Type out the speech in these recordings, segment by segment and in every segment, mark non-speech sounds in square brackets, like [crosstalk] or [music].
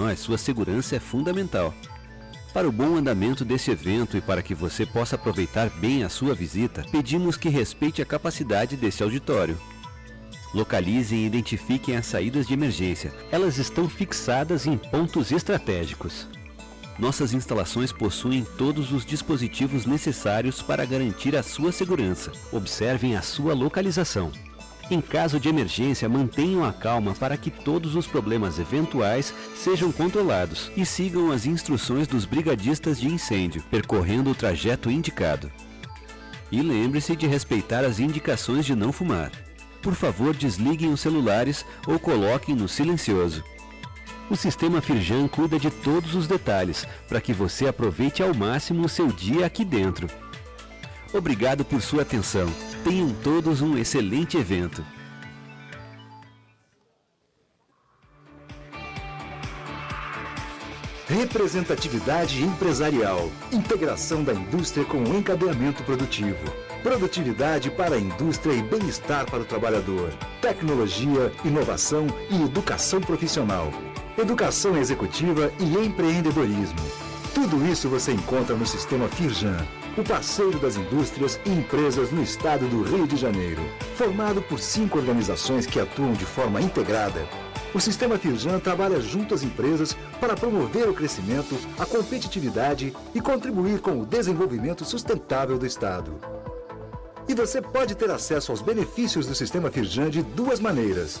nós, sua segurança é fundamental. Para o bom andamento deste evento e para que você possa aproveitar bem a sua visita, pedimos que respeite a capacidade deste auditório. Localizem e identifiquem as saídas de emergência. Elas estão fixadas em pontos estratégicos. Nossas instalações possuem todos os dispositivos necessários para garantir a sua segurança. Observem a sua localização. Em caso de emergência, mantenham a calma para que todos os problemas eventuais sejam controlados e sigam as instruções dos brigadistas de incêndio, percorrendo o trajeto indicado. E lembre-se de respeitar as indicações de não fumar. Por favor, desliguem os celulares ou coloquem no silencioso. O sistema Firjan cuida de todos os detalhes para que você aproveite ao máximo o seu dia aqui dentro. Obrigado por sua atenção. Tenham todos um excelente evento. Representatividade empresarial. Integração da indústria com o encadeamento produtivo. Produtividade para a indústria e bem-estar para o trabalhador. Tecnologia, inovação e educação profissional. Educação executiva e empreendedorismo. Tudo isso você encontra no sistema Firjan, o parceiro das indústrias e empresas no estado do Rio de Janeiro. Formado por cinco organizações que atuam de forma integrada, o sistema Firjan trabalha junto às empresas para promover o crescimento, a competitividade e contribuir com o desenvolvimento sustentável do Estado. E você pode ter acesso aos benefícios do sistema Firjan de duas maneiras.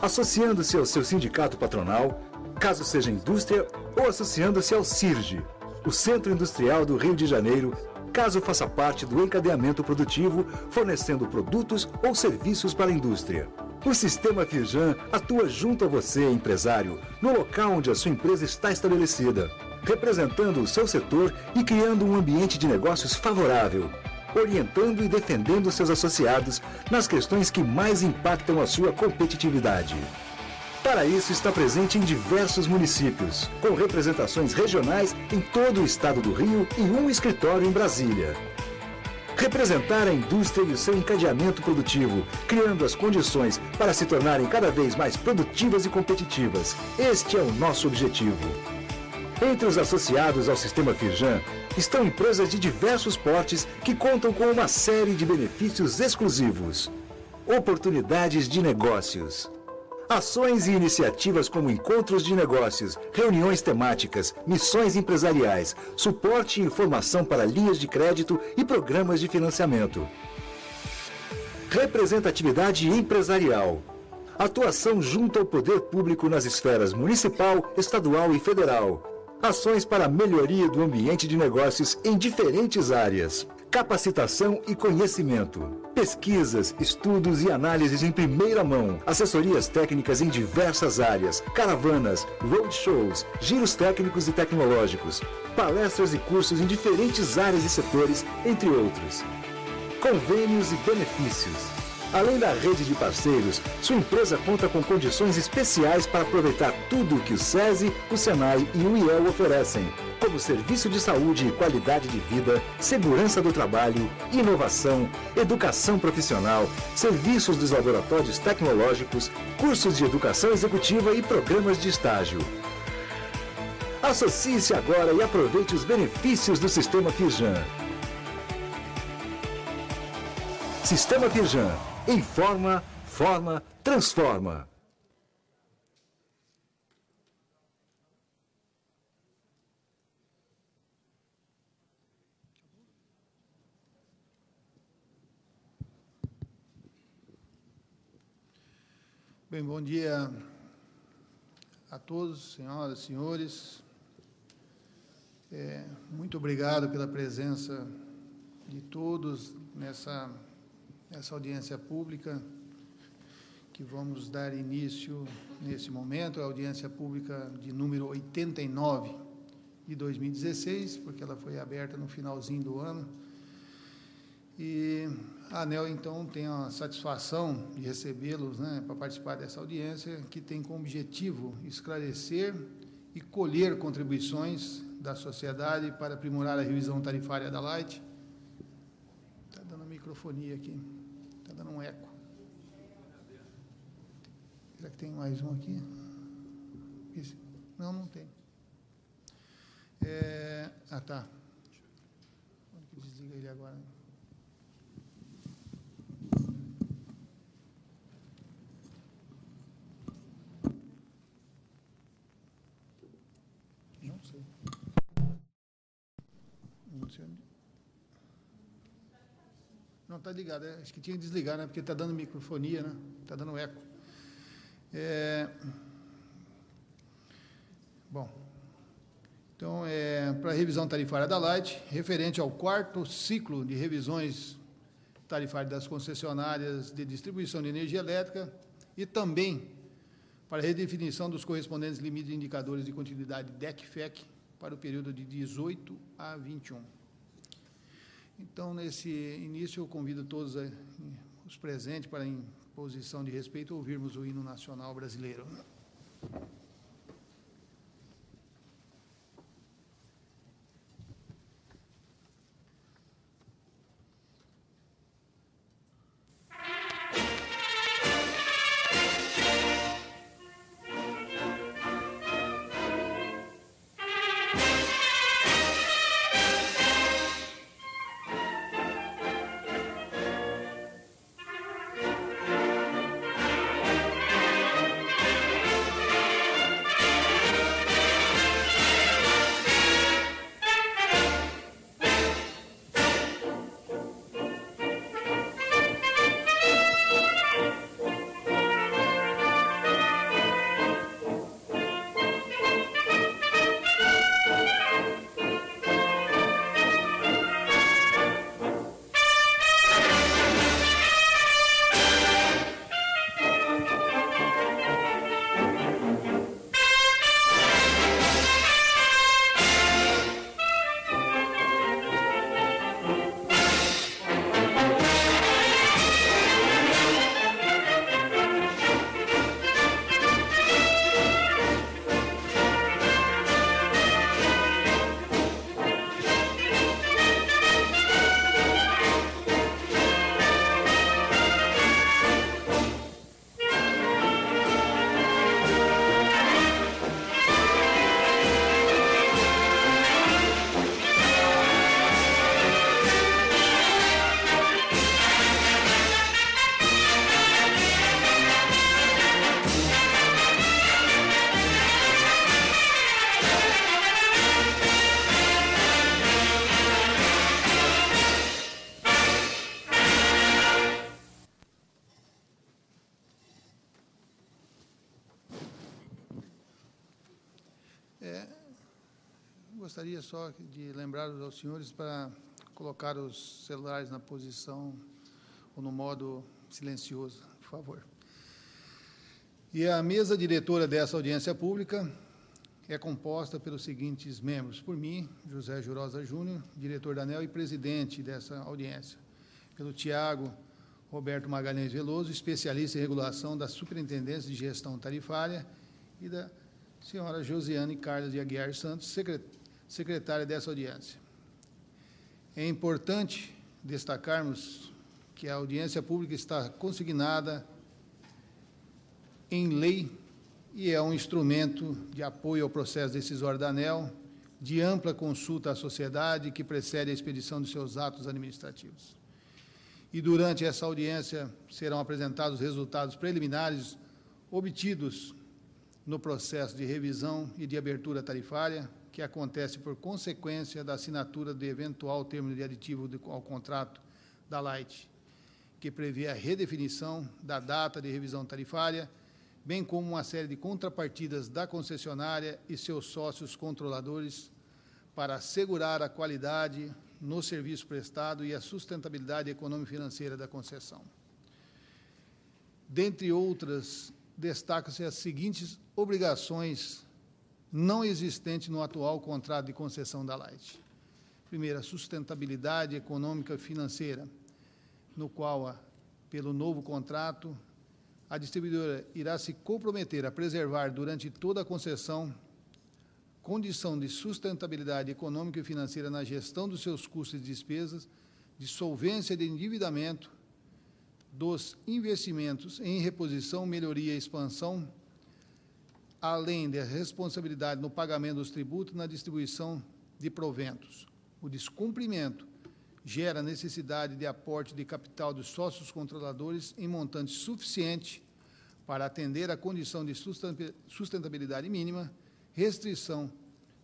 Associando-se ao seu sindicato patronal, caso seja indústria, ou associando-se ao CIRGE, o Centro Industrial do Rio de Janeiro, caso faça parte do encadeamento produtivo, fornecendo produtos ou serviços para a indústria. O sistema Firjan atua junto a você, empresário, no local onde a sua empresa está estabelecida, representando o seu setor e criando um ambiente de negócios favorável, orientando e defendendo seus associados nas questões que mais impactam a sua competitividade. Para isso, está presente em diversos municípios, com representações regionais em todo o estado do Rio e um escritório em Brasília. Representar a indústria e o seu encadeamento produtivo, criando as condições para se tornarem cada vez mais produtivas e competitivas. Este é o nosso objetivo. Entre os associados ao sistema Firjan estão empresas de diversos portes que contam com uma série de benefícios exclusivos. Oportunidades de negócios. Ações e iniciativas como encontros de negócios, reuniões temáticas, missões empresariais, suporte e informação para linhas de crédito e programas de financiamento. Representatividade empresarial. Atuação junto ao poder público nas esferas municipal, estadual e federal. Ações para a melhoria do ambiente de negócios em diferentes áreas. Capacitação e conhecimento. Pesquisas, estudos e análises em primeira mão. Assessorias técnicas em diversas áreas. Caravanas, roadshows, giros técnicos e tecnológicos. Palestras e cursos em diferentes áreas e setores, entre outros. Convênios e benefícios. Além da rede de parceiros, sua empresa conta com condições especiais para aproveitar tudo o que o SESI, o SENAI e o IEL oferecem, como serviço de saúde e qualidade de vida, segurança do trabalho, inovação, educação profissional, serviços dos laboratórios tecnológicos, cursos de educação executiva e programas de estágio. Associe-se agora e aproveite os benefícios do Sistema Firjan. Sistema Firjan. Informa, forma, transforma. Bem, bom dia a todos, senhoras senhores. É, muito obrigado pela presença de todos nessa, nessa audiência pública que vamos dar início nesse momento, é a audiência pública de número 89 de 2016, porque ela foi aberta no finalzinho do ano. E a ANEL, então, tem a satisfação de recebê-los né, para participar dessa audiência, que tem como objetivo esclarecer e colher contribuições da sociedade para aprimorar a revisão tarifária da Light. Está dando microfonia aqui, dando um eco. Será que tem mais um aqui? Esse? Não, não tem. É, ah, tá. Desliga ele agora. Não sei. Não sei onde. Não, está ligado. É, acho que tinha que desligar, né? Porque está dando microfonia, né? Está dando eco. É... Bom, então, é, para a revisão tarifária da Light, referente ao quarto ciclo de revisões tarifárias das concessionárias de distribuição de energia elétrica e também para a redefinição dos correspondentes limites de indicadores de continuidade DEC-FEC para o período de 18 a 21. Então, nesse início, eu convido todos a, os presentes para, em posição de respeito, ouvirmos o hino nacional brasileiro. Só de lembrar aos senhores para colocar os celulares na posição ou no modo silencioso, por favor. E a mesa diretora dessa audiência pública é composta pelos seguintes membros: por mim, José Jurosa Júnior, diretor da ANEL e presidente dessa audiência, pelo Tiago Roberto Magalhães Veloso, especialista em regulação da Superintendência de Gestão Tarifária, e da senhora Josiane Carlos de Aguiar Santos, secretária secretária dessa audiência. É importante destacarmos que a audiência pública está consignada em lei e é um instrumento de apoio ao processo decisório da ANEL, de ampla consulta à sociedade que precede a expedição de seus atos administrativos. E durante essa audiência serão apresentados os resultados preliminares obtidos no processo de revisão e de abertura tarifária, que acontece por consequência da assinatura de eventual termo de aditivo ao contrato da Light, que prevê a redefinição da data de revisão tarifária, bem como uma série de contrapartidas da concessionária e seus sócios controladores para assegurar a qualidade no serviço prestado e a sustentabilidade econômico-financeira da concessão. Dentre outras, destacam-se as seguintes obrigações não existente no atual contrato de concessão da Light. Primeiro, a sustentabilidade econômica e financeira, no qual, pelo novo contrato, a distribuidora irá se comprometer a preservar durante toda a concessão condição de sustentabilidade econômica e financeira na gestão dos seus custos e despesas, de solvência de endividamento, dos investimentos em reposição, melhoria e expansão além da responsabilidade no pagamento dos tributos na distribuição de proventos. O descumprimento gera necessidade de aporte de capital dos sócios controladores em montante suficiente para atender à condição de sustentabilidade mínima, restrição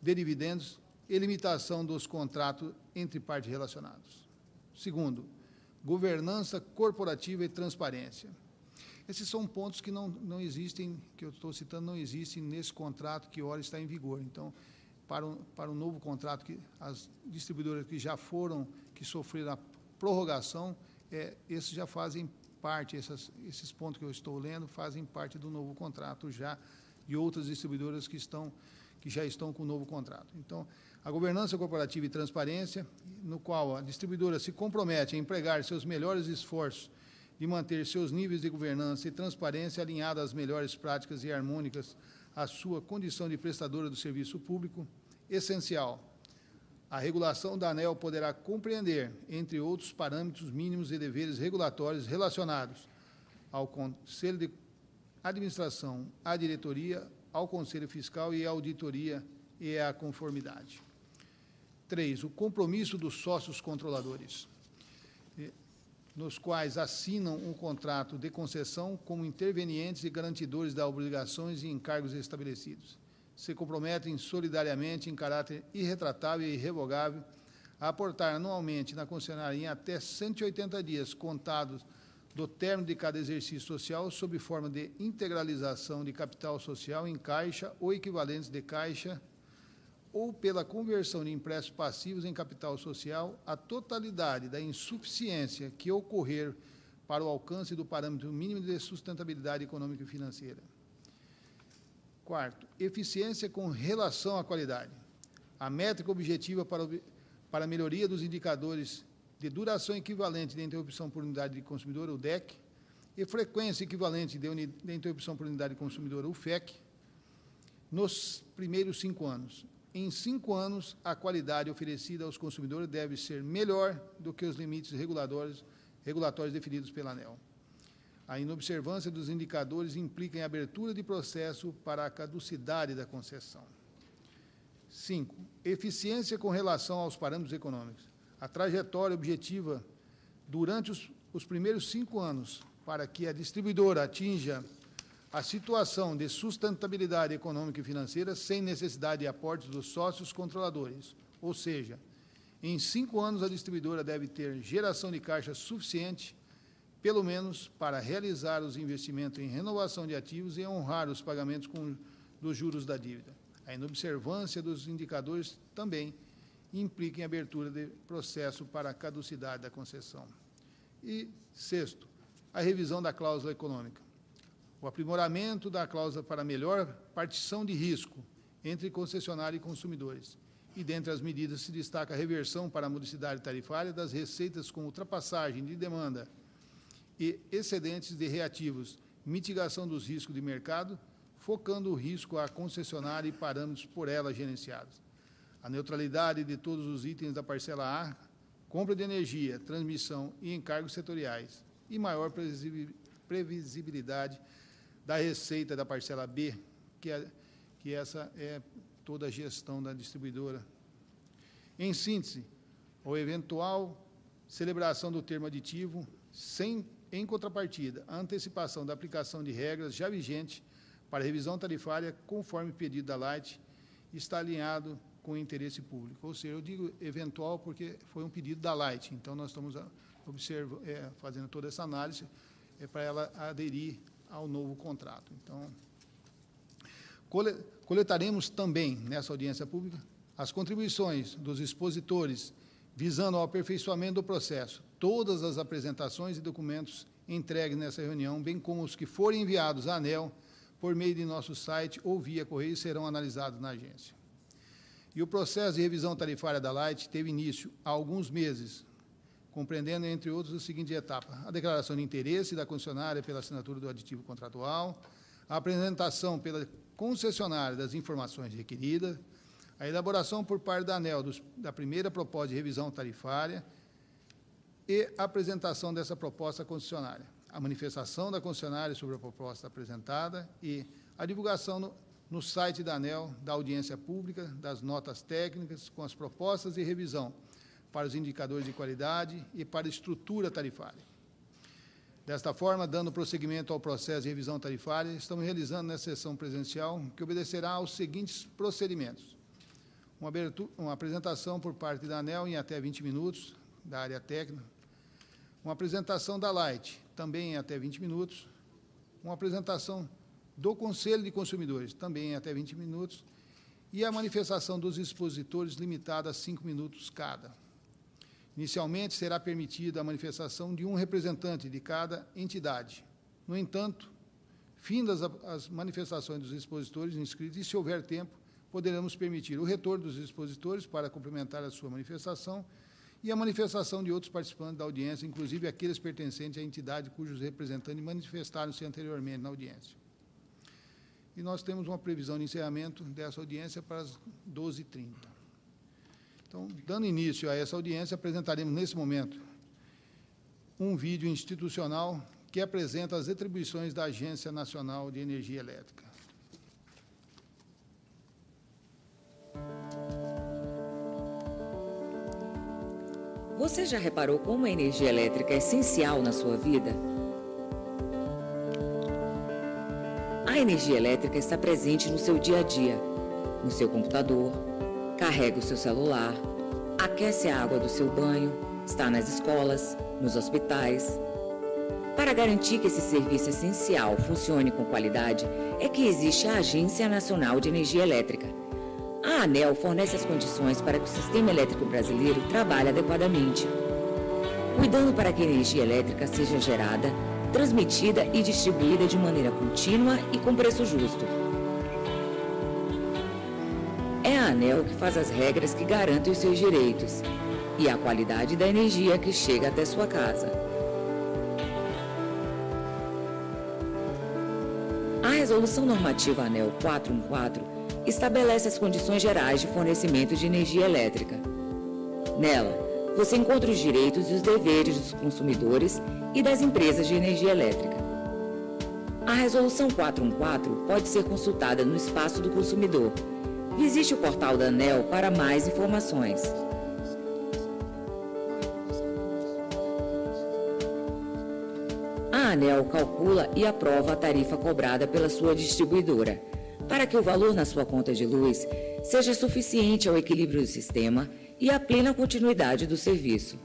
de dividendos e limitação dos contratos entre partes relacionados. Segundo, governança corporativa e transparência. Esses são pontos que não, não existem, que eu estou citando, não existem nesse contrato que ora está em vigor. Então, para o, para o novo contrato, que as distribuidoras que já foram, que sofreram a prorrogação, é, esses já fazem parte, essas, esses pontos que eu estou lendo, fazem parte do novo contrato já de outras distribuidoras que estão que já estão com o novo contrato. Então, a governança corporativa e transparência, no qual a distribuidora se compromete a empregar seus melhores esforços de manter seus níveis de governança e transparência alinhados às melhores práticas e harmônicas à sua condição de prestadora do serviço público, essencial. A regulação da ANEL poderá compreender, entre outros parâmetros mínimos e deveres regulatórios relacionados ao Conselho de Administração, à diretoria, ao Conselho Fiscal e à auditoria e à conformidade. Três, o compromisso dos sócios controladores, nos quais assinam um contrato de concessão como intervenientes e garantidores das obrigações e encargos estabelecidos. Se comprometem solidariamente, em caráter irretratável e irrevogável, a aportar anualmente na concessionária em até 180 dias contados do término de cada exercício social, sob forma de integralização de capital social em caixa ou equivalentes de caixa, ou pela conversão de empréstimos passivos em capital social, a totalidade da insuficiência que ocorrer para o alcance do parâmetro mínimo de sustentabilidade econômica e financeira. Quarto, eficiência com relação à qualidade. A métrica objetiva para, para a melhoria dos indicadores de duração equivalente de interrupção por unidade de consumidor, o DEC, e frequência equivalente de, de interrupção por unidade de consumidor, o FEC, nos primeiros cinco anos. Em cinco anos, a qualidade oferecida aos consumidores deve ser melhor do que os limites regulatórios, regulatórios definidos pela ANEL. A inobservância dos indicadores implica em abertura de processo para a caducidade da concessão. 5. Eficiência com relação aos parâmetros econômicos a trajetória objetiva durante os, os primeiros cinco anos para que a distribuidora atinja a situação de sustentabilidade econômica e financeira sem necessidade de aportes dos sócios controladores. Ou seja, em cinco anos a distribuidora deve ter geração de caixa suficiente, pelo menos, para realizar os investimentos em renovação de ativos e honrar os pagamentos com, dos juros da dívida. A inobservância dos indicadores também implica em abertura de processo para a caducidade da concessão. E, sexto, a revisão da cláusula econômica. O aprimoramento da cláusula para melhor partição de risco entre concessionário e consumidores. E, dentre as medidas, se destaca a reversão para a modicidade tarifária das receitas com ultrapassagem de demanda e excedentes de reativos, mitigação dos riscos de mercado, focando o risco à concessionária e parâmetros por ela gerenciados a neutralidade de todos os itens da parcela A, compra de energia, transmissão e encargos setoriais, e maior previsibilidade da receita da parcela B, que, é, que essa é toda a gestão da distribuidora. Em síntese, ou eventual celebração do termo aditivo, sem, em contrapartida, a antecipação da aplicação de regras já vigentes para revisão tarifária, conforme pedido da Light, está alinhado com interesse público. Ou seja, eu digo eventual porque foi um pedido da Light, então nós estamos é, fazendo toda essa análise é, para ela aderir ao novo contrato. Então, coletaremos também nessa audiência pública as contribuições dos expositores visando ao aperfeiçoamento do processo, todas as apresentações e documentos entregues nessa reunião, bem como os que forem enviados à ANEL por meio de nosso site ou via correio serão analisados na agência. E o processo de revisão tarifária da Light teve início há alguns meses, compreendendo, entre outros, a seguinte etapa: a declaração de interesse da concessionária pela assinatura do aditivo contratual, a apresentação pela concessionária das informações requeridas, a elaboração por parte da ANEL dos, da primeira proposta de revisão tarifária e a apresentação dessa proposta à concessionária, a manifestação da concessionária sobre a proposta apresentada e a divulgação no, no site da ANEL, da audiência pública, das notas técnicas, com as propostas e revisão para os indicadores de qualidade e para a estrutura tarifária. Desta forma, dando prosseguimento ao processo de revisão tarifária, estamos realizando nessa sessão presencial, que obedecerá aos seguintes procedimentos. Uma, abertura, uma apresentação por parte da ANEL em até 20 minutos, da área técnica. Uma apresentação da Light, também em até 20 minutos. Uma apresentação do Conselho de Consumidores, também em até 20 minutos. E a manifestação dos expositores limitada a 5 minutos cada. Inicialmente, será permitida a manifestação de um representante de cada entidade. No entanto, findas as manifestações dos expositores inscritos, e se houver tempo, poderemos permitir o retorno dos expositores para complementar a sua manifestação e a manifestação de outros participantes da audiência, inclusive aqueles pertencentes à entidade cujos representantes manifestaram-se anteriormente na audiência. E nós temos uma previsão de encerramento dessa audiência para as 12h30. Então, dando início a essa audiência, apresentaremos nesse momento um vídeo institucional que apresenta as atribuições da Agência Nacional de Energia Elétrica. Você já reparou como a energia elétrica é essencial na sua vida? A energia elétrica está presente no seu dia a dia, no seu computador, carrega o seu celular, aquece a água do seu banho, está nas escolas, nos hospitais. Para garantir que esse serviço essencial funcione com qualidade, é que existe a Agência Nacional de Energia Elétrica. A ANEL fornece as condições para que o sistema elétrico brasileiro trabalhe adequadamente, cuidando para que a energia elétrica seja gerada, transmitida e distribuída de maneira contínua e com preço justo. ANEL que faz as regras que garantem os seus direitos e a qualidade da energia que chega até sua casa. A Resolução Normativa ANEL 414 estabelece as condições gerais de fornecimento de energia elétrica. Nela, você encontra os direitos e os deveres dos consumidores e das empresas de energia elétrica. A Resolução 414 pode ser consultada no Espaço do Consumidor, Visite o portal da ANEL para mais informações. A ANEL calcula e aprova a tarifa cobrada pela sua distribuidora, para que o valor na sua conta de luz seja suficiente ao equilíbrio do sistema e à plena continuidade do serviço.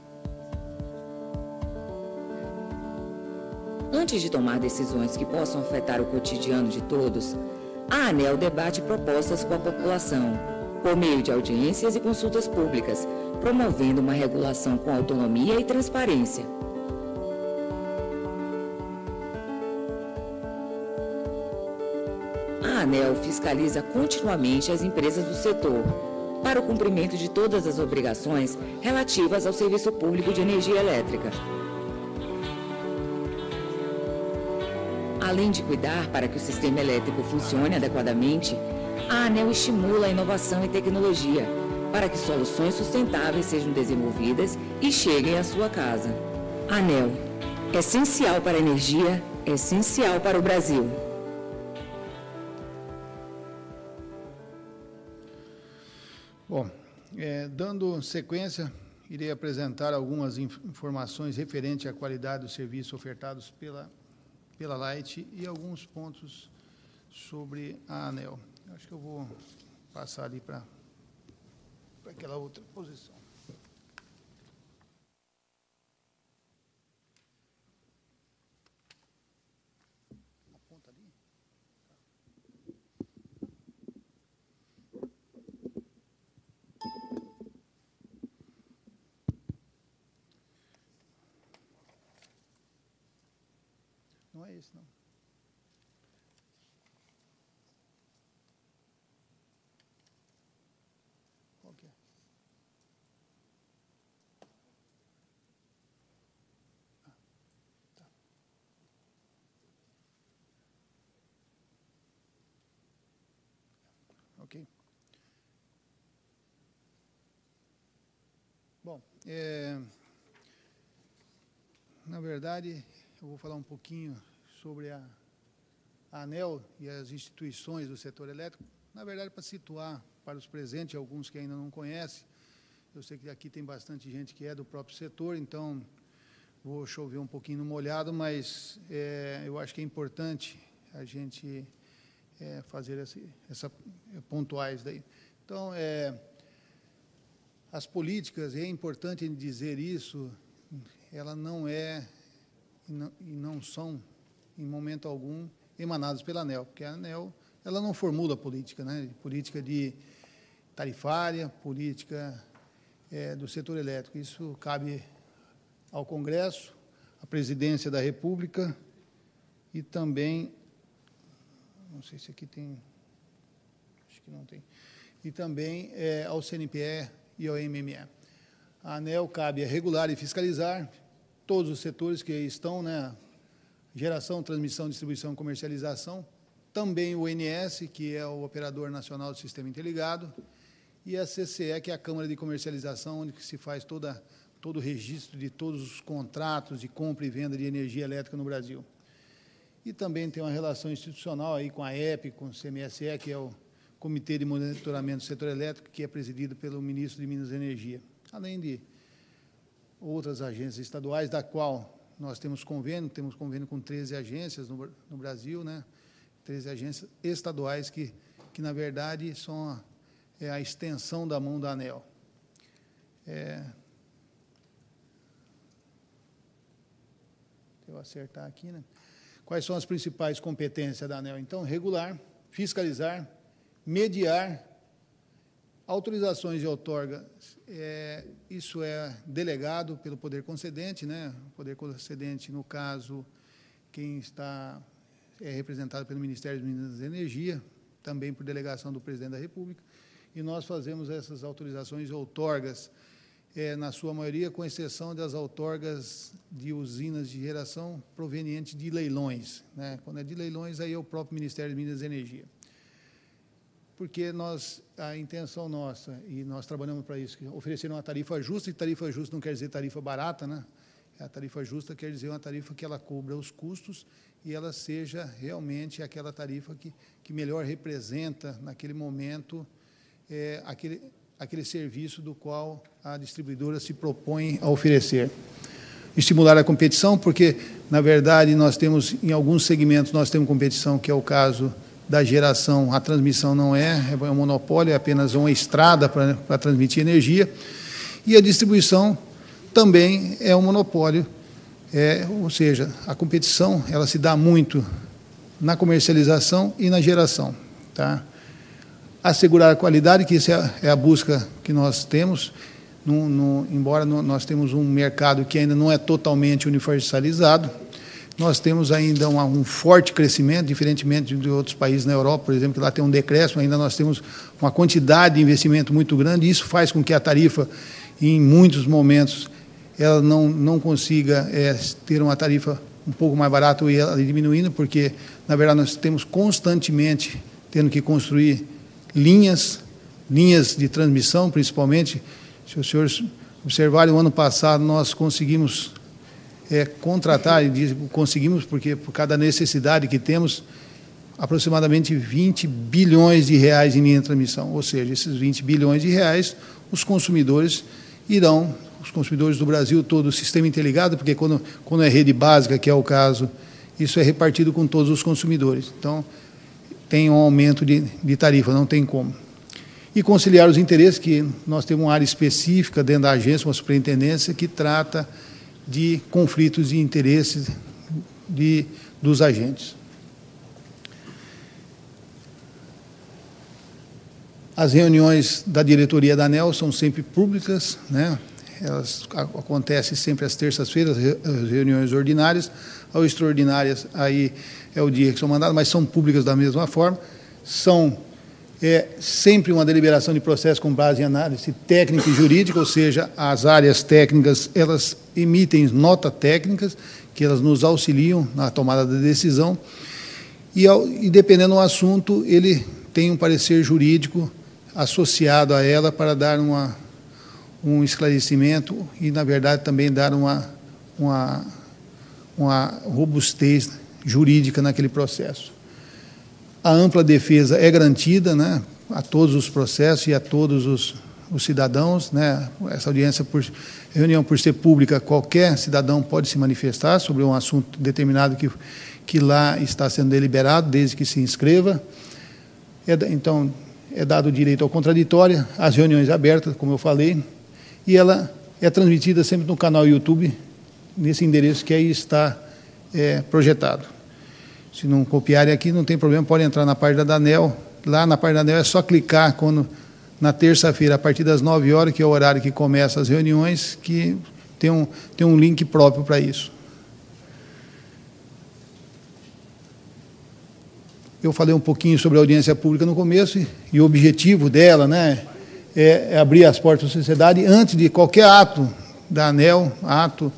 Antes de tomar decisões que possam afetar o cotidiano de todos, a ANEL debate propostas com a população, por meio de audiências e consultas públicas, promovendo uma regulação com autonomia e transparência. A ANEL fiscaliza continuamente as empresas do setor para o cumprimento de todas as obrigações relativas ao serviço público de energia elétrica. Além de cuidar para que o sistema elétrico funcione adequadamente, a ANEL estimula a inovação e tecnologia para que soluções sustentáveis sejam desenvolvidas e cheguem à sua casa. ANEL, essencial para a energia, essencial para o Brasil. Bom, é, dando sequência, irei apresentar algumas informações referentes à qualidade dos serviços ofertados pela pela Light e alguns pontos sobre a ANEL. Acho que eu vou passar ali para aquela outra posição. Não é esse, não. Qual que é? Ah, tá. Ok. Bom, é, na verdade, eu vou falar um pouquinho sobre a, a ANEL e as instituições do setor elétrico, na verdade, para situar para os presentes, alguns que ainda não conhecem, eu sei que aqui tem bastante gente que é do próprio setor, então vou chover um pouquinho no molhado, mas é, eu acho que é importante a gente é, fazer essa, essa pontuais daí. Então, é, as políticas, é importante dizer isso, ela não é e não, e não são, em momento algum, emanadas pela ANEL, porque a ANEL ela não formula política, né? política de tarifária, política é, do setor elétrico. Isso cabe ao Congresso, à Presidência da República e também, não sei se aqui tem, acho que não tem, e também é, ao CNPE e ao MME. A ANEL cabe regular e fiscalizar todos os setores que estão, né, geração, transmissão, distribuição, comercialização, também o INS, que é o Operador Nacional do Sistema Interligado, e a CCE, que é a Câmara de Comercialização, onde se faz toda, todo o registro de todos os contratos de compra e venda de energia elétrica no Brasil. E também tem uma relação institucional aí com a EP, com o CMSE, que é o Comitê de Monitoramento do Setor Elétrico, que é presidido pelo Ministro de Minas e Energia, além de outras agências estaduais, da qual nós temos convênio, temos convênio com 13 agências no, no Brasil, né? 13 agências estaduais que, que na verdade, são a, é a extensão da mão da ANEL. É, eu acertar aqui, né? Quais são as principais competências da ANEL? Então, regular, fiscalizar, mediar, autorizações de outorga, é, isso é delegado pelo poder concedente, né? O poder concedente, no caso, quem está é representado pelo Ministério de Minas e Energia, também por delegação do Presidente da República, e nós fazemos essas autorizações de outorgas, é, na sua maioria, com exceção das outorgas de usinas de geração provenientes de leilões. Né? Quando é de leilões, aí é o próprio Ministério de Minas e Energia porque nós, a intenção nossa, e nós trabalhamos para isso, oferecer uma tarifa justa, e tarifa justa não quer dizer tarifa barata, né? A tarifa justa quer dizer uma tarifa que ela cubra os custos e ela seja realmente aquela tarifa que, que melhor representa, naquele momento, é, aquele, aquele serviço do qual a distribuidora se propõe a oferecer. Estimular a competição, porque, na verdade, nós temos, em alguns segmentos, nós temos competição, que é o caso da geração, a transmissão não é, é um monopólio, é apenas uma estrada para transmitir energia, e a distribuição também é um monopólio, é, ou seja, a competição ela se dá muito na comercialização e na geração. Tá? Assegurar a qualidade, que isso é, é a busca que nós temos, no, no, embora no, nós temos um mercado que ainda não é totalmente universalizado, nós temos ainda um, um, forte crescimento, diferentemente de outros países na Europa, por exemplo, que lá tem um decréscimo, ainda nós temos uma quantidade de investimento muito grande, e isso faz com que a tarifa, em muitos momentos, ela não, não consiga é, ter uma tarifa um pouco mais barata e ela diminuindo, porque, na verdade, nós temos constantemente tendo que construir linhas, linhas de transmissão, principalmente. Se os senhores observarem, o ano passado nós conseguimos é, contratar, e conseguimos, porque por cada necessidade que temos, aproximadamente 20 bilhões de reais em linha de transmissão. Ou seja, esses 20 bilhões de reais, os consumidores irão, os consumidores do Brasil todo, o sistema interligado, porque quando, quando é rede básica, que é o caso, isso é repartido com todos os consumidores. Então, tem um aumento de, de tarifa, não tem como. E conciliar os interesses, que nós temos uma área específica dentro da agência, uma superintendência, que trata de conflitos de interesses de, dos agentes. As reuniões da diretoria da ANEL são sempre públicas, né? elas acontecem sempre às terças-feiras, as reuniões ordinárias, ou extraordinárias, aí é o dia que são mandadas, mas são públicas da mesma forma, são é sempre uma deliberação de processo com base em análise técnica e jurídica, ou seja, as áreas técnicas, elas emitem notas técnicas, que elas nos auxiliam na tomada da decisão, e, e dependendo do assunto, ele tem um parecer jurídico associado a ela para dar uma, um esclarecimento e, na verdade, também dar uma, uma, uma robustez jurídica naquele processo. A ampla defesa é garantida né, a todos os processos e a todos os, os cidadãos. Né, essa audiência, por reunião por ser pública, qualquer cidadão pode se manifestar sobre um assunto determinado que, que lá está sendo deliberado, desde que se inscreva. É, então, é dado o direito ao contraditório, as reuniões abertas, como eu falei, e ela é transmitida sempre no canal YouTube, nesse endereço que aí está é, projetado. Se não copiarem aqui, não tem problema, pode entrar na página da ANEL. Lá na página da ANEL é só clicar quando, na terça-feira, a partir das 9 horas, que é o horário que começa as reuniões, que tem um, tem um link próprio para isso. Eu falei um pouquinho sobre a audiência pública no começo e, e o objetivo dela né, é, é, abrir as portas da sociedade antes de qualquer ato da ANEL, ato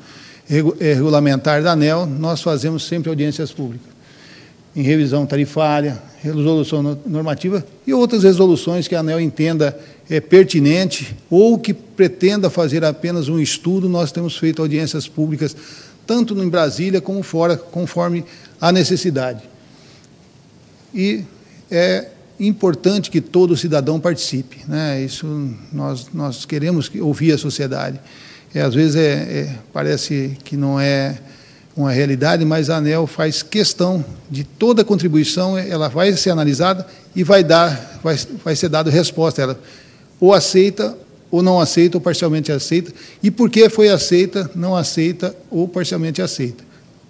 é, regulamentar da ANEL, nós fazemos sempre audiências públicas em revisão tarifária, resolução normativa e outras resoluções que a ANEL entenda é, pertinente ou que pretenda fazer apenas um estudo, nós temos feito audiências públicas tanto em Brasília como fora, conforme a necessidade. E é importante que todo cidadão participe. Né? Isso nós, nós queremos ouvir a sociedade. É, às vezes é, é, parece que não é uma realidade, mas a ANEL faz questão de toda contribuição, ela vai ser analisada e vai dar, vai, vai ser dada resposta. Ela ou aceita, ou não aceita, ou parcialmente aceita. E por que foi aceita, não aceita ou parcialmente aceita?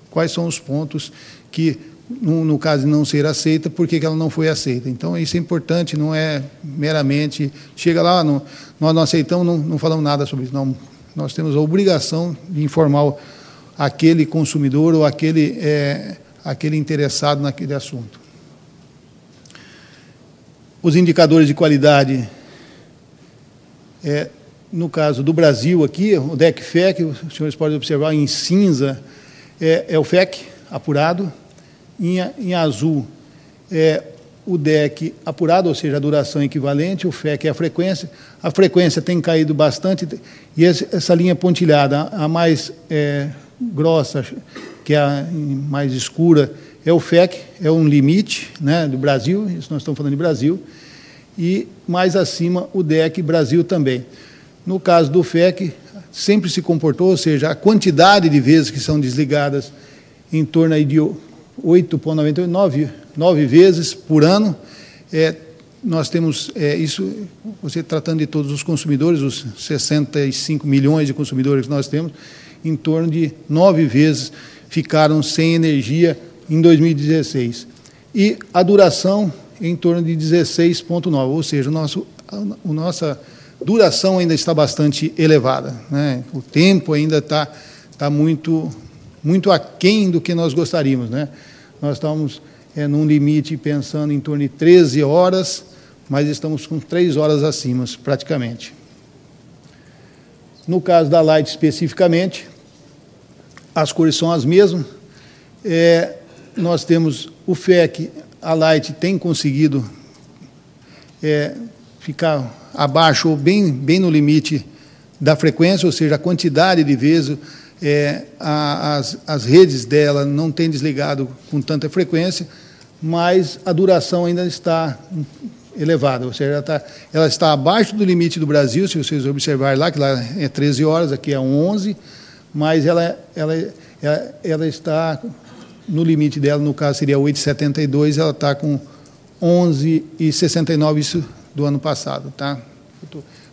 Quais são os pontos que, no, no caso de não ser aceita, por que, que ela não foi aceita? Então, isso é importante, não é meramente, chega lá, não, nós não aceitamos, não, não falamos nada sobre isso. Não, nós temos a obrigação de informar o aquele consumidor ou aquele, é, aquele interessado naquele assunto. Os indicadores de qualidade, é, no caso do Brasil aqui, o DEC-FEC, os senhores podem observar em cinza, é, é o FEC apurado, em, em azul é o DEC apurado, ou seja, a duração equivalente, o FEC é a frequência. A frequência tem caído bastante, e essa linha pontilhada, a mais é, grossa, que é a mais escura, é o FEC, é um limite né, do Brasil, isso nós estamos falando de Brasil, e mais acima o DEC Brasil também. No caso do FEC, sempre se comportou, ou seja, a quantidade de vezes que são desligadas em torno aí de 8,98, 9, 9 vezes por ano. É, nós temos é, isso, você tratando de todos os consumidores, os 65 milhões de consumidores que nós temos, em torno de nove vezes ficaram sem energia em 2016. E a duração em torno de 16,9, ou seja, o nosso, a, nossa duração ainda está bastante elevada. Né? O tempo ainda está, está muito, muito aquém do que nós gostaríamos. Né? Nós estamos é, num limite pensando em torno de 13 horas, mas estamos com 3 horas acima, praticamente. No caso da Light especificamente, as cores são as mesmas. É, nós temos o FEC, a Light tem conseguido é, ficar abaixo ou bem, bem no limite da frequência, ou seja, a quantidade de vezes é, a, as, as redes dela não têm desligado com tanta frequência, mas a duração ainda está elevada, ou seja, ela está, ela está abaixo do limite do Brasil, se vocês observarem lá, que lá é 13 horas, aqui é 11, mas ela, ela, ela, ela está no limite dela, no caso seria 8,72, ela está com 11,69, isso do ano passado, tá?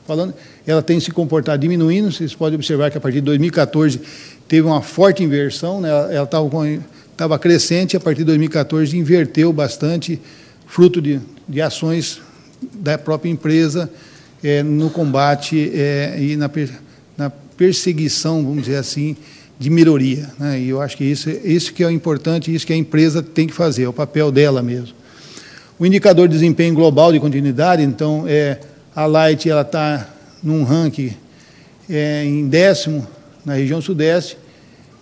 falando, ela tem se comportado diminuindo, vocês podem observar que a partir de 2014 teve uma forte inversão, né? ela estava crescente, a partir de 2014 inverteu bastante, fruto de, de ações da própria empresa é, no combate é, e na, na perseguição, vamos dizer assim, de melhoria. Né? E eu acho que isso, isso que é o importante, isso que a empresa tem que fazer, é o papel dela mesmo. O indicador de desempenho global de continuidade, então, é, a Light está num ranking é, em décimo na região sudeste,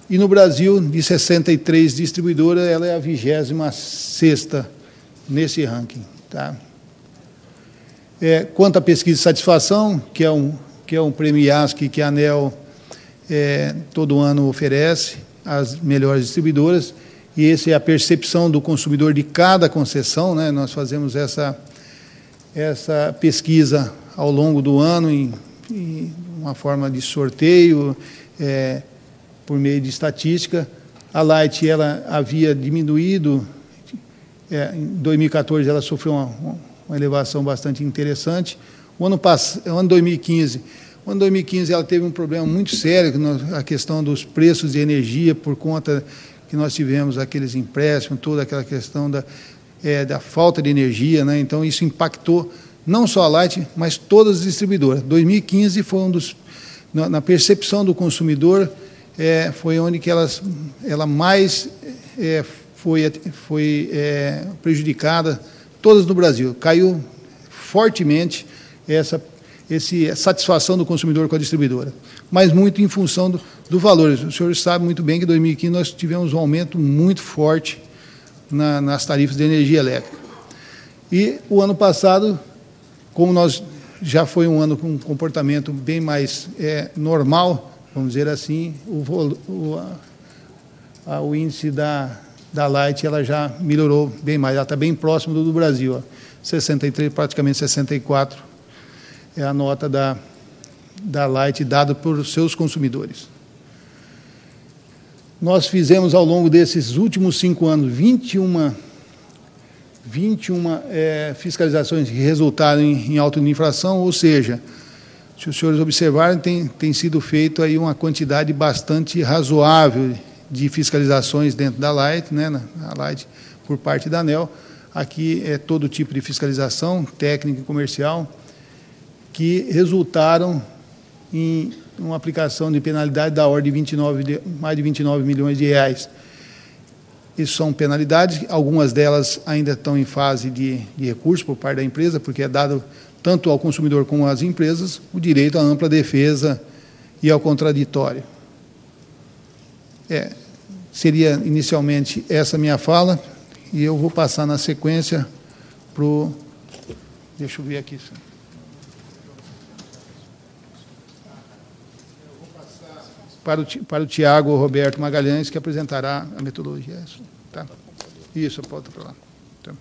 e no Brasil, de 63 distribuidoras, ela é a 26 nesse ranking. Tá? É, quanto à pesquisa de satisfação, que é um que é um prêmio IASC que a ANEL é, todo ano oferece às melhores distribuidoras. e essa é a percepção do consumidor de cada concessão. Né? Nós fazemos essa, essa pesquisa ao longo do ano em, em uma forma de sorteio, é, por meio de estatística. A Light ela havia diminuído, é, em 2014 ela sofreu uma, uma elevação bastante interessante. O ano, pass... o ano 2015 o ano 2015 ela teve um problema muito sério, a questão dos preços de energia, por conta que nós tivemos aqueles empréstimos, toda aquela questão da, é, da falta de energia, né? então isso impactou não só a Light, mas todas as distribuidoras. 2015 foi um dos, na, na percepção do consumidor, é, foi onde que elas, ela mais é, foi, foi é, prejudicada, todas no Brasil. Caiu fortemente essa esse, satisfação do consumidor com a distribuidora, mas muito em função do, do valor. O senhor sabe muito bem que em 2015 nós tivemos um aumento muito forte na, nas tarifas de energia elétrica. E o ano passado, como nós já foi um ano com um comportamento bem mais é, normal, vamos dizer assim, o, o, a, a, o índice da, da Light ela já melhorou bem mais, ela está bem próximo do Brasil, ó, 63, praticamente 64 é a nota da, da Light dada por seus consumidores. Nós fizemos ao longo desses últimos cinco anos 21, 21 é, fiscalizações que resultaram em, em auto de infração, ou seja, se os senhores observarem, tem, tem sido feito aí uma quantidade bastante razoável de fiscalizações dentro da Light, né, a Light por parte da ANEL. Aqui é todo tipo de fiscalização, técnica e comercial, que resultaram em uma aplicação de penalidade da ordem de 29, de, mais de 29 milhões de reais. Isso são penalidades, algumas delas ainda estão em fase de, de recurso por parte da empresa, porque é dado tanto ao consumidor como às empresas o direito à ampla defesa e ao contraditório. É, seria inicialmente essa minha fala, e eu vou passar na sequência para o. Deixa eu ver aqui. Senhor. para o, para o Tiago Roberto Magalhães, que apresentará a metodologia. Tá? Isso, volta para lá. Tá.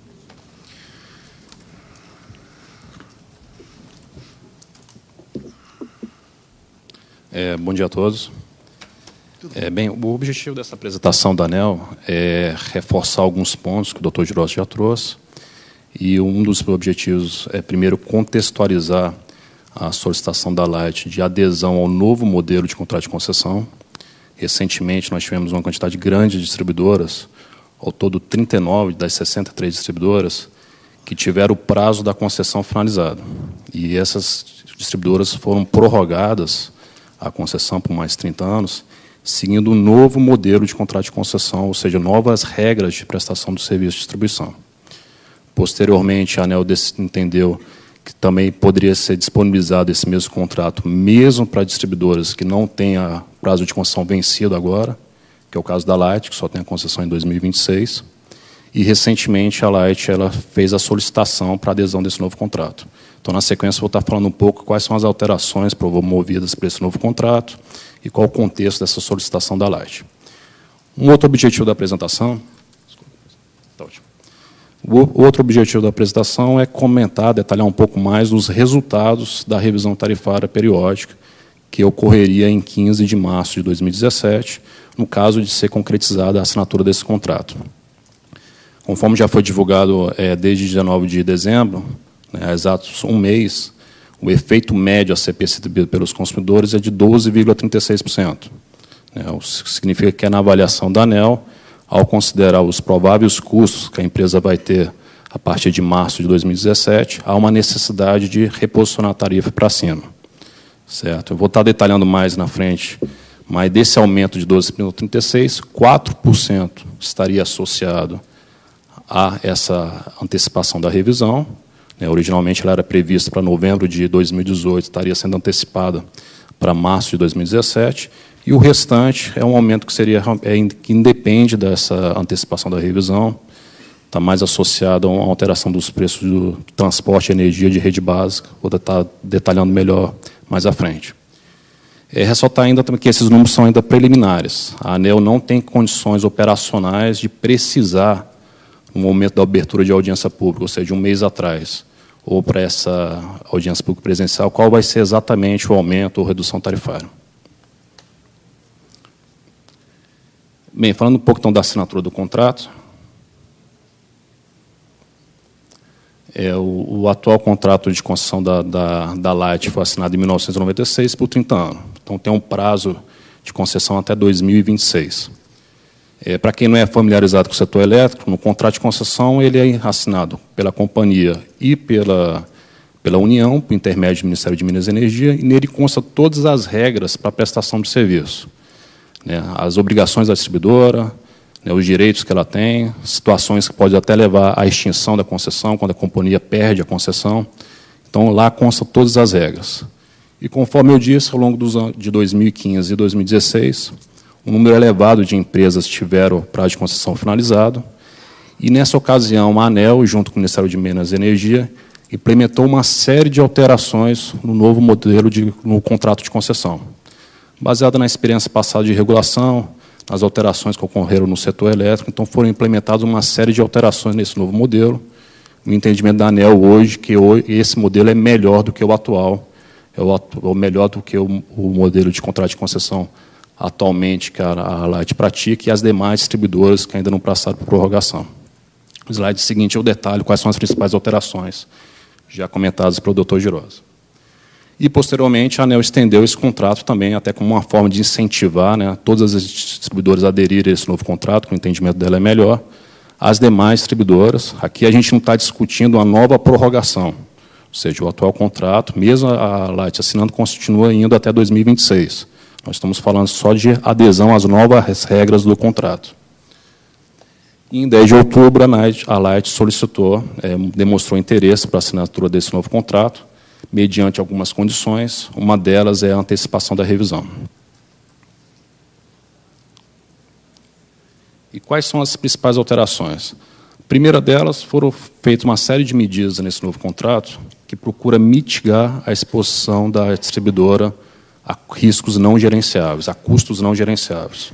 É, bom dia a todos. É, bem, o objetivo dessa apresentação da ANEL é reforçar alguns pontos que o Dr. Girossi já trouxe. E um dos objetivos é, primeiro, contextualizar a solicitação da Light de adesão ao novo modelo de contrato de concessão. Recentemente, nós tivemos uma quantidade grande de distribuidoras, ao todo 39 das 63 distribuidoras, que tiveram o prazo da concessão finalizado. E essas distribuidoras foram prorrogadas a concessão por mais 30 anos, seguindo um novo modelo de contrato de concessão, ou seja, novas regras de prestação do serviço de distribuição. Posteriormente, a ANEL entendeu que também poderia ser disponibilizado esse mesmo contrato, mesmo para distribuidoras que não tenham prazo de concessão vencido agora, que é o caso da Light, que só tem a concessão em 2026. E, recentemente, a Light ela fez a solicitação para adesão desse novo contrato. Então, na sequência, vou estar falando um pouco quais são as alterações promovidas para esse novo contrato e qual o contexto dessa solicitação da Light. Um outro objetivo da apresentação o outro objetivo da apresentação é comentar, detalhar um pouco mais os resultados da revisão tarifária periódica, que ocorreria em 15 de março de 2017, no caso de ser concretizada a assinatura desse contrato. Conforme já foi divulgado é, desde 19 de dezembro, né, há exatos um mês, o efeito médio a ser percebido pelos consumidores é de 12,36%. Né, o que significa que é na avaliação da ANEL, ao considerar os prováveis custos que a empresa vai ter a partir de março de 2017, há uma necessidade de reposicionar a tarifa para cima. Certo? Eu vou estar detalhando mais na frente, mas desse aumento de 12,36, 4% estaria associado a essa antecipação da revisão. Né? Originalmente ela era prevista para novembro de 2018, estaria sendo antecipada para março de 2017, e o restante é um aumento que seria é, que independe dessa antecipação da revisão, está mais associado a uma alteração dos preços do transporte e energia de rede básica. Vou estar detalhando melhor mais à frente. É, ressaltar ainda também que esses números são ainda preliminares. A ANEL não tem condições operacionais de precisar, no momento da abertura de audiência pública, ou seja, um mês atrás, ou para essa audiência pública presencial, qual vai ser exatamente o aumento ou redução tarifária. Bem, falando um pouco então da assinatura do contrato, É, o, o, atual contrato de concessão da, da, da Light foi assinado em 1996 por 30 anos. Então, tem um prazo de concessão até 2026. É, Para quem não é familiarizado com o setor elétrico, no contrato de concessão ele é assinado pela companhia e pela, pela União, por intermédio do Ministério de Minas e Energia, e nele consta todas as regras para a prestação de serviço. Né, as obrigações da distribuidora, né, os direitos que ela tem, situações que podem até levar à extinção da concessão, quando a companhia perde a concessão. Então, lá constam todas as regras. E, conforme eu disse, ao longo dos anos de 2015 e 2016, um número elevado de empresas tiveram o prazo de concessão finalizado, e, nessa ocasião, a ANEL, junto com o Ministério de Minas e Energia, implementou uma série de alterações no novo modelo de, no contrato de concessão, baseada na experiência passada de regulação, as alterações que ocorreram no setor elétrico, então foram implementadas uma série de alterações nesse novo modelo. O entendimento da ANEL hoje que esse modelo é melhor do que o atual, é o melhor do que o modelo de contrato de concessão atualmente que a, Light pratica e as demais distribuidoras que ainda não passaram por prorrogação. O slide seguinte é o detalhe, quais são as principais alterações, já comentadas pelo Dr. Girosa. E, posteriormente, a ANEL estendeu esse contrato também, até como uma forma de incentivar né, todas as distribuidoras a aderirem a esse novo contrato, que o entendimento dela é melhor, as demais distribuidoras. Aqui a gente não está discutindo uma nova prorrogação, ou seja, o atual contrato, mesmo a Light assinando, continua indo até 2026. Nós estamos falando só de adesão às novas regras do contrato. Em 10 de outubro, a Light solicitou, é, demonstrou interesse para a assinatura desse novo contrato, mediante algumas condições. Uma delas é a antecipação da revisão. E quais são as principais alterações? A primeira delas, foram feitas uma série de medidas nesse novo contrato que procura mitigar a exposição da distribuidora a riscos não gerenciáveis, a custos não gerenciáveis.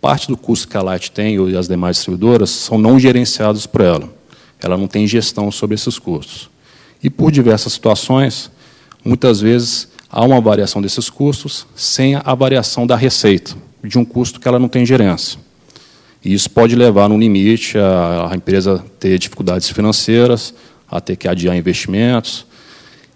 Parte do custo que a Light tem e as demais distribuidoras são não gerenciados por ela. Ela não tem gestão sobre esses custos. E por diversas situações, muitas vezes há uma variação desses custos sem a variação da receita, de um custo que ela não tem gerência. E isso pode levar, no limite, a, a empresa ter dificuldades financeiras, a ter que adiar investimentos.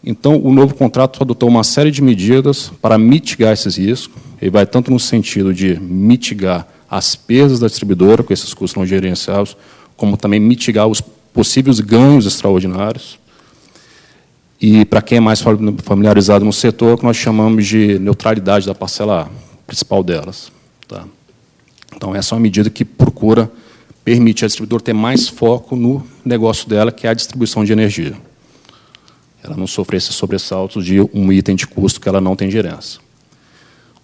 Então, o novo contrato adotou uma série de medidas para mitigar esses riscos. Ele vai tanto no sentido de mitigar as perdas da distribuidora com esses custos não gerenciados, como também mitigar os possíveis ganhos extraordinários. E, para quem é mais familiarizado no setor, que nós chamamos de neutralidade da parcela principal delas. Tá? Então, essa é uma medida que procura permitir ao distribuidor ter mais foco no negócio dela, que é a distribuição de energia. Ela não sofrer esses sobressaltos de um item de custo que ela não tem gerência.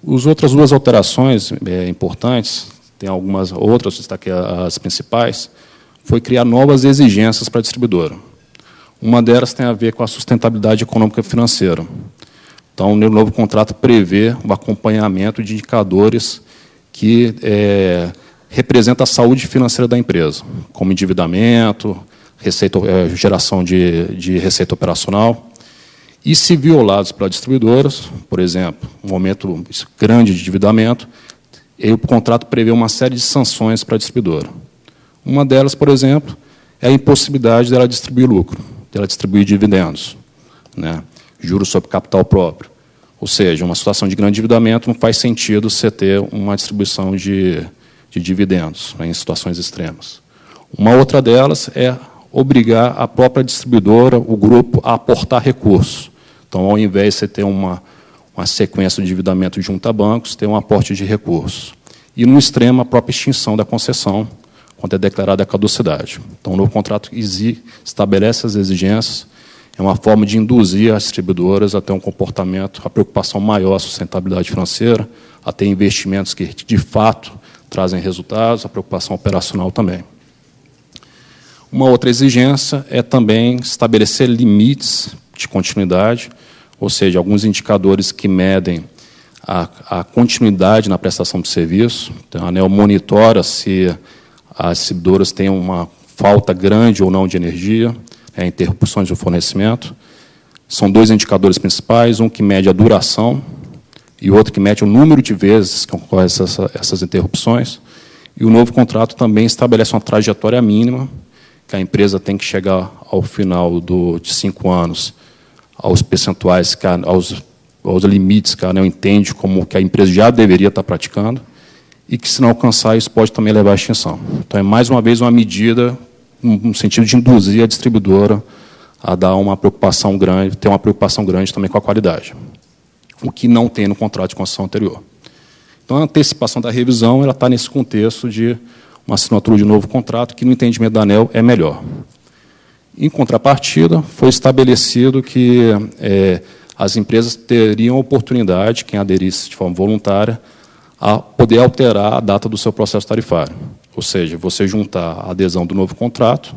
As outras duas alterações é, importantes, tem algumas outras, destaquei as principais, foi criar novas exigências para a distribuidora. Uma delas tem a ver com a sustentabilidade econômica e financeira. Então, o novo contrato prevê o acompanhamento de indicadores que é, representam a saúde financeira da empresa, como endividamento, receita, é, geração de, de receita operacional. E se violados pelas distribuidoras, por exemplo, um aumento grande de endividamento, o contrato prevê uma série de sanções para a distribuidora. Uma delas, por exemplo, é a impossibilidade dela distribuir lucro dela distribuir dividendos, né? juros sobre capital próprio. Ou seja, uma situação de grande endividamento não faz sentido você ter uma distribuição de, de dividendos né, em situações extremas. Uma outra delas é obrigar a própria distribuidora, o grupo, a aportar recursos. Então, ao invés de você ter uma, uma sequência de endividamento junto a bancos, ter um aporte de recursos. E, no extremo, a própria extinção da concessão, quando é declarada a caducidade. Então, o novo contrato estabelece as exigências, é uma forma de induzir as distribuidoras a ter um comportamento, a preocupação maior à sustentabilidade financeira, a ter investimentos que, de fato, trazem resultados, a preocupação operacional também. Uma outra exigência é também estabelecer limites de continuidade, ou seja, alguns indicadores que medem a, a continuidade na prestação de serviço. Então, a ANEL monitora se as distribuidoras têm uma falta grande ou não de energia, é, interrupções do fornecimento. São dois indicadores principais, um que mede a duração e outro que mede o número de vezes que ocorrem essas, essas interrupções. E o novo contrato também estabelece uma trajetória mínima, que a empresa tem que chegar ao final do, de cinco anos aos percentuais, aos, aos limites que a ANEL entende como que a empresa já deveria estar praticando, e que, se não alcançar, isso pode também levar à extinção. Então, é mais uma vez uma medida no sentido de induzir a distribuidora a dar uma preocupação grande, ter uma preocupação grande também com a qualidade, o que não tem no contrato de concessão anterior. Então, a antecipação da revisão ela está nesse contexto de uma assinatura de novo contrato, que, no entendimento da ANEL, é melhor. Em contrapartida, foi estabelecido que é, as empresas teriam oportunidade, quem aderisse de forma voluntária, a poder alterar a data do seu processo tarifário. Ou seja, você juntar a adesão do novo contrato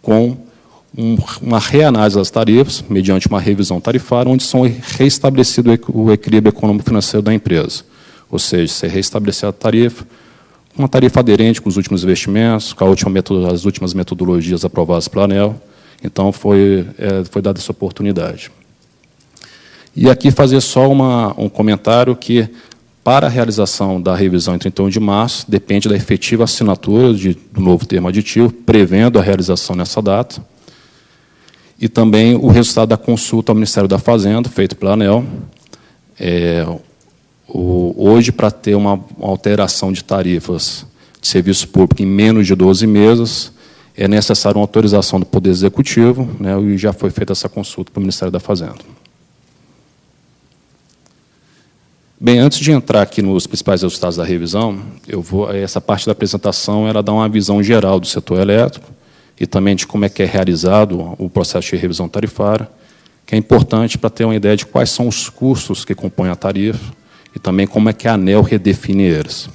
com um, uma reanálise das tarifas, mediante uma revisão tarifária, onde são reestabelecido o equilíbrio econômico-financeiro da empresa. Ou seja, você reestabelecer a tarifa, uma tarifa aderente com os últimos investimentos, com última as últimas metodologias aprovadas pela ANEL. Então, foi, é, foi dada essa oportunidade. E aqui fazer só uma, um comentário que para a realização da revisão em 31 de março, depende da efetiva assinatura de, do novo termo aditivo, prevendo a realização nessa data, e também o resultado da consulta ao Ministério da Fazenda, feito pela ANEL. É, o, hoje, para ter uma, alteração de tarifas de serviço público em menos de 12 meses, é necessário uma autorização do Poder Executivo, né, e já foi feita essa consulta para o Ministério da Fazenda. Bem, antes de entrar aqui nos principais resultados da revisão, eu vou essa parte da apresentação ela dá uma visão geral do setor elétrico e também de como é que é realizado o processo de revisão tarifária, que é importante para ter uma ideia de quais são os custos que compõem a tarifa e também como é que a ANEL redefine eles.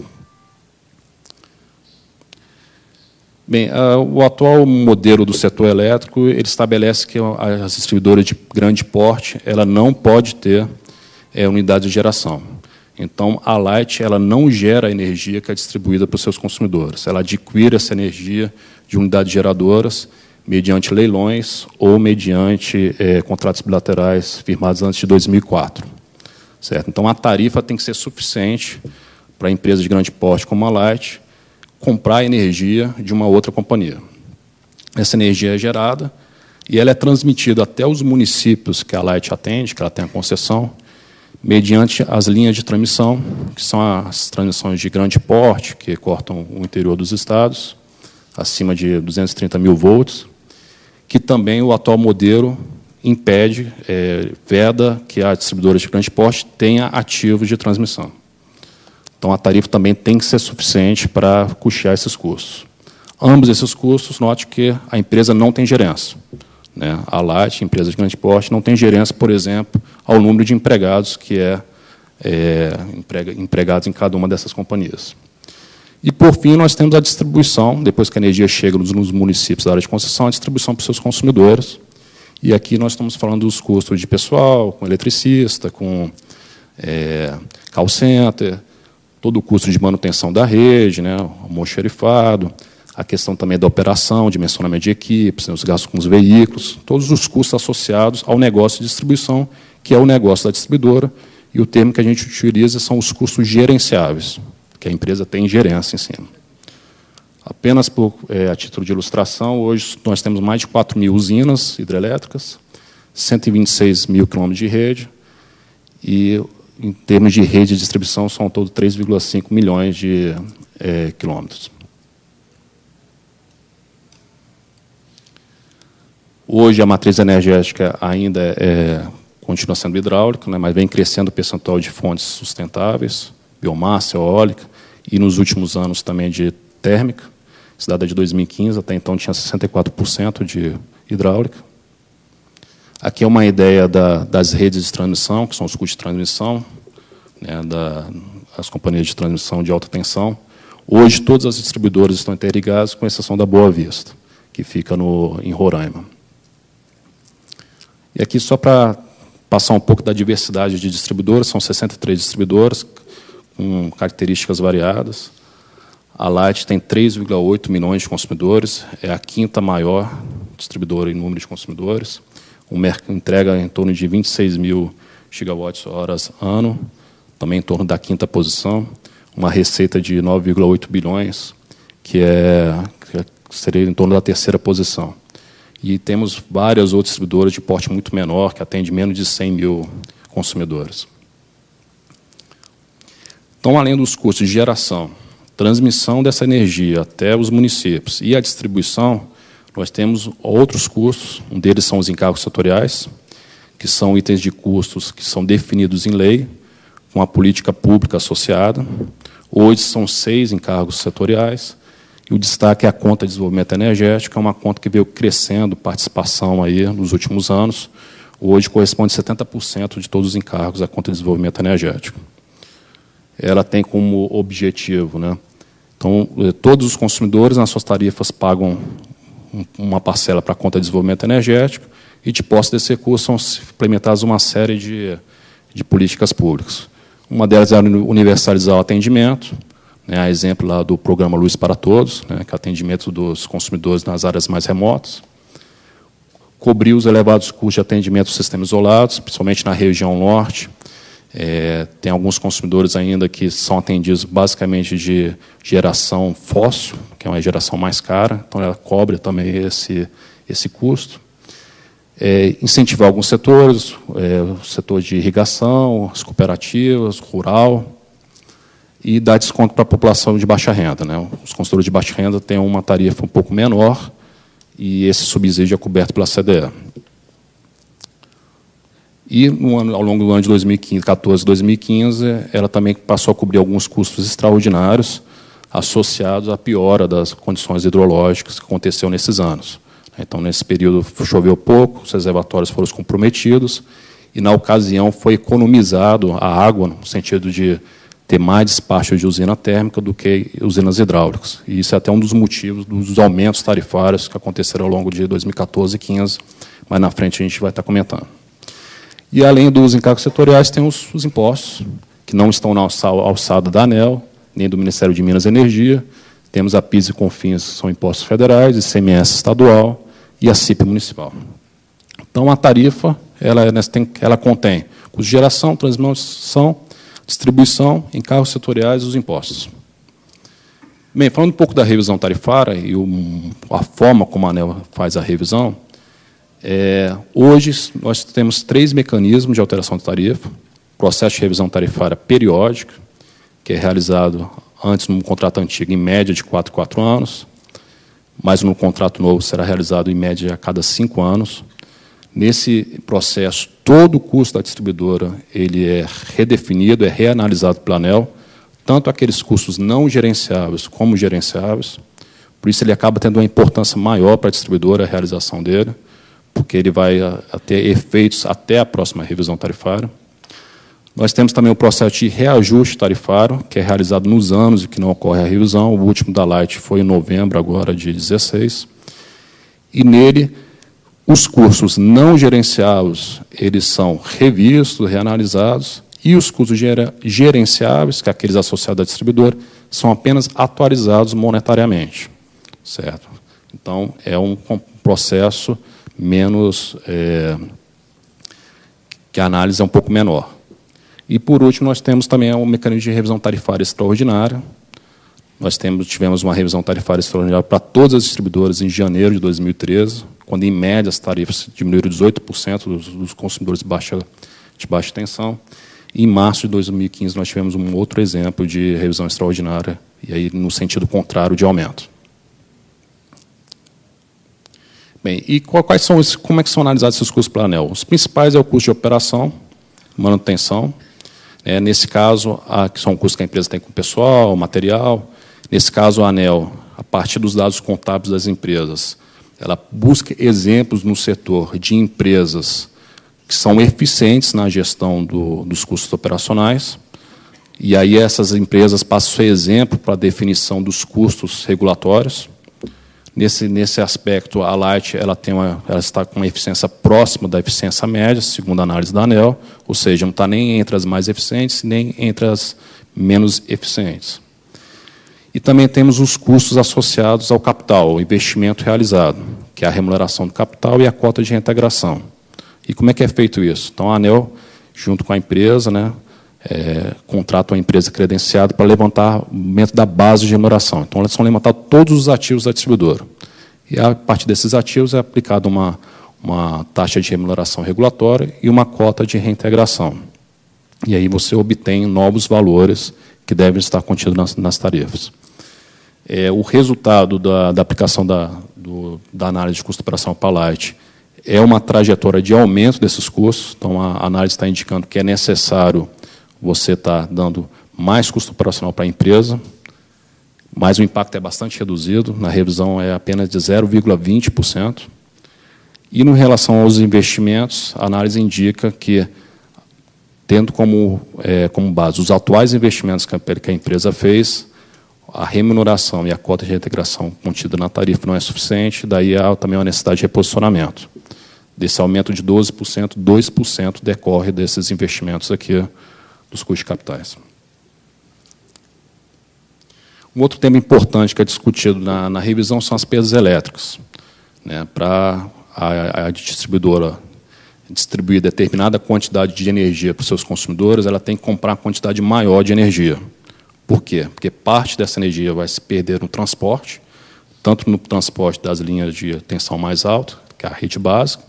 Bem, o atual modelo do setor elétrico ele estabelece que as distribuidoras de grande porte ela não pode ter é, unidade de geração. Então, a Light ela não gera a energia que é distribuída para os seus consumidores. Ela adquire essa energia de unidades geradoras mediante leilões ou mediante é, contratos bilaterais firmados antes de 2004. Certo? Então, a tarifa tem que ser suficiente para a empresa de grande porte como a Light comprar energia de uma outra companhia. Essa energia é gerada e ela é transmitida até os municípios que a Light atende, que ela tem a concessão, mediante as linhas de transmissão, que são as transmissões de grande porte, que cortam o interior dos estados, acima de 230 mil volts, que também o atual modelo impede, é, veda que a distribuidora de grande porte tenha ativos de transmissão. Então, a tarifa também tem que ser suficiente para custear esses custos. Ambos esses custos, note que a empresa não tem gerência. Né? A LAT, empresa de grande porte, não tem gerência, por exemplo, ao número de empregados que é, é emprega, empregados em cada uma dessas companhias. E, por fim, nós temos a distribuição, depois que a energia chega nos, municípios da área de concessão, a distribuição para os seus consumidores. E aqui nós estamos falando dos custos de pessoal, com eletricista, com é, call center, todo o custo de manutenção da rede, né, almoxerifado, a questão também da operação, dimensionamento de equipes, né, os gastos com os veículos, todos os custos associados ao negócio de distribuição, que é o negócio da distribuidora, e o termo que a gente utiliza são os custos gerenciáveis, que a empresa tem gerência em cima. Apenas por, é, a título de ilustração, hoje nós temos mais de 4 mil usinas hidrelétricas, 126 mil quilômetros de rede, e em termos de rede de distribuição, são todo 3,5 milhões de é, quilômetros. Hoje a matriz energética ainda é, continua sendo hidráulica, né, mas vem crescendo o percentual de fontes sustentáveis, biomassa, eólica, e nos últimos anos também de térmica. Esse dado é de 2015, até então tinha 64% de hidráulica. Aqui é uma ideia da, das redes de transmissão, que são os custos de transmissão, né, das companhias de transmissão de alta tensão. Hoje, todas as distribuidoras estão interligadas, com exceção da Boa Vista, que fica no, em Roraima. E aqui, só para passar um pouco da diversidade de distribuidoras, são 63 distribuidoras, com características variadas. A Light tem 3,8 milhões de consumidores, é a quinta maior distribuidora em número de consumidores. Entrega em torno de 26 mil gigawatts-horas ano, também em torno da quinta posição. Uma receita de 9,8 bilhões, que, é, que seria em torno da terceira posição. E temos várias outras distribuidoras de porte muito menor, que atende menos de 100 mil consumidores. Então, além dos custos de geração, transmissão dessa energia até os municípios e a distribuição, nós temos outros custos. Um deles são os encargos setoriais, que são itens de custos que são definidos em lei, com a política pública associada. Hoje são seis encargos setoriais, e o destaque é a conta de desenvolvimento energético, é uma conta que veio crescendo participação aí nos últimos anos. Hoje corresponde a 70% de todos os encargos à conta de desenvolvimento energético. Ela tem como objetivo, né? Então, eh, todos os consumidores nas suas tarifas pagam uma parcela para a conta de desenvolvimento energético e de posse desse recurso são implementadas uma série de, de políticas públicas. Uma delas é universalizar o atendimento, né, a exemplo lá do programa Luz para Todos, né, que é atendimento dos consumidores nas áreas mais remotas. Cobrir os elevados custos de atendimento dos sistemas isolados, principalmente na região norte. É, tem alguns consumidores ainda que são atendidos basicamente de geração fóssil, que é uma geração mais cara, então ela cobre também esse, esse custo. É, incentivar alguns setores, é, o setor de irrigação, as cooperativas, rural, e dar desconto para a população de baixa renda. Né? Os consultores de baixa renda têm uma tarifa um pouco menor e esse subsídio é coberto pela CDE. E ano, ao longo do ano de 2014 2015, ela também passou a cobrir alguns custos extraordinários associados à piora das condições hidrológicas que aconteceu nesses anos. Então, nesse período, choveu pouco, os reservatórios foram comprometidos, e, na ocasião, foi economizado a água, no sentido de ter mais despacho de usina térmica do que usinas hidráulicas. E isso é até um dos motivos dos aumentos tarifários que aconteceram ao longo de 2014 e 2015, mas na frente a gente vai estar comentando. E, além dos encargos setoriais, tem os, os impostos, que não estão na alçada da ANEL, nem do Ministério de Minas e Energia. Temos a PIS e CONFINS, que são impostos federais, ICMS estadual e a CIP municipal. Então, a tarifa ela, é ela contém custo de geração, transmissão, distribuição, encargos setoriais e os impostos. Bem, falando um pouco da revisão tarifária e a forma como a ANEL faz a revisão, é, hoje nós temos três mecanismos de alteração de tarifa. Processo de revisão tarifária periódica, que é realizado antes no contrato antigo, em média de 4 4 anos, mas no contrato novo será realizado em média a cada 5 anos. Nesse processo, todo o custo da distribuidora ele é redefinido, é reanalisado pelo ANEL, tanto aqueles custos não gerenciáveis como gerenciáveis. Por isso, ele acaba tendo uma importância maior para a distribuidora a realização dele, porque ele vai ter efeitos até a próxima revisão tarifária. Nós temos também o processo de reajuste tarifário, que é realizado nos anos e que não ocorre a revisão. O último da Light foi em novembro agora de 16. E nele os custos não gerenciáveis, eles são revistos, reanalisados, e os custos gerenciáveis, que é aqueles associados ao distribuidor, são apenas atualizados monetariamente. Certo? Então, é um processo menos... É, que a análise é um pouco menor. E, por último, nós temos também o mecanismo de revisão tarifária extraordinária. Nós temos, tivemos uma revisão tarifária extraordinária para todas as distribuidoras em janeiro de 2013, quando, em média, as tarifas diminuíram 18% dos, dos consumidores de baixa, de baixa tensão. E, em março de 2015, nós tivemos um outro exemplo de revisão extraordinária, e aí no sentido contrário de aumento. Bem, e quais são os, como é que são analisados esses custos pela ANEL? Os principais é o custo de operação, manutenção. É, nesse caso, a, que são custos que a empresa tem com pessoal, material. Nesse caso, a ANEL, a partir dos dados contábeis das empresas, ela busca exemplos no setor de empresas que são eficientes na gestão do, dos custos operacionais, e aí essas empresas passam a ser exemplo para a definição dos custos regulatórios. Nesse, nesse aspecto, a Light ela tem uma, ela está com uma eficiência próxima da eficiência média, segundo a análise da ANEL, ou seja, não está nem entre as mais eficientes, nem entre as menos eficientes. E também temos os custos associados ao capital, ao investimento realizado, que é a remuneração do capital e a cota de reintegração. E como é que é feito isso? Então, a ANEL, junto com a empresa, né, é, contrata uma empresa credenciada para levantar dentro da base de remuneração. Então, elas são levantados todos os ativos da distribuidora. E, a partir desses ativos, é aplicada uma, uma taxa de remuneração regulatória e uma cota de reintegração. E aí você obtém novos valores que devem estar contidos nas, nas tarifas. É, o resultado da, da aplicação da, do, da análise de custo operacional Light é uma trajetória de aumento desses custos. Então, a análise está indicando que é necessário você está dando mais custo operacional para a empresa, mas o impacto é bastante reduzido, na revisão é apenas de 0,20%. E, no relação aos investimentos, a análise indica que, tendo como, é, como base os atuais investimentos que a, empresa fez, a remuneração e a cota de reintegração contida na tarifa não é suficiente, daí há também uma necessidade de reposicionamento. Desse aumento de 12%, 2% decorre desses investimentos aqui dos custos capitais. Um outro tema importante que é discutido na, na revisão são as perdas elétricas. Né, Para a, a distribuidora distribuir determinada quantidade de energia para os seus consumidores, ela tem que comprar uma quantidade maior de energia. Por quê? Porque parte dessa energia vai se perder no transporte, tanto no transporte das linhas de tensão mais alta, que é a rede básica,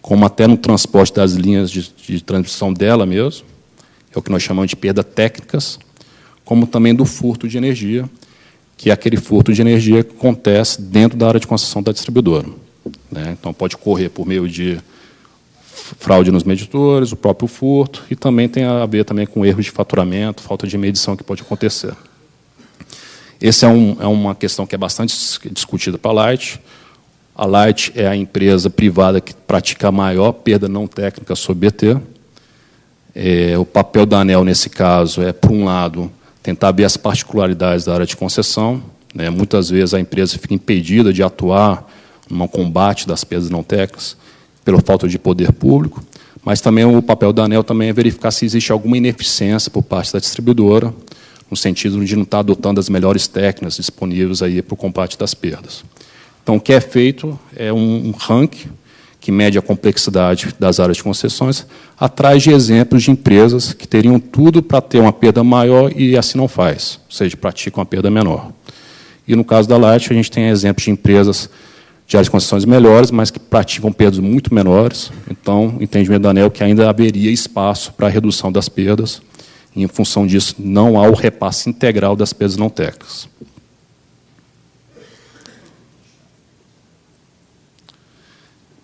como até no transporte das linhas de, de transmissão dela mesmo, é o que nós chamamos de perdas técnicas, como também do furto de energia, que é aquele furto de energia que acontece dentro da área de concessão da distribuidora. Né? Então, pode correr por meio de fraude nos medidores, o próprio furto, e também tem a ver também com erros de faturamento, falta de medição que pode acontecer. Essa é, um, é uma questão que é bastante discutida para a Light. A Light é a empresa privada que pratica a maior perda não técnica sobre BT. É, o papel da ANEL, nesse caso, é, por um lado, tentar ver as particularidades da área de concessão. Né? Muitas vezes a empresa fica impedida de atuar no combate das perdas não técnicas pela falta de poder público, mas também o papel da ANEL também é verificar se existe alguma ineficiência por parte da distribuidora, no sentido de não estar adotando as melhores técnicas disponíveis aí para o combate das perdas. Então, o que é feito é um ranking que mede a complexidade das áreas de concessões, atrás de exemplos de empresas que teriam tudo para ter uma perda maior e assim não faz, ou seja, praticam uma perda menor. E no caso da Light, a gente tem exemplos de empresas de áreas de concessões melhores, mas que praticam perdas muito menores. Então, o entendimento da ANEL é que ainda haveria espaço para a redução das perdas, e, em função disso, não há o repasse integral das perdas não técnicas.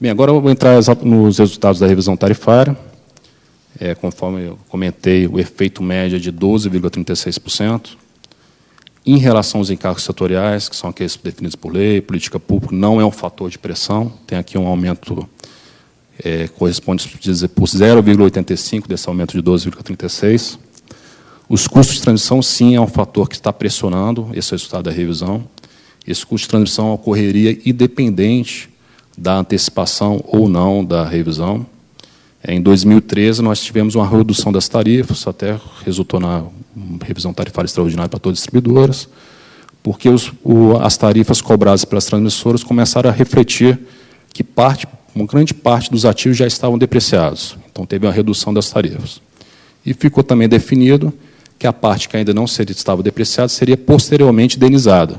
Bem, agora eu vou entrar nos resultados da revisão tarifária. É, conforme eu comentei, o efeito médio é de 12,36%. Em relação aos encargos setoriais, que são aqueles definidos por lei, política pública, não é um fator de pressão. Tem aqui um aumento, é, corresponde dizer, por 0,85% desse aumento de 12,36%. Os custos de transmissão, sim, é um fator que está pressionando esse resultado da revisão. Esse custo de transmissão ocorreria independente da antecipação ou não da revisão. Em 2013, nós tivemos uma redução das tarifas, até resultou na revisão tarifária extraordinária para todas as distribuidoras, porque os, o, as tarifas cobradas pelas transmissoras começaram a refletir que parte, uma grande parte dos ativos já estavam depreciados. Então, teve uma redução das tarifas. E ficou também definido que a parte que ainda não seria, estava depreciada seria posteriormente indenizada,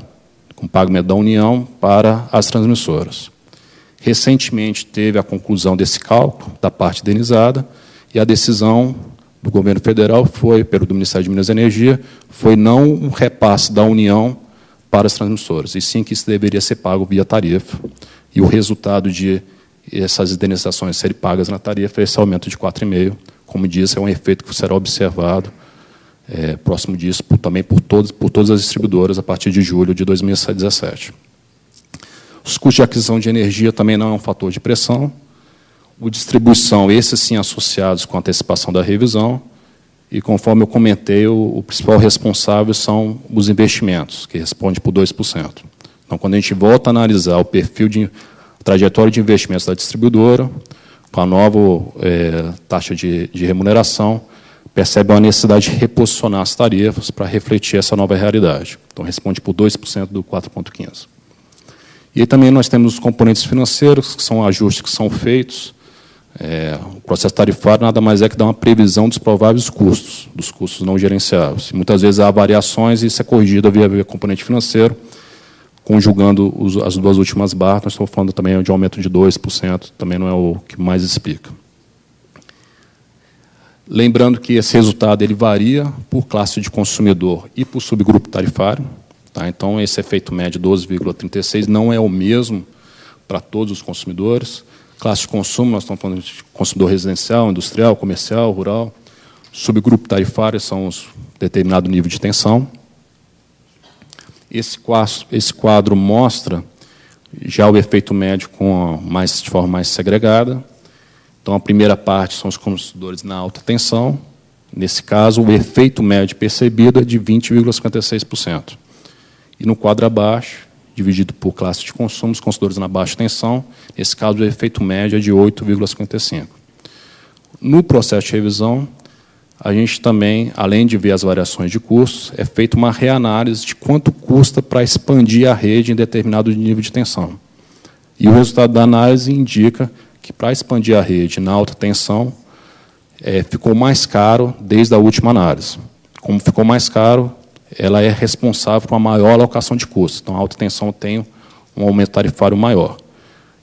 com pagamento da União para as transmissoras. Recentemente teve a conclusão desse cálculo da parte indenizada e a decisão do governo federal foi, pelo Ministério de Minas e Energia, foi não um repasse da União para as transmissoras, e sim que isso deveria ser pago via tarifa. E o resultado de essas indenizações serem pagas na tarifa é esse aumento de 4,5%. Como disse, é um efeito que será observado é, próximo disso por, também por, todos, por todas as distribuidoras a partir de julho de 2017. Os custos de aquisição de energia também não é um fator de pressão. O distribuição, esses sim associados com a antecipação da revisão. E, conforme eu comentei, o, o principal responsável são os investimentos, que responde por 2%. Então, quando a gente volta a analisar o perfil de trajetória de investimentos da distribuidora, com a nova é, taxa de, de remuneração, percebe a necessidade de reposicionar as tarifas para refletir essa nova realidade. Então, responde por 2% do 4,15%. E também nós temos os componentes financeiros, que são ajustes que são feitos. É, o processo tarifário nada mais é que dar uma previsão dos prováveis custos, dos custos não gerenciáveis. Muitas vezes há variações e isso é corrigido via, via componente financeiro, conjugando os, as duas últimas barras, nós estamos falando também de aumento de 2%, também não é o que mais explica. Lembrando que esse resultado ele varia por classe de consumidor e por subgrupo tarifário. Tá? Então, esse efeito médio 12,36 não é o mesmo para todos os consumidores. Classe de consumo, nós estamos falando de consumidor residencial, industrial, comercial, rural. Subgrupo tarifário são os determinado nível de tensão. Esse quadro, esse quadro mostra já o efeito médio com mais, de forma mais segregada. Então, a primeira parte são os consumidores na alta tensão. Nesse caso, o efeito médio percebido é de 20,56%. E no quadro abaixo, dividido por classe de consumo, os consumidores na baixa tensão, nesse caso, o efeito médio é de 8,55%. No processo de revisão, a gente também, além de ver as variações de custos, é feita uma reanálise de quanto custa para expandir a rede em determinado nível de tensão. E o resultado da análise indica que para expandir a rede na alta tensão, é, ficou mais caro desde a última análise. Como ficou mais caro, ela é responsável por uma maior alocação de custos. Então, a alta tensão tem um aumento tarifário maior.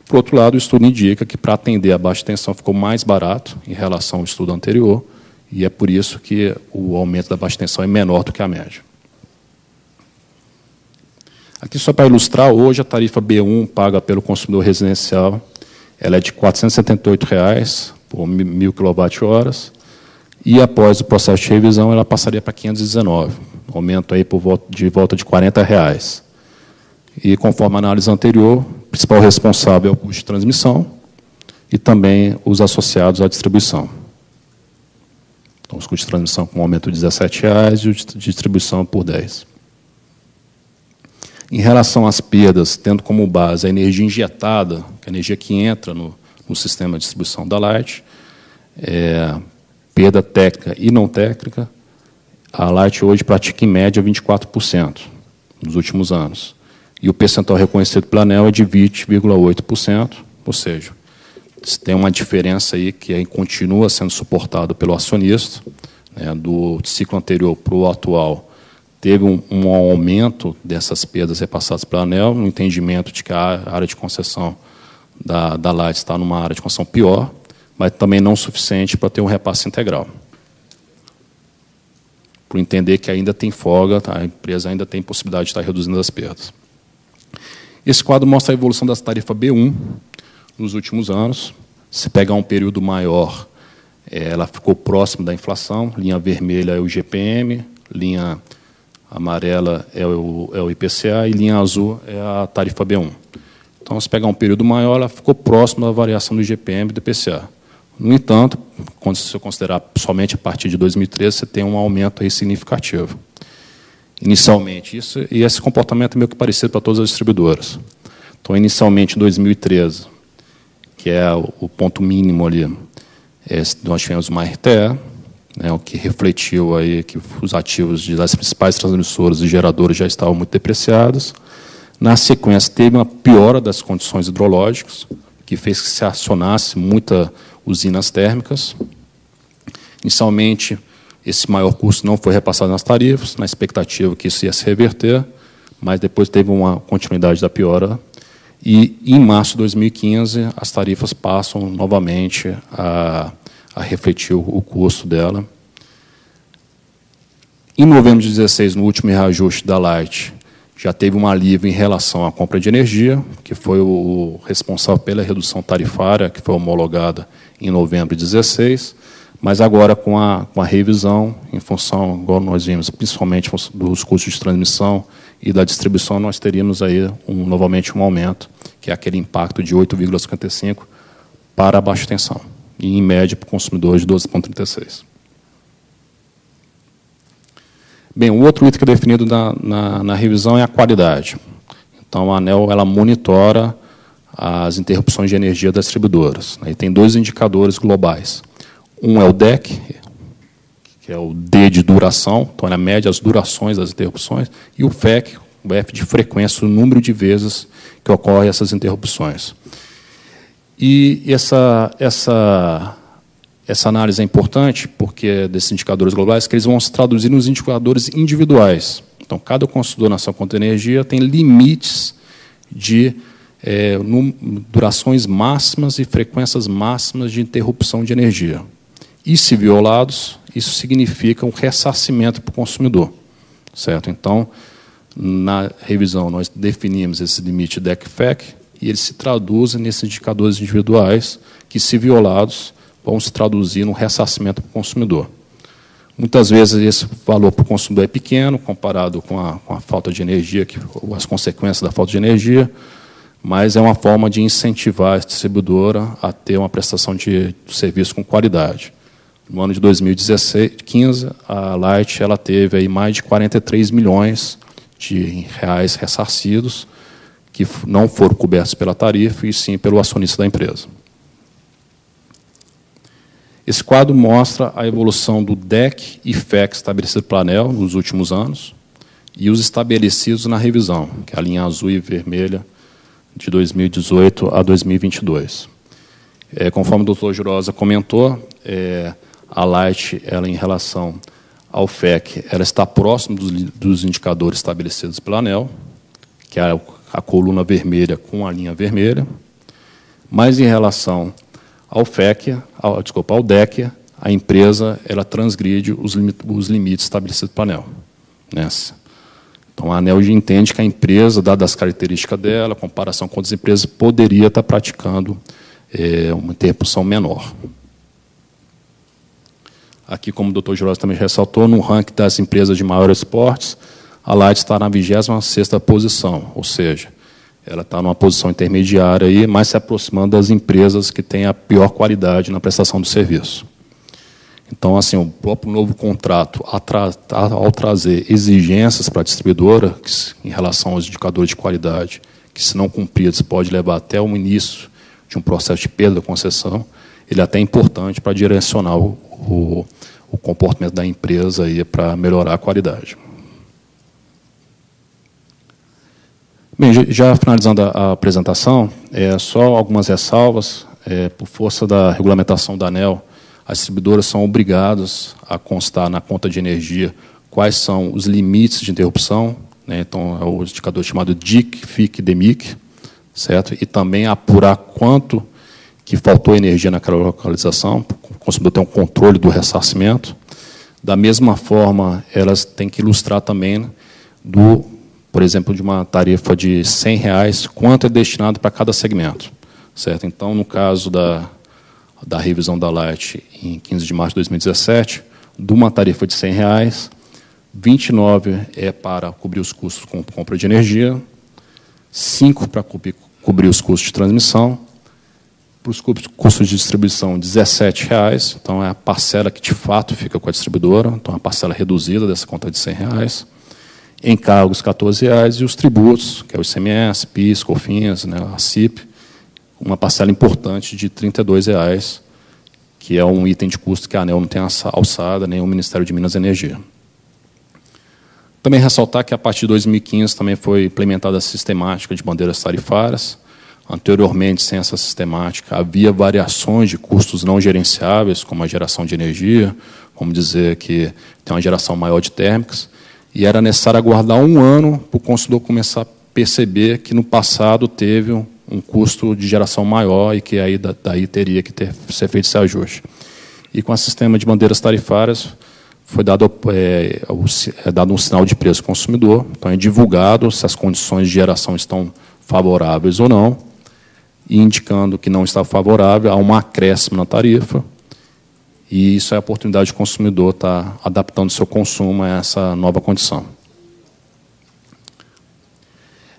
Por outro lado, o estudo indica que para atender a baixa tensão ficou mais barato em relação ao estudo anterior, e é por isso que o aumento da baixa tensão é menor do que a média. Aqui, só para ilustrar, hoje a tarifa B1 paga pelo consumidor residencial ela é de 478 reais por mil kWh, e após o processo de revisão ela passaria para 519, aumento aí por volta, de volta de 40 reais. E conforme a análise anterior, o principal responsável é o custo de transmissão e também os associados à distribuição. Então, os custos de transmissão com aumento de R$ 17,00 e o de distribuição por R$ 10. Em relação às perdas, tendo como base a energia injetada, é a energia que entra no, no sistema de distribuição da Light, é, perda técnica e não técnica, a Light hoje pratica em média 24% nos últimos anos. E o percentual reconhecido pela ANEL é de 20,8%, ou seja, tem uma diferença aí que aí continua sendo suportada pelo acionista, né, do ciclo anterior para o atual, teve um, um, aumento dessas perdas repassadas pela ANEL, no entendimento de que a área de concessão da, da Light está numa área de concessão pior, mas também não suficiente para ter um repasse integral. Por entender que ainda tem folga, tá? a empresa ainda tem possibilidade de estar reduzindo as perdas. Esse quadro mostra a evolução das tarifas B1 nos últimos anos. Se pegar um período maior, eh, ela ficou próxima da inflação, linha vermelha é o GPM, linha amarela é o, é o IPCA e linha azul é a tarifa B1. Então, se pegar um período maior, ela ficou próxima da variação do IGPM e do IPCA. No entanto, quando se considerar somente a partir de 2013, você tem um aumento aí significativo. Inicialmente, isso, e esse comportamento é meio que parecido para todas as distribuidoras. Então, inicialmente, em 2013, que é o ponto mínimo ali, é, nós tivemos uma RTE, né, o que refletiu aí que os ativos das principais transmissoras e geradoras já estavam muito depreciados. Na sequência, teve uma piora das condições hidrológicas, que fez que se acionasse muitas usinas térmicas. Inicialmente, esse maior custo não foi repassado nas tarifas, na expectativa que isso ia se reverter, mas depois teve uma continuidade da piora. E, em março de 2015, as tarifas passam novamente a, a refletir o, o custo dela. Em novembro de 2016, no último reajuste da Light, já teve um alívio em relação à compra de energia, que foi o responsável pela redução tarifária, que foi homologada em novembro de 2016, mas agora com a, com a revisão, em função, igual nós vimos, principalmente dos custos de transmissão e da distribuição, nós teríamos aí um, novamente um aumento, que é aquele impacto de 8,55 para a baixa tensão, e em média para o consumidor de 12,36. Bem, o outro item que é definido na, na, na revisão é a qualidade. Então, a ANEL ela monitora as interrupções de energia das distribuidoras. Né? E tem dois indicadores globais. Um é o DEC, que é o D de duração, então ela mede as durações das interrupções, e o FEC, o F de frequência, o número de vezes que ocorrem essas interrupções. E essa, essa, essa análise é importante, porque desses indicadores globais, que eles vão se traduzir nos indicadores individuais. Então, cada consumidor na sua conta de energia tem limites de é, durações máximas e frequências máximas de interrupção de energia. E, se violados, isso significa um ressarcimento para o consumidor. Certo? Então, na revisão, nós definimos esse limite DEC-FEC e eles se traduzem nesses indicadores individuais que, se violados, vão se traduzir no ressarcimento para o consumidor. Muitas vezes esse valor para o consumidor é pequeno, comparado com a, com a falta de energia, que, ou as consequências da falta de energia, mas é uma forma de incentivar a distribuidora a ter uma prestação de serviço com qualidade. No ano de 2015, a Light ela teve aí mais de 43 milhões de reais ressarcidos, que não foram cobertos pela tarifa, e sim pelo acionista da empresa. Esse quadro mostra a evolução do DEC e FEC estabelecido pela ANEL nos últimos anos e os estabelecidos na revisão, que é a linha azul e vermelha de 2018 a 2022. É, conforme o doutor Jurosa comentou, é, a Light, ela em relação ao FEC, ela está próximo dos, dos indicadores estabelecidos pela ANEL, que é a, a coluna vermelha com a linha vermelha, mas em relação ao FEC, ao, desculpa, ao DEC, a empresa ela transgride os, os limites estabelecidos pela ANEL. Nessa. Então, a ANEL entende que a empresa, dadas as características dela, comparação com outras empresas, poderia estar praticando é, uma interrupção menor. Aqui, como o Dr. Giroz também ressaltou, no ranking das empresas de maiores portes, a Light está na 26ª posição, ou seja, ela está numa posição intermediária, aí, mas se aproximando das empresas que têm a pior qualidade na prestação do serviço. Então, assim, o próprio novo contrato, ao trazer exigências para a distribuidora em relação aos indicadores de qualidade, que se não cumpridos pode levar até o início de um processo de perda da concessão, ele é até importante para direcionar o, o, o comportamento da empresa para melhorar a qualidade. Bem, já finalizando a apresentação, é, só algumas ressalvas. É, por força da regulamentação da ANEL, as distribuidoras são obrigadas a constar na conta de energia quais são os limites de interrupção, né, então é o indicador chamado DIC, FIC DEMIC, certo? e também apurar quanto que faltou energia naquela localização, o consumidor tem um controle do ressarcimento. Da mesma forma, elas têm que ilustrar também do, por exemplo, de uma tarifa de 100 reais, quanto é destinado para cada segmento. Certo? Então, no caso da, da revisão da Light em 15 de março de 2017, de uma tarifa de 100 reais, 29 é para cobrir os custos com compra de energia, 5 para cobrir, cobrir os custos de transmissão, para os custos de distribuição, R$ 17,00, então é a parcela que de fato fica com a distribuidora, então é a parcela reduzida dessa conta de R$ 100,00. Encargos, R$ 14,00, e os tributos, que é o ICMS, PIS, COFINS, né, a CIP, uma parcela importante de R$ 32,00, que é um item de custo que a ANEL não tem alçada, nem o Ministério de Minas e Energia. Também ressaltar que, a partir de 2015, também foi implementada a sistemática de bandeiras tarifárias. Anteriormente, sem essa sistemática, havia variações de custos não gerenciáveis, como a geração de energia, vamos dizer que tem uma geração maior de térmicas, e era necessário aguardar um ano para o consumidor começar a perceber que no passado teve um custo de geração maior e que aí daí teria que ter, ser feito esse ajuste. E com o sistema de bandeiras tarifárias, foi dado, é, é dado um sinal de preço ao consumidor, então é divulgado se as condições de geração estão favoráveis ou não, e indicando que não está favorável a um acréscimo na tarifa, e isso é a oportunidade do consumidor estar adaptando seu consumo a essa nova condição.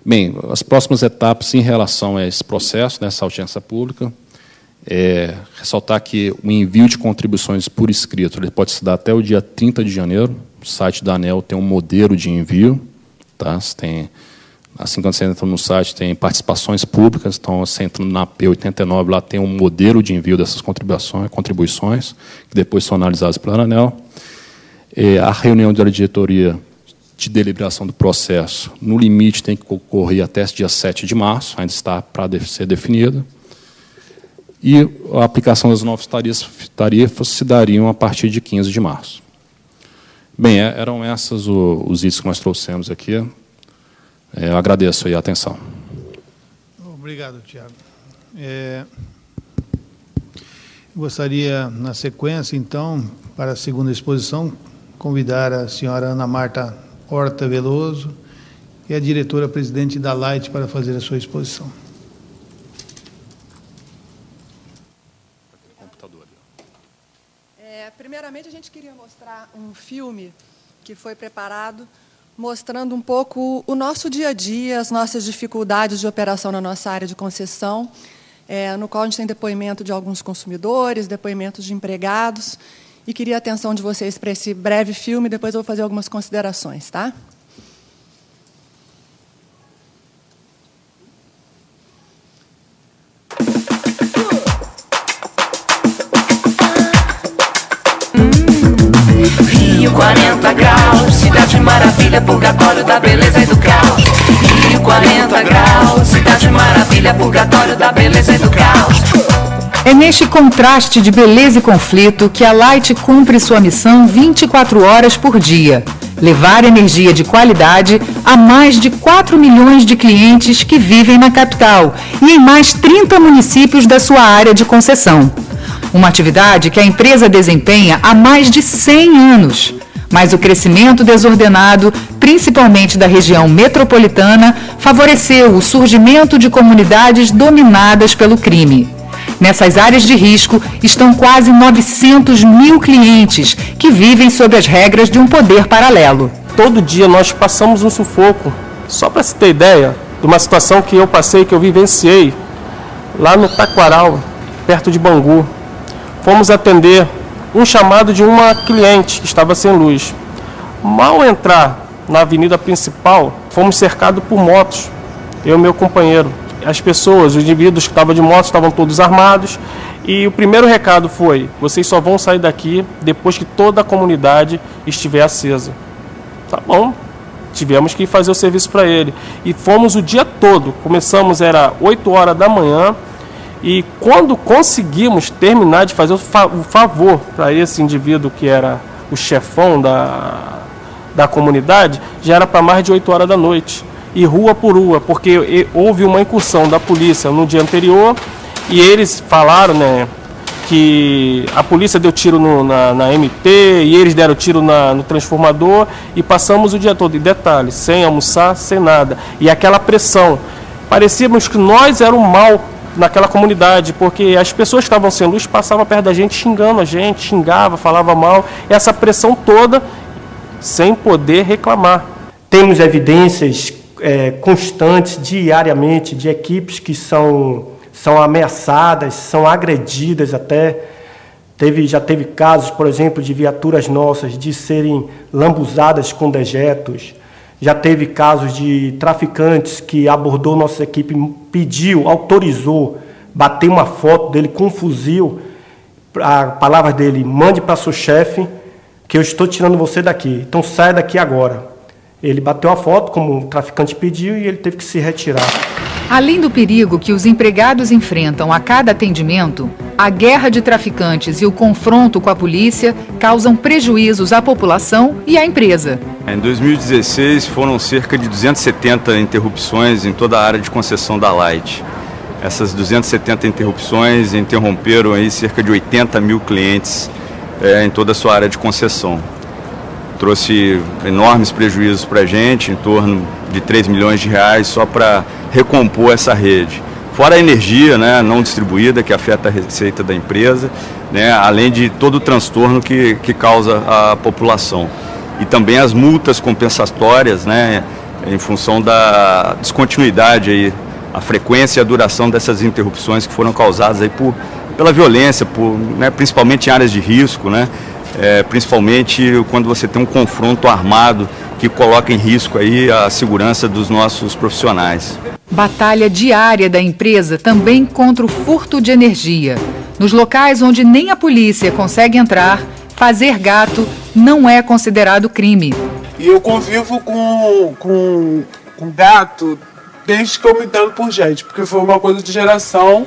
Bem, as próximas etapas em relação a esse processo, nessa audiência pública, é, ressaltar que o envio de contribuições por escrito ele pode se dar até o dia 30 de janeiro. O site da ANEL tem um modelo de envio. Tá? Você tem Assim, quando você entra no site, tem participações públicas. Então, você entra na P89, lá tem um modelo de envio dessas contribuições, contribuições que depois são analisadas pela ANEL. E a reunião da diretoria de deliberação do processo, no limite, tem que ocorrer até dia 7 de março, ainda está para ser definida. E a aplicação das novas tarifas, tarifas se dariam a partir de 15 de março. Bem, é, eram esses os itens que nós trouxemos aqui. É, eu agradeço a atenção. Obrigado, Tiago. É, gostaria, na sequência, então, para a segunda exposição, convidar a senhora Ana Marta Horta Veloso e a diretora-presidente da Light para fazer a sua exposição. É, primeiramente, a gente queria mostrar um filme que foi preparado mostrando um pouco o nosso dia a dia, as nossas dificuldades de operação na nossa área de concessão, é, no qual a gente tem depoimento de alguns consumidores, depoimentos de empregados, e queria a atenção de vocês para esse breve filme, depois eu vou fazer algumas considerações, tá? Rio 40 graus, cidade maravilha, purgatório da beleza e do caos. Rio 40 graus, cidade maravilha, purgatório da beleza e do caos. É neste contraste de beleza e conflito que a Light cumpre sua missão 24 horas por dia. Levar energia de qualidade a mais de 4 milhões de clientes que vivem na capital e em mais 30 municípios da sua área de concessão. Uma atividade que a empresa desempenha há mais de 100 anos. Mas o crescimento desordenado, principalmente da região metropolitana, favoreceu o surgimento de comunidades dominadas pelo crime. Nessas áreas de risco estão quase 900 mil clientes que vivem sob as regras de um poder paralelo. Todo dia nós passamos um sufoco. Só para se ter ideia de uma situação que eu passei, que eu vivenciei, lá no Taquaral, perto de Bangu. Fomos atender um chamado de uma cliente que estava sem luz. Mal entrar na avenida principal, fomos cercados por motos, eu e meu companheiro as pessoas, os indivíduos que estavam de moto estavam todos armados. E o primeiro recado foi: vocês só vão sair daqui depois que toda a comunidade estiver acesa. Tá bom. Tivemos que fazer o serviço para ele. E fomos o dia todo. Começamos, era 8 horas da manhã. E quando conseguimos terminar de fazer o, fa o favor para esse indivíduo que era o chefão da, da comunidade, já era para mais de 8 horas da noite e rua por rua, porque houve uma incursão da polícia no dia anterior e eles falaram, né, que a polícia deu tiro no, na, na, MT e eles deram tiro na, no transformador e passamos o dia todo. E detalhe, sem almoçar, sem nada. E aquela pressão. Parecíamos que nós éramos mal naquela comunidade, porque as pessoas que estavam sem luz passavam perto da gente xingando a gente, xingava, falava mal. Essa pressão toda sem poder reclamar. Temos evidências é, constantes, diariamente, de equipes que são, são ameaçadas, são agredidas até. Teve, já teve casos, por exemplo, de viaturas nossas de serem lambuzadas com dejetos. Já teve casos de traficantes que abordou nossa equipe, pediu, autorizou, bater uma foto dele com um fuzil. A palavra dele, mande para seu chefe que eu estou tirando você daqui. Então saia daqui agora. Ele bateu a foto, como o traficante pediu, e ele teve que se retirar. Além do perigo que os empregados enfrentam a cada atendimento, a guerra de traficantes e o confronto com a polícia causam prejuízos à população e à empresa. Em 2016 foram cerca de 270 interrupções em toda a área de concessão da Light. Essas 270 interrupções interromperam aí cerca de 80 mil clientes é, em toda a sua área de concessão trouxe enormes prejuízos para a gente, em torno de 3 milhões de reais só para recompor essa rede. Fora a energia né, não distribuída, que afeta a receita da empresa, né, além de todo o transtorno que, que causa a população. E também as multas compensatórias, né, em função da descontinuidade, aí, a frequência e a duração dessas interrupções que foram causadas aí por, pela violência, por, né, principalmente em áreas de risco, né, é, principalmente quando você tem um confronto armado que coloca em risco aí a segurança dos nossos profissionais. Batalha diária da empresa também contra o furto de energia. Nos locais onde nem a polícia consegue entrar, fazer gato não é considerado crime. E eu convivo com, com, com gato desde que eu me entendo por gente, porque foi uma coisa de geração.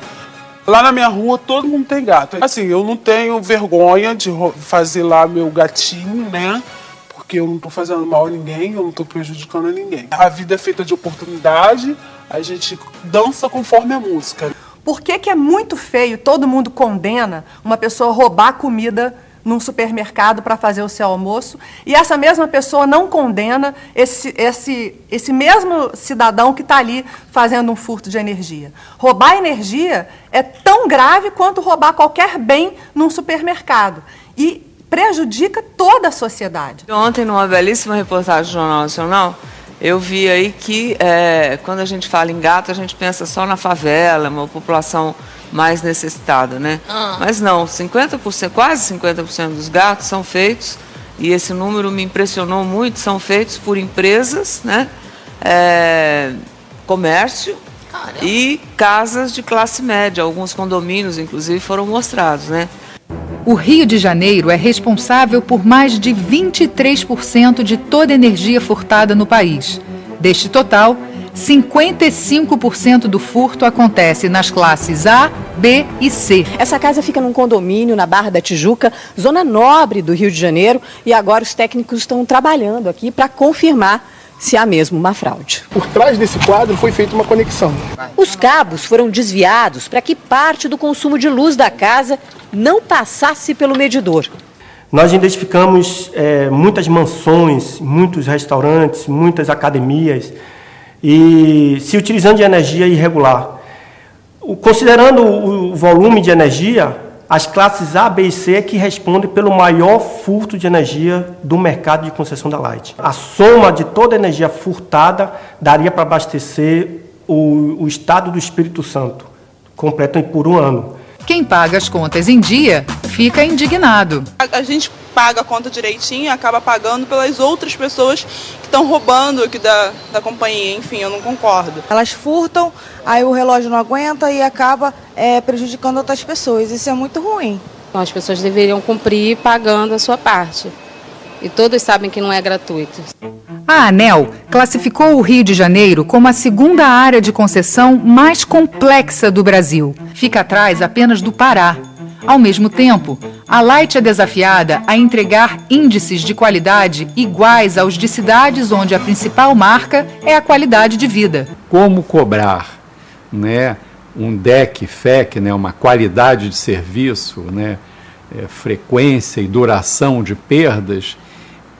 Lá na minha rua todo mundo tem gato. Assim, eu não tenho vergonha de fazer lá meu gatinho, né? Porque eu não tô fazendo mal a ninguém, eu não tô prejudicando a ninguém. A vida é feita de oportunidade, a gente dança conforme a música. Por que, que é muito feio, todo mundo condena uma pessoa roubar comida num supermercado para fazer o seu almoço e essa mesma pessoa não condena esse, esse, esse mesmo cidadão que está ali fazendo um furto de energia. Roubar energia é tão grave quanto roubar qualquer bem num supermercado. E prejudica toda a sociedade. Ontem, numa belíssima reportagem do Jornal Nacional, eu vi aí que é, quando a gente fala em gato, a gente pensa só na favela, uma população mais necessitada, né? Ah. Mas não, 50%, quase 50% dos gatos são feitos, e esse número me impressionou muito, são feitos por empresas, né? É, comércio Caramba. e casas de classe média, alguns condomínios, inclusive, foram mostrados, né? O Rio de Janeiro é responsável por mais de 23% de toda a energia furtada no país. Deste total, 55% do furto acontece nas classes A, B e C. Essa casa fica num condomínio na Barra da Tijuca, zona nobre do Rio de Janeiro, e agora os técnicos estão trabalhando aqui para confirmar se há mesmo uma fraude. Por trás desse quadro foi feita uma conexão. Os cabos foram desviados para que parte do consumo de luz da casa não passasse pelo medidor. Nós identificamos é, muitas mansões, muitos restaurantes, muitas academias e se utilizando de energia irregular. Considerando o volume de energia, as classes A, B e C que respondem pelo maior furto de energia do mercado de concessão da Light. A soma de toda a energia furtada daria para abastecer o, o estado do Espírito Santo, completo por um ano. Quem paga as contas em dia fica indignado. A, a gente paga a conta direitinho e acaba pagando pelas outras pessoas que estão roubando aqui da, da companhia. Enfim, eu não concordo. Elas furtam, aí o relógio não aguenta e acaba é, prejudicando outras pessoas. Isso é muito ruim. Então, as pessoas deveriam cumprir pagando a sua parte. E todos sabem que não é gratuito. A ANEL classificou o Rio de Janeiro como a segunda área de concessão mais complexa do Brasil. Fica atrás apenas do Pará. Ao mesmo tempo, a Light é desafiada a entregar índices de qualidade iguais aos de cidades onde a principal marca é a qualidade de vida. Como cobrar né, um DEC, FEC, né, uma qualidade de serviço, né, é, frequência e duração de perdas,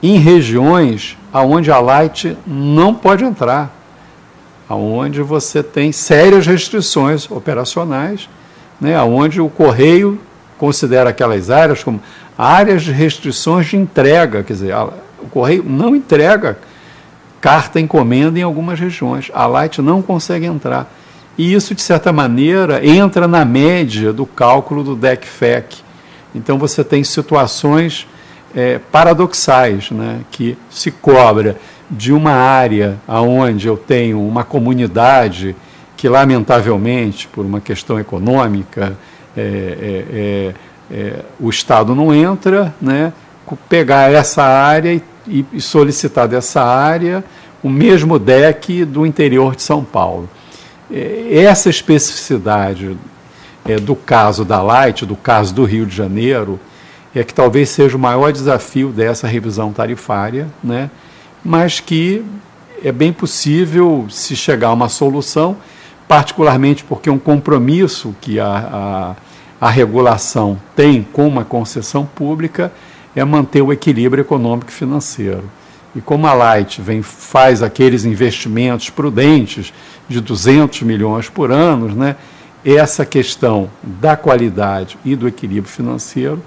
em regiões onde a Light não pode entrar, onde você tem sérias restrições operacionais, né, onde o correio considera aquelas áreas como áreas de restrições de entrega, quer dizer, a, o correio não entrega carta encomenda em algumas regiões, a Light não consegue entrar. E isso, de certa maneira, entra na média do cálculo do DECFEC. Então você tem situações é, paradoxais, né, que se cobra de uma área onde eu tenho uma comunidade que, lamentavelmente, por uma questão econômica, é, é, é, é o Estado não entra, né, pegar essa área e, e solicitar dessa área o mesmo DEC do interior de São Paulo. É, essa especificidade do caso da Light, do caso do Rio de Janeiro, é que talvez seja o maior desafio dessa revisão tarifária, né? mas que é bem possível se chegar a uma solução, particularmente porque um compromisso que a, a, a regulação tem com uma concessão pública é manter o equilíbrio econômico e financeiro. E como a Light vem, faz aqueles investimentos prudentes de 200 milhões por ano, né, essa questão da qualidade e do equilíbrio financeiro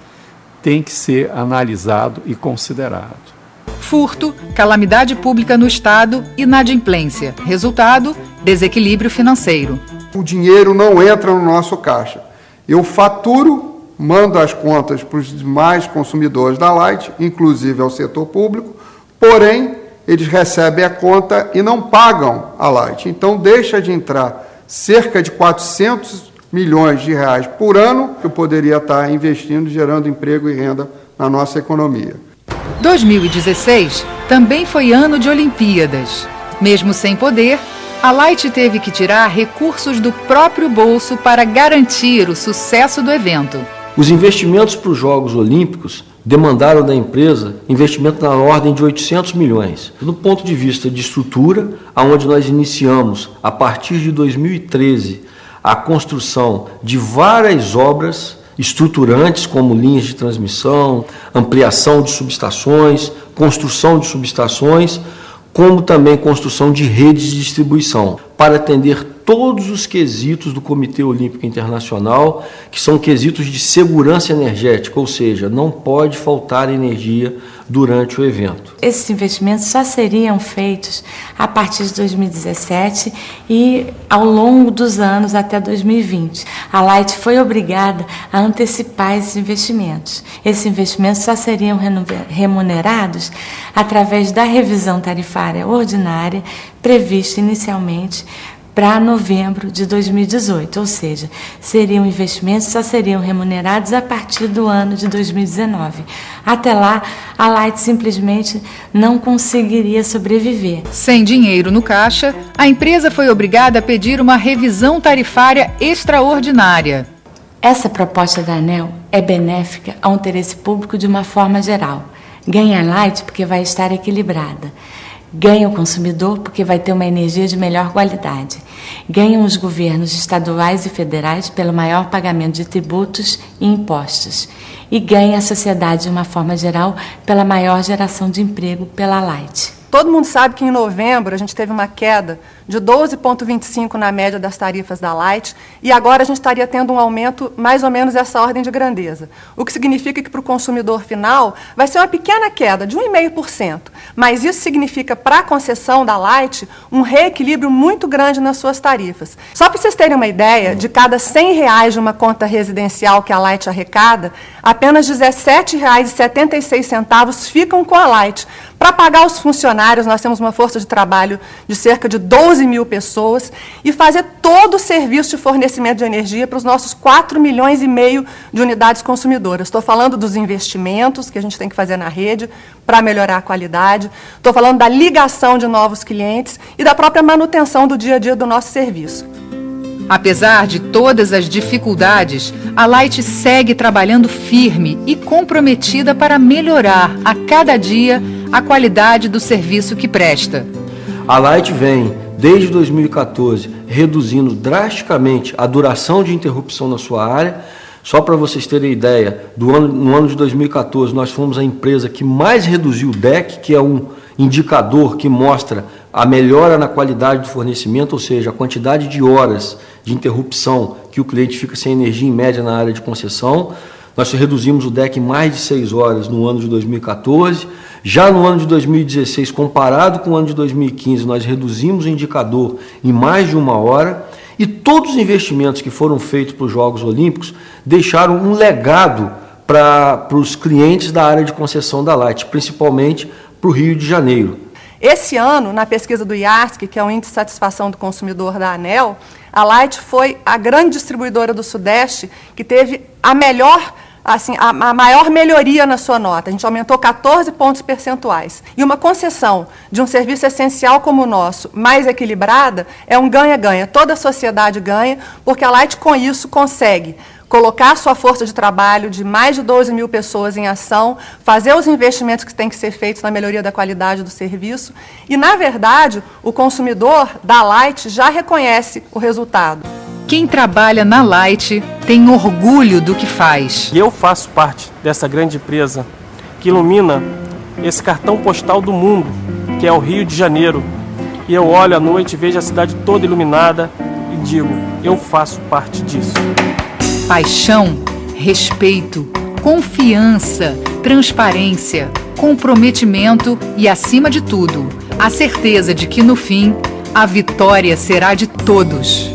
tem que ser analisado e considerado. Furto, calamidade pública no Estado, inadimplência. Resultado: desequilíbrio financeiro. O dinheiro não entra no nosso caixa. Eu faturo, mando as contas para os demais consumidores da Light, inclusive ao setor público, porém eles recebem a conta e não pagam a Light. Então, deixa de entrar cerca de 400 milhões de reais por ano que eu poderia estar investindo, gerando emprego e renda na nossa economia. 2016 também foi ano de Olimpíadas. Mesmo sem poder, a Light teve que tirar recursos do próprio bolso para garantir o sucesso do evento. Os investimentos para os Jogos Olímpicos demandaram da empresa investimento na ordem de 800 milhões. Do ponto de vista de estrutura, aonde nós iniciamos a partir de 2013 a construção de várias obras estruturantes como linhas de transmissão, ampliação de subestações, construção de subestações, como também construção de redes de distribuição para atender todos os quesitos do Comitê Olímpico Internacional, que são quesitos de segurança energética, ou seja, não pode faltar energia durante o evento. Esses investimentos só seriam feitos a partir de 2017 e ao longo dos anos até 2020. A Light foi obrigada a antecipar esses investimentos. Esses investimentos só seriam remunerados através da revisão tarifária ordinária prevista inicialmente para novembro de 2018, ou seja, seriam investimentos só seriam remunerados a partir do ano de 2019. Até lá, a Light simplesmente não conseguiria sobreviver. Sem dinheiro no caixa, a empresa foi obrigada a pedir uma revisão tarifária extraordinária. Essa proposta da ANEL é benéfica ao interesse público de uma forma geral. Ganha a Light porque vai estar equilibrada. Ganha o consumidor porque vai ter uma energia de melhor qualidade. Ganham os governos estaduais e federais pelo maior pagamento de tributos e impostos. E ganha a sociedade de uma forma geral pela maior geração de emprego pela Light. Todo mundo sabe que em novembro a gente teve uma queda de 12,25 na média das tarifas da Light, e agora a gente estaria tendo um aumento mais ou menos dessa ordem de grandeza. O que significa que para o consumidor final vai ser uma pequena queda de 1,5%, mas isso significa para a concessão da Light um reequilíbrio muito grande nas suas tarifas. Só para vocês terem uma ideia, de cada 100 reais de uma conta residencial que a Light arrecada, apenas R$ 17,76 ficam com a Light. Para pagar os funcionários, nós temos uma força de trabalho de cerca de 12 12 mil pessoas e fazer todo o serviço de fornecimento de energia para os nossos 4 milhões e meio de unidades consumidoras. Estou falando dos investimentos que a gente tem que fazer na rede para melhorar a qualidade, estou falando da ligação de novos clientes e da própria manutenção do dia a dia do nosso serviço. Apesar de todas as dificuldades, a Light segue trabalhando firme e comprometida para melhorar a cada dia a qualidade do serviço que presta. A Light vem desde 2014, reduzindo drasticamente a duração de interrupção na sua área. Só para vocês terem ideia, ano, no ano de 2014 nós fomos a empresa que mais reduziu o DEC, que é um indicador que mostra a melhora na qualidade do fornecimento, ou seja, a quantidade de horas de interrupção que o cliente fica sem energia em média na área de concessão. Nós reduzimos o DEC em mais de 6 horas no ano de 2014. Já no ano de 2016, comparado com o ano de 2015, nós reduzimos o indicador em mais de uma hora e todos os investimentos que foram feitos para os Jogos Olímpicos deixaram um legado para os clientes da área de concessão da Light, principalmente para o Rio de Janeiro. Esse ano, na pesquisa do IASC, que é o Índice de Satisfação do Consumidor da ANEL, a Light foi a grande distribuidora do Sudeste que teve a melhor assim, a, a, maior melhoria na sua nota. A gente aumentou 14 pontos percentuais. E uma concessão de um serviço essencial como o nosso, mais equilibrada, é um ganha-ganha. Toda a sociedade ganha, porque a Light, com isso, consegue colocar sua força de trabalho de mais de 12 mil pessoas em ação, fazer os investimentos que têm que ser feitos na melhoria da qualidade do serviço. E, na verdade, o consumidor da Light já reconhece o resultado. Quem trabalha na Light tem orgulho do que faz. E eu faço parte dessa grande empresa que ilumina esse cartão postal do mundo, que é o Rio de Janeiro. E eu olho à noite, vejo a cidade toda iluminada e digo: eu faço parte disso. Paixão, respeito, confiança, transparência, comprometimento e, acima de tudo, a certeza de que no fim a vitória será de todos.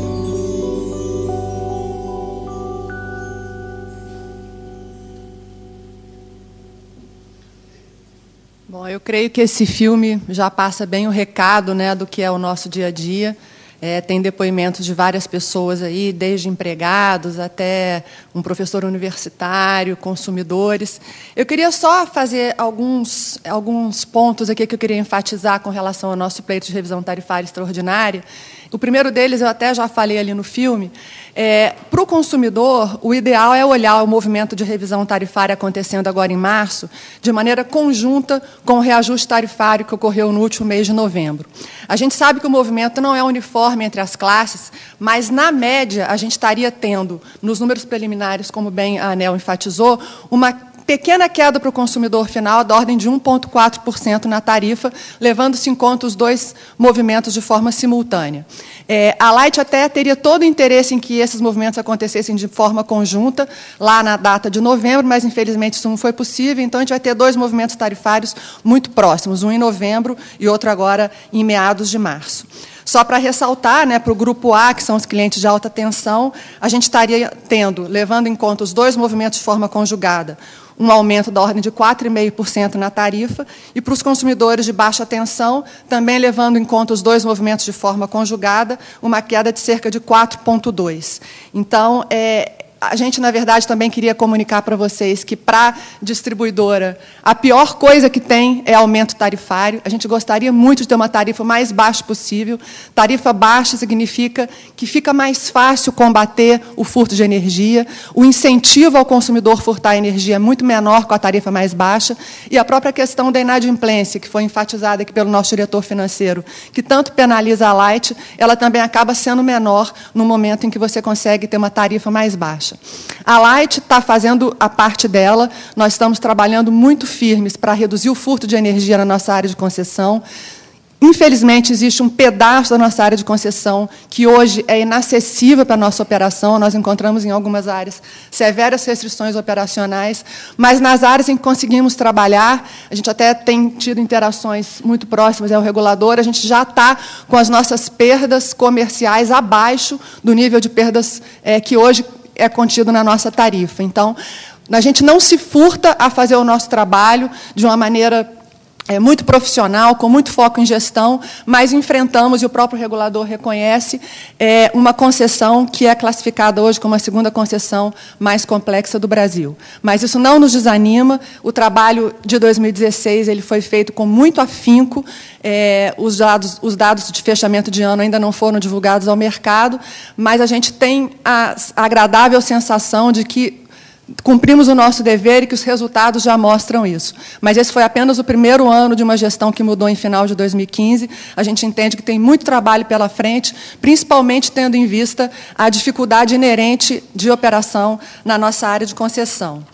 Bom, eu creio que esse filme já passa bem o recado né, do que é o nosso dia a dia. É, tem depoimentos de várias pessoas aí, desde empregados até um professor universitário, consumidores. Eu queria só fazer alguns, alguns pontos aqui que eu queria enfatizar com relação ao nosso pleito de revisão tarifária extraordinária. O primeiro deles, eu até já falei ali no filme, é, para o consumidor, o ideal é olhar o movimento de revisão tarifária acontecendo agora em março, de maneira conjunta com o reajuste tarifário que ocorreu no último mês de novembro. A gente sabe que o movimento não é uniforme entre as classes, mas, na média, a gente estaria tendo, nos números preliminares, como bem a ANEL enfatizou, uma pequena queda para o consumidor final, da ordem de 1,4% na tarifa, levando-se em conta os dois movimentos de forma simultânea. É, a Light até teria todo o interesse em que esses movimentos acontecessem de forma conjunta, lá na data de novembro, mas infelizmente isso não foi possível, então a gente vai ter dois movimentos tarifários muito próximos, um em novembro e outro agora em meados de março. Só para ressaltar, né, para o grupo A, que são os clientes de alta tensão, a gente estaria tendo, levando em conta os dois movimentos de forma conjugada, um aumento da ordem de 4,5% na tarifa, e para os consumidores de baixa tensão, também levando em conta os dois movimentos de forma conjugada, uma queda de cerca de 4,2%. Então, é, a gente, na verdade, também queria comunicar para vocês que, para distribuidora, a pior coisa que tem é aumento tarifário. A gente gostaria muito de ter uma tarifa mais baixa possível. Tarifa baixa significa que fica mais fácil combater o furto de energia, o incentivo ao consumidor furtar energia é muito menor com a tarifa mais baixa, e a própria questão da inadimplência, que foi enfatizada aqui pelo nosso diretor financeiro, que tanto penaliza a Light, ela também acaba sendo menor no momento em que você consegue ter uma tarifa mais baixa. A Light está fazendo a parte dela, nós estamos trabalhando muito firmes para reduzir o furto de energia na nossa área de concessão. Infelizmente, existe um pedaço da nossa área de concessão que hoje é inacessível para a nossa operação. Nós encontramos em algumas áreas severas restrições operacionais, mas nas áreas em que conseguimos trabalhar, a gente até tem tido interações muito próximas ao regulador, a gente já está com as nossas perdas comerciais abaixo do nível de perdas é, que hoje é contido na nossa tarifa. Então, a gente não se furta a fazer o nosso trabalho de uma maneira é, muito profissional, com muito foco em gestão, mas enfrentamos, e o próprio regulador reconhece, é, uma concessão que é classificada hoje como a segunda concessão mais complexa do Brasil. Mas isso não nos desanima, o trabalho de 2016 ele foi feito com muito afinco, é, os, dados, os dados de fechamento de ano ainda não foram divulgados ao mercado, mas a gente tem a agradável sensação de que cumprimos o nosso dever e que os resultados já mostram isso. Mas esse foi apenas o primeiro ano de uma gestão que mudou em final de 2015. A gente entende que tem muito trabalho pela frente, principalmente tendo em vista a dificuldade inerente de operação na nossa área de concessão.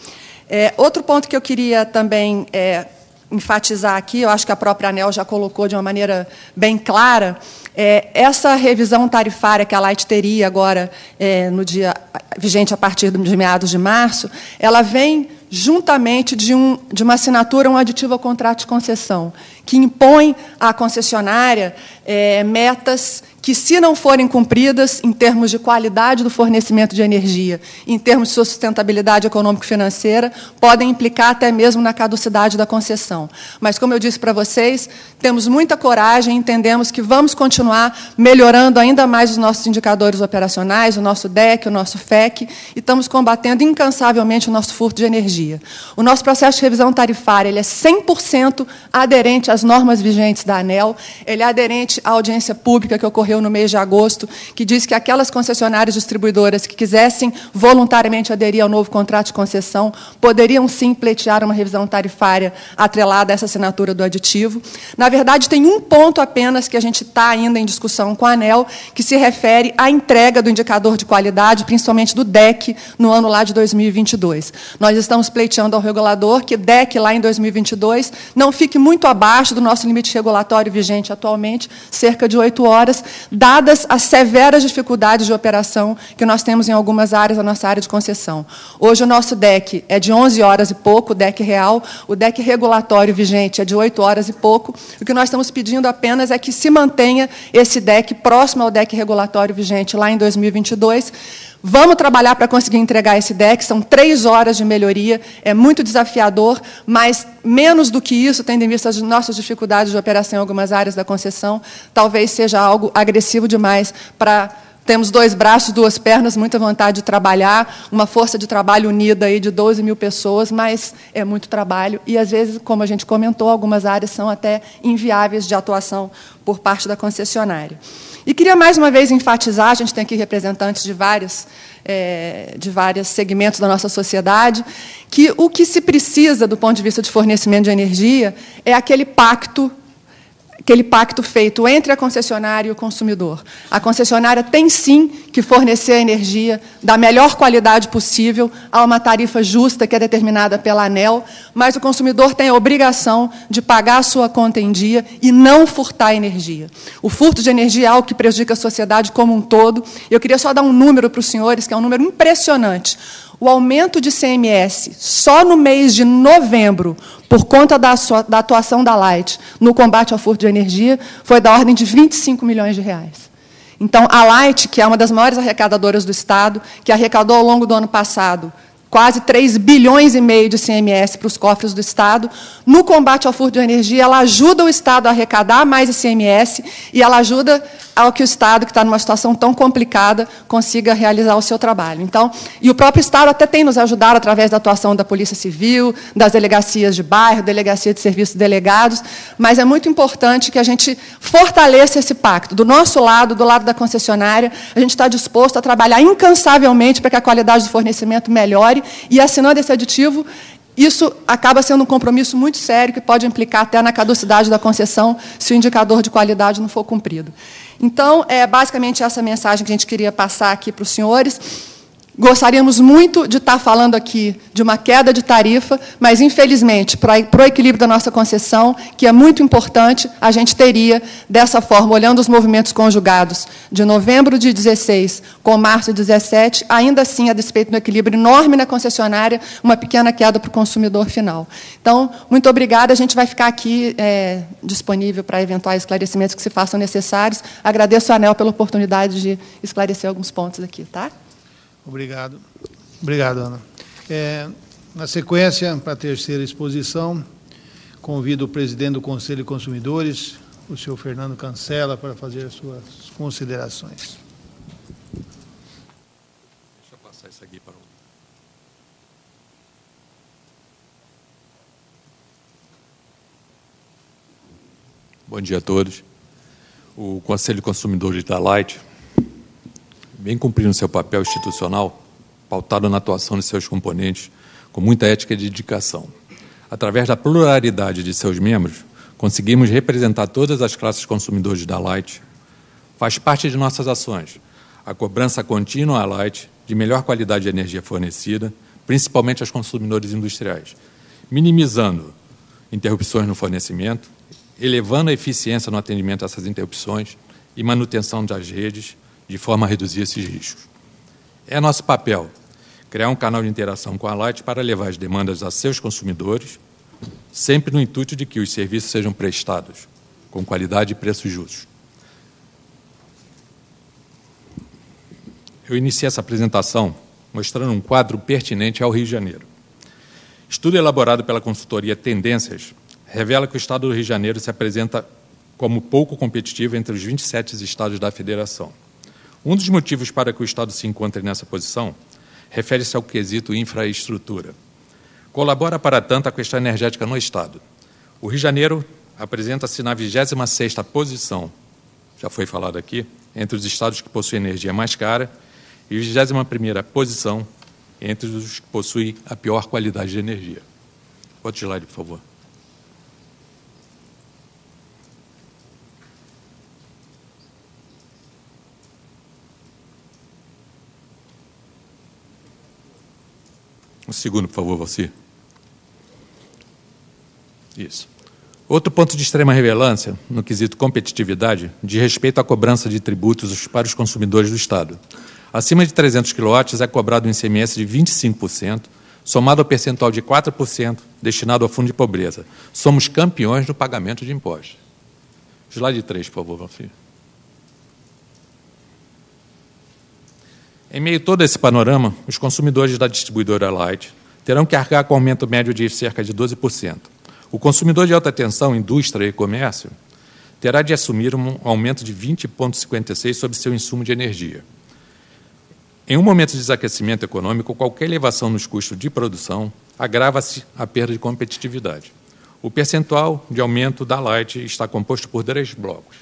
É, outro ponto que eu queria também é, enfatizar aqui, eu acho que a própria ANEL já colocou de uma maneira bem clara, é, essa revisão tarifária que a Light teria agora, é, no dia vigente a partir de meados de março, ela vem juntamente de, um, de uma assinatura, um aditivo ao contrato de concessão, que impõe à concessionária é, metas que, se não forem cumpridas em termos de qualidade do fornecimento de energia, em termos de sua sustentabilidade econômico-financeira, podem implicar até mesmo na caducidade da concessão. Mas, como eu disse para vocês, temos muita coragem, entendemos que vamos continuar melhorando ainda mais os nossos indicadores operacionais, o nosso DEC, o nosso FEC, e estamos combatendo incansavelmente o nosso furto de energia. O nosso processo de revisão tarifária ele é 100% aderente às normas vigentes da ANEL, ele é aderente à audiência pública que ocorreu no mês de agosto, que diz que aquelas concessionárias distribuidoras que quisessem voluntariamente aderir ao novo contrato de concessão poderiam sim pleitear uma revisão tarifária atrelada a essa assinatura do aditivo. Na verdade, tem um ponto apenas que a gente está ainda em discussão com a ANEL, que se refere à entrega do indicador de qualidade, principalmente do DEC, no ano lá de 2022. Nós estamos pleiteando ao regulador que DEC lá em 2022 não fique muito abaixo do nosso limite regulatório vigente atualmente, cerca de oito horas, dadas as severas dificuldades de operação que nós temos em algumas áreas da nossa área de concessão. Hoje o nosso DEC é de 11 horas e pouco, o DEC real, o DEC regulatório vigente é de 8 horas e pouco. O que nós estamos pedindo apenas é que se mantenha esse DEC próximo ao DEC regulatório vigente lá em 2022, Vamos trabalhar para conseguir entregar esse deck. São três horas de melhoria, é muito desafiador, mas menos do que isso, tendo em vista as nossas dificuldades de operação em algumas áreas da concessão, talvez seja algo agressivo demais para temos dois braços, duas pernas, muita vontade de trabalhar, uma força de trabalho unida aí de 12 mil pessoas, mas é muito trabalho e, às vezes, como a gente comentou, algumas áreas são até inviáveis de atuação por parte da concessionária. E queria mais uma vez enfatizar, a gente tem aqui representantes de vários, é, de vários segmentos da nossa sociedade, que o que se precisa do ponto de vista de fornecimento de energia é aquele pacto aquele pacto feito entre a concessionária e o consumidor. A concessionária tem sim que fornecer a energia da melhor qualidade possível a uma tarifa justa que é determinada pela ANEL, mas o consumidor tem a obrigação de pagar a sua conta em dia e não furtar energia. O furto de energia é algo que prejudica a sociedade como um todo. Eu queria só dar um número para os senhores, que é um número impressionante. O aumento de CMS só no mês de novembro, por conta da, sua, da atuação da Light no combate ao furto de energia, foi da ordem de 25 milhões de reais. Então, a Light, que é uma das maiores arrecadadoras do Estado, que arrecadou ao longo do ano passado quase 3 bilhões e meio de CMS para os cofres do Estado. No combate ao furto de energia, ela ajuda o Estado a arrecadar mais ICMS e ela ajuda ao que o Estado, que está numa situação tão complicada, consiga realizar o seu trabalho. Então, e o próprio Estado até tem nos ajudado através da atuação da Polícia Civil, das delegacias de bairro, delegacia de serviços delegados, mas é muito importante que a gente fortaleça esse pacto. Do nosso lado, do lado da concessionária, a gente está disposto a trabalhar incansavelmente para que a qualidade do fornecimento melhore e assinando esse aditivo, isso acaba sendo um compromisso muito sério que pode implicar até na caducidade da concessão se o indicador de qualidade não for cumprido. Então, é basicamente essa mensagem que a gente queria passar aqui para os senhores. Gostaríamos muito de estar falando aqui de uma queda de tarifa, mas, infelizmente, para, o equilíbrio da nossa concessão, que é muito importante, a gente teria, dessa forma, olhando os movimentos conjugados de novembro de 16 com março de 17, ainda assim, a despeito do equilíbrio enorme na concessionária, uma pequena queda para o consumidor final. Então, muito obrigada. A gente vai ficar aqui é, disponível para eventuais esclarecimentos que se façam necessários. Agradeço a ANEL pela oportunidade de esclarecer alguns pontos aqui. Tá? Obrigado. Obrigado, Ana. É, na sequência, para a terceira exposição, convido o presidente do Conselho de Consumidores, o senhor Fernando Cancela, para fazer as suas considerações. Deixa eu passar isso aqui para o. Bom dia a todos. O Conselho de Consumidores da Light vem cumprindo seu papel institucional, pautado na atuação de seus componentes, com muita ética e dedicação. Através da pluralidade de seus membros, conseguimos representar todas as classes consumidores da Light. Faz parte de nossas ações a cobrança contínua à Light de melhor qualidade de energia fornecida, principalmente aos consumidores industriais, minimizando interrupções no fornecimento, elevando a eficiência no atendimento a essas interrupções e manutenção das redes, de forma a reduzir esses riscos. É nosso papel criar um canal de interação com a Light para levar as demandas a seus consumidores, sempre no intuito de que os serviços sejam prestados com qualidade e preços justos. Eu iniciei essa apresentação mostrando um quadro pertinente ao Rio de Janeiro. Estudo elaborado pela consultoria Tendências revela que o Estado do Rio de Janeiro se apresenta como pouco competitivo entre os 27 estados da Federação. Um dos motivos para que o Estado se encontre nessa posição refere-se ao quesito infraestrutura. Colabora, para tanto, a questão energética no Estado. O Rio de Janeiro apresenta-se na 26ª posição, já foi falado aqui, entre os estados que possuem energia mais cara e 21ª posição entre os que possuem a pior qualidade de energia. Outro slide, por favor. Um segundo, por favor, você. Isso. Outro ponto de extrema relevância, no quesito competitividade, de respeito à cobrança de tributos para os consumidores do Estado. Acima de 300 kW é cobrado um ICMS de 25%, somado ao percentual de 4% destinado ao fundo de pobreza. Somos campeões no pagamento de impostos. Slide 3, por favor, Valfir. Em meio a todo esse panorama, os consumidores da distribuidora Light terão que arcar com aumento médio de cerca de 12%. O consumidor de alta tensão, indústria e comércio, terá de assumir um aumento de 20,56 sobre seu insumo de energia. Em um momento de desaquecimento econômico, qualquer elevação nos custos de produção agrava-se a perda de competitividade. O percentual de aumento da Light está composto por três blocos.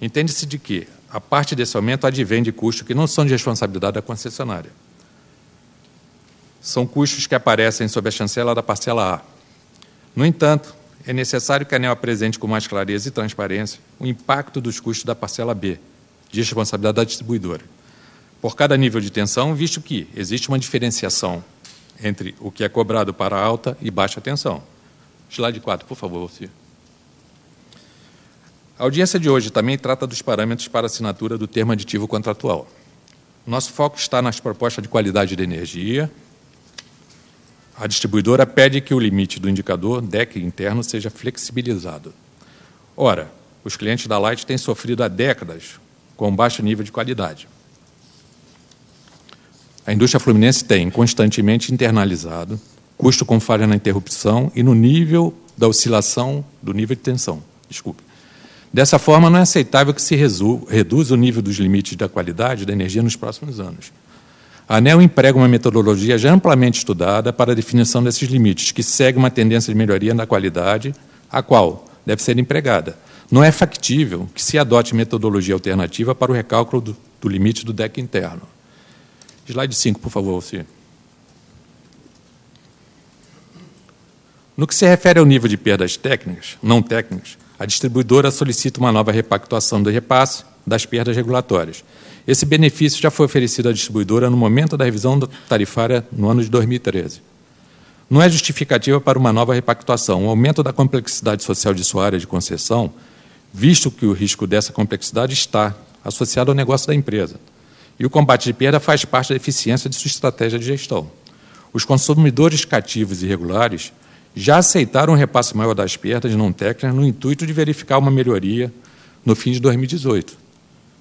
Entende-se de que a parte desse aumento advém de custos que não são de responsabilidade da concessionária. São custos que aparecem sob a chancela da parcela A. No entanto, é necessário que a ANEL apresente com mais clareza e transparência o impacto dos custos da parcela B, de responsabilidade da distribuidora, por cada nível de tensão, visto que existe uma diferenciação entre o que é cobrado para alta e baixa tensão. Slide 4, por favor, Alcir. A audiência de hoje também trata dos parâmetros para assinatura do termo aditivo contratual. Nosso foco está nas propostas de qualidade de energia. A distribuidora pede que o limite do indicador DEC interno seja flexibilizado. Ora, os clientes da Light têm sofrido há décadas com baixo nível de qualidade. A indústria fluminense tem constantemente internalizado custo com falha na interrupção e no nível da oscilação do nível de tensão. Desculpe. Dessa forma, não é aceitável que se reduza o nível dos limites da qualidade da energia nos próximos anos. A ANEL emprega uma metodologia já amplamente estudada para a definição desses limites, que segue uma tendência de melhoria na qualidade, a qual deve ser empregada. Não é factível que se adote metodologia alternativa para o recálculo do, do limite do DEC interno. Slide 5, por favor, Alcir. No que se refere ao nível de perdas técnicas, não técnicas, a distribuidora solicita uma nova repactuação do repasse das perdas regulatórias. Esse benefício já foi oferecido à distribuidora no momento da revisão tarifária no ano de 2013. Não é justificativa para uma nova repactuação o aumento da complexidade social de sua área de concessão, visto que o risco dessa complexidade está associado ao negócio da empresa. E o combate de perda faz parte da eficiência de sua estratégia de gestão. Os consumidores cativos e regulares já aceitaram um repasse maior das perdas não técnicas no intuito de verificar uma melhoria no fim de 2018.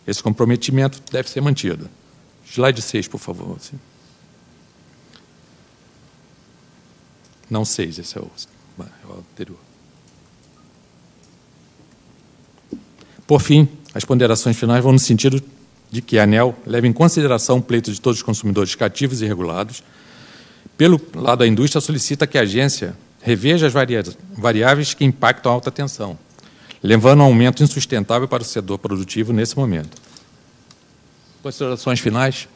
Esse comprometimento deve ser mantido. Slide 6, por favor. Não 6, esse é o, é o anterior. Por fim, as ponderações finais vão no sentido de que a ANEL leve em consideração o pleito de todos os consumidores cativos e regulados. Pelo lado da indústria, solicita que a agência reveja as variáveis que impactam a alta tensão, levando a um aumento insustentável para o setor produtivo nesse momento. Considerações finais?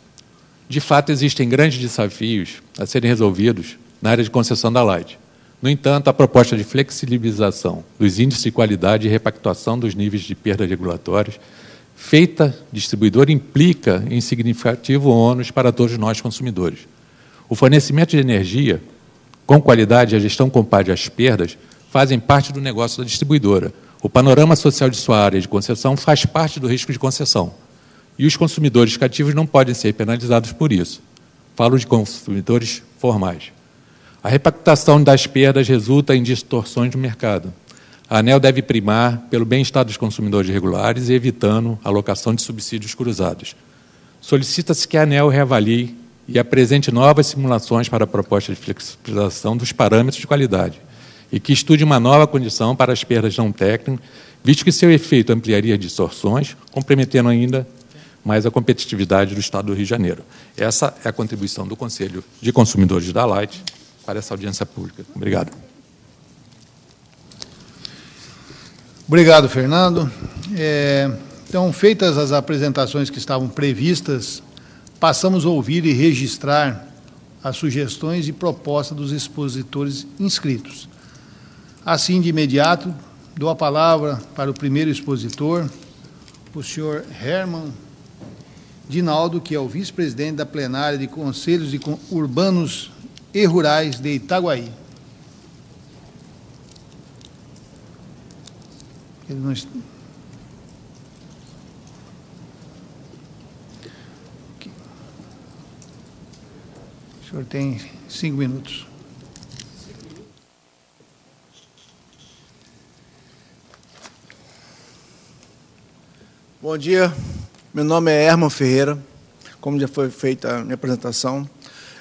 De fato, existem grandes desafios a serem resolvidos na área de concessão da Light. No entanto, a proposta de flexibilização dos índices de qualidade e repactuação dos níveis de perdas regulatórias feita distribuidora implica em significativo ônus para todos nós consumidores. O fornecimento de energia com qualidade e a gestão compare as perdas fazem parte do negócio da distribuidora. O panorama social de sua área de concessão faz parte do risco de concessão. E os consumidores cativos não podem ser penalizados por isso. Falo de consumidores formais. A repactação das perdas resulta em distorções do mercado. A ANEL deve primar pelo bem-estar dos consumidores regulares e evitando a alocação de subsídios cruzados. Solicita-se que a ANEL reavalie e apresente novas simulações para a proposta de flexibilização dos parâmetros de qualidade e que estude uma nova condição para as perdas não técnicas, visto que seu efeito ampliaria distorções, comprometendo ainda mais a competitividade do Estado do Rio de Janeiro. Essa é a contribuição do Conselho de Consumidores da Light para essa audiência pública. Obrigado. Obrigado, Fernando. É, então, feitas as apresentações que estavam previstas passamos a ouvir e registrar as sugestões e propostas dos expositores inscritos. Assim, de imediato, dou a palavra para o primeiro expositor, o senhor Herman Dinaldo, que é o vice-presidente da plenária de Conselhos Urbanos e Rurais de Itaguaí. Ele não está... O senhor tem cinco minutos. Bom dia, meu nome é Herman Ferreira, como já foi feita a minha apresentação.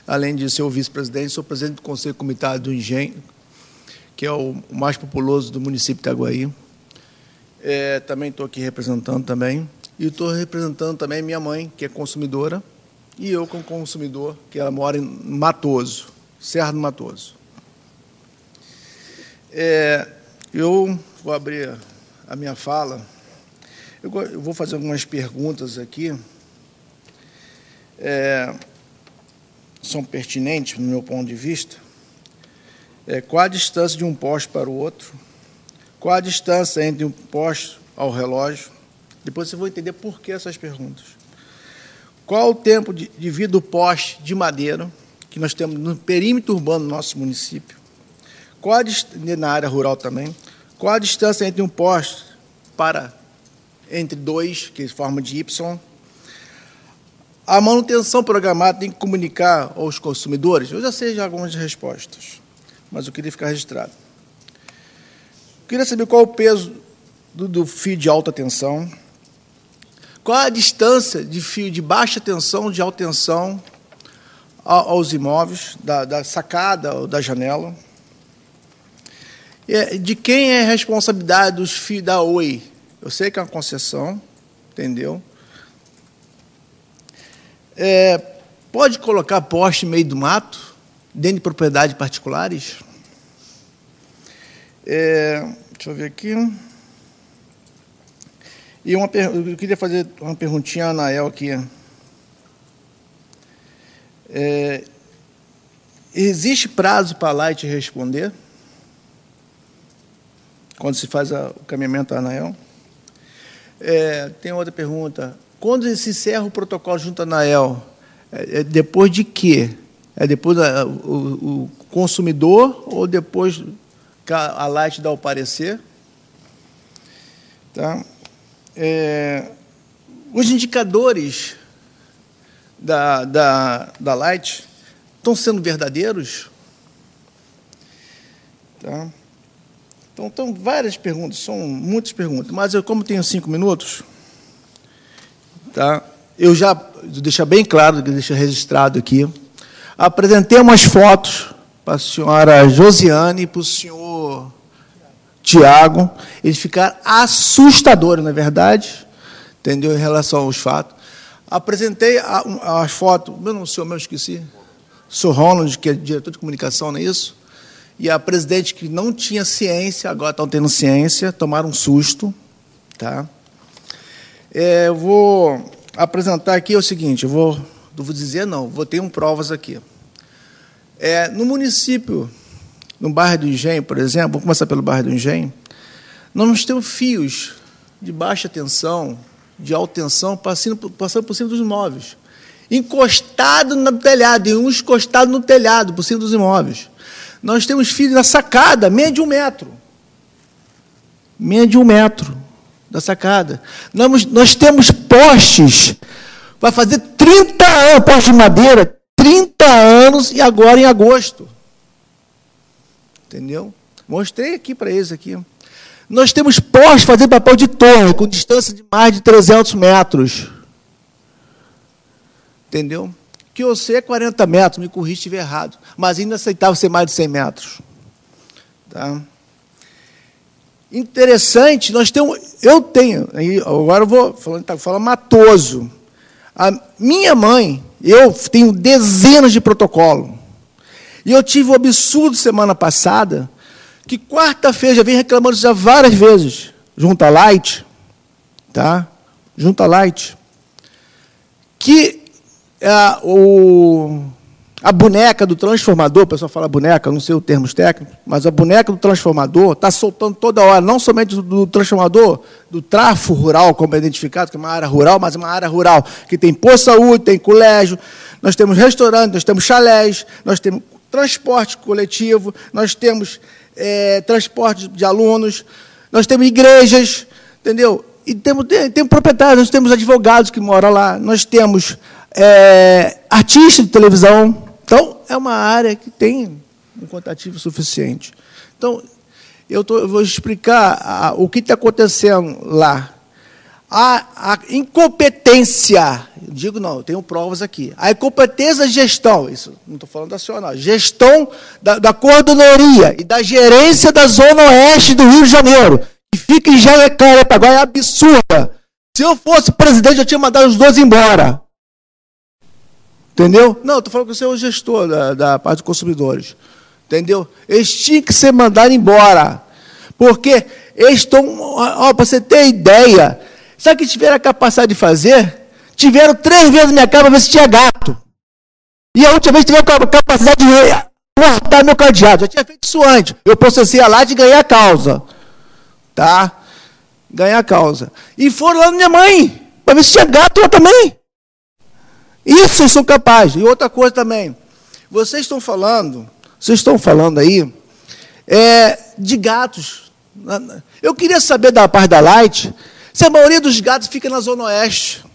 Além de ser o vice-presidente, sou presidente do Conselho Comunitário do Engenho, que é o mais populoso do município de Itaguaí. É, também estou aqui representando também. E estou representando também minha mãe, que é consumidora, e eu como consumidor, que ela mora em Matoso, Serra do Matoso. É, eu vou abrir a minha fala. Eu, eu vou fazer algumas perguntas aqui. É, são pertinentes no meu ponto de vista. É, qual a distância de um poste para o outro? Qual a distância entre um poste ao relógio? Depois você vai entender por que essas perguntas. Qual o tempo de, de vida do poste de madeira que nós temos no perímetro urbano do nosso município? Qual a, na área rural também? Qual a distância entre um poste para entre dois, que forma de Y? A manutenção programada tem que comunicar aos consumidores? Eu já sei já algumas respostas, mas eu queria ficar registrado. Eu queria saber qual o peso do, do fio de alta tensão, qual a distância de fio de baixa tensão, de alta tensão aos imóveis, da, da sacada ou da janela. É, de quem é a responsabilidade dos fios da Oi? Eu sei que é uma concessão, entendeu? É, pode colocar poste no meio do mato, dentro de propriedades particulares? É, deixa eu ver aqui. E uma, eu queria fazer uma perguntinha a Anael aqui. É, existe prazo para a Light responder? Quando se faz a, o caminhamento a Anael? É, tem outra pergunta. Quando se encerra o protocolo junto à Anael? É, é depois de quê? É depois da, o, o, consumidor ou depois que a, a Light dá o parecer? Tá? É, os indicadores da, da, da Light estão sendo verdadeiros? Tá? Então, estão várias perguntas, são muitas perguntas, mas eu, como tenho cinco minutos, tá? eu já, deixar bem claro, deixar registrado aqui, apresentei umas fotos para a senhora Josiane e para o senhor Tiago, eles ficaram assustadores, na é verdade, entendeu, em relação aos fatos. Apresentei as fotos, eu não sei, eu esqueci, sou Ronald, que é diretor de comunicação, não é isso? E a presidente que não tinha ciência, agora estão tendo ciência, tomaram um susto. Tá? É, eu vou apresentar aqui o seguinte, eu vou, não vou dizer não, vou ter um provas aqui. É, no município, no bairro do Engenho, por exemplo, vou começar pelo bairro do Engenho, nós temos fios de baixa tensão, de alta tensão, passando, passando por cima dos imóveis. Encostado no telhado, e uns encostados no telhado, por cima dos imóveis. Nós temos fios na sacada, meia de um metro. Meia de um metro da sacada. Nós, nós temos postes, vai fazer 30 anos, postes de madeira, 30 anos e agora em agosto. Entendeu? Mostrei aqui para eles aqui. Nós temos postes fazendo papel de torre, com distância de mais de 300 metros. Entendeu? que eu sei é 40 metros, me corri se estiver errado, mas ainda aceitava ser mais de 100 metros. Tá? Interessante, nós temos, eu tenho, agora eu vou falando, tá, fala matoso. A minha mãe, eu tenho dezenas de protocolo. E eu tive o um absurdo semana passada, que quarta-feira já vem reclamando já várias vezes, junto a Light, tá? Junto a Light, que é, o, a boneca do transformador, o pessoal fala boneca, não sei os termos técnicos, mas a boneca do transformador está soltando toda hora, não somente do, do, transformador, do trafo rural, como é identificado, que é uma área rural, mas é uma área rural que tem posto saúde, tem colégio, nós temos restaurante, nós temos chalés, nós temos transporte coletivo, nós temos é, transporte de alunos, nós temos igrejas, entendeu? E temos, tem, temos proprietários, nós temos advogados que moram lá, nós temos é, artista de televisão. Então, é uma área que tem um quantitativo suficiente. Então, eu, tô, eu vou explicar a, o que está acontecendo lá. a, a incompetência, digo não, eu tenho provas aqui, a incompetência de gestão, isso não estou falando da senhora, não, gestão da, da coordenadoria e da gerência da Zona Oeste do Rio de Janeiro, que fica em Jacarepaguá, é absurda. Se eu fosse presidente, eu tinha mandado os dois embora. Entendeu? Não, estou falando que você é o gestor da, da parte dos consumidores. Entendeu? Eles tinham que ser mandados embora. Porque eles estão. Para você ter ideia, sabe o que tiveram a capacidade de fazer? Tiveram três vezes minha casa para ver se tinha gato. E a última vez tiveram capacidade de cortar meu cadeado. Já tinha feito isso antes. Eu processei a lá de ganhar a causa. Tá? Ganhar a causa. E foram lá na minha mãe, para ver se tinha gato lá também. Isso eu sou capaz. E outra coisa também. Vocês estão falando, vocês estão falando aí é, de gatos. Eu queria saber da parte da Light se a maioria dos gatos fica na Zona Oeste.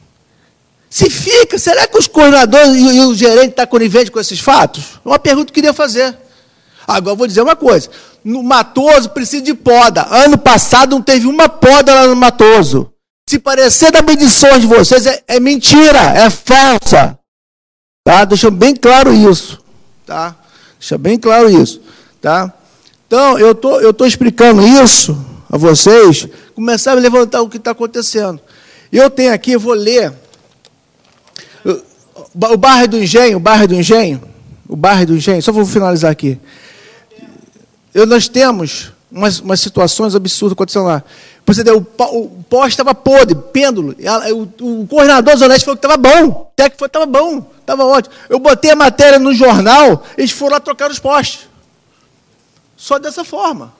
Se fica, será que os coordenadores e, o gerente estão tá coniventes com esses fatos? É uma pergunta que eu queria fazer. Agora vou dizer uma coisa. No Matoso precisa de poda. Ano passado não teve uma poda lá no Matoso. Se parecer da medição de vocês, é, é, mentira, é falsa. Tá? Deixa bem claro isso. Tá? Deixa bem claro isso. Tá? Então, eu tô, estou tô explicando isso a vocês, começar a levantar o que está acontecendo. Eu tenho aqui, eu vou ler. O bairro do Engenho, o bairro do Engenho, o bairro do Engenho, só vou finalizar aqui. Eu, nós temos umas, umas situações absurdas acontecendo lá. Você o, o poste estava podre, pêndulo. O, o coordenador Zonete falou que estava bom. Falou que estava bom, estava ótimo. Eu botei a matéria no jornal, eles foram lá trocar os postes. Só dessa forma.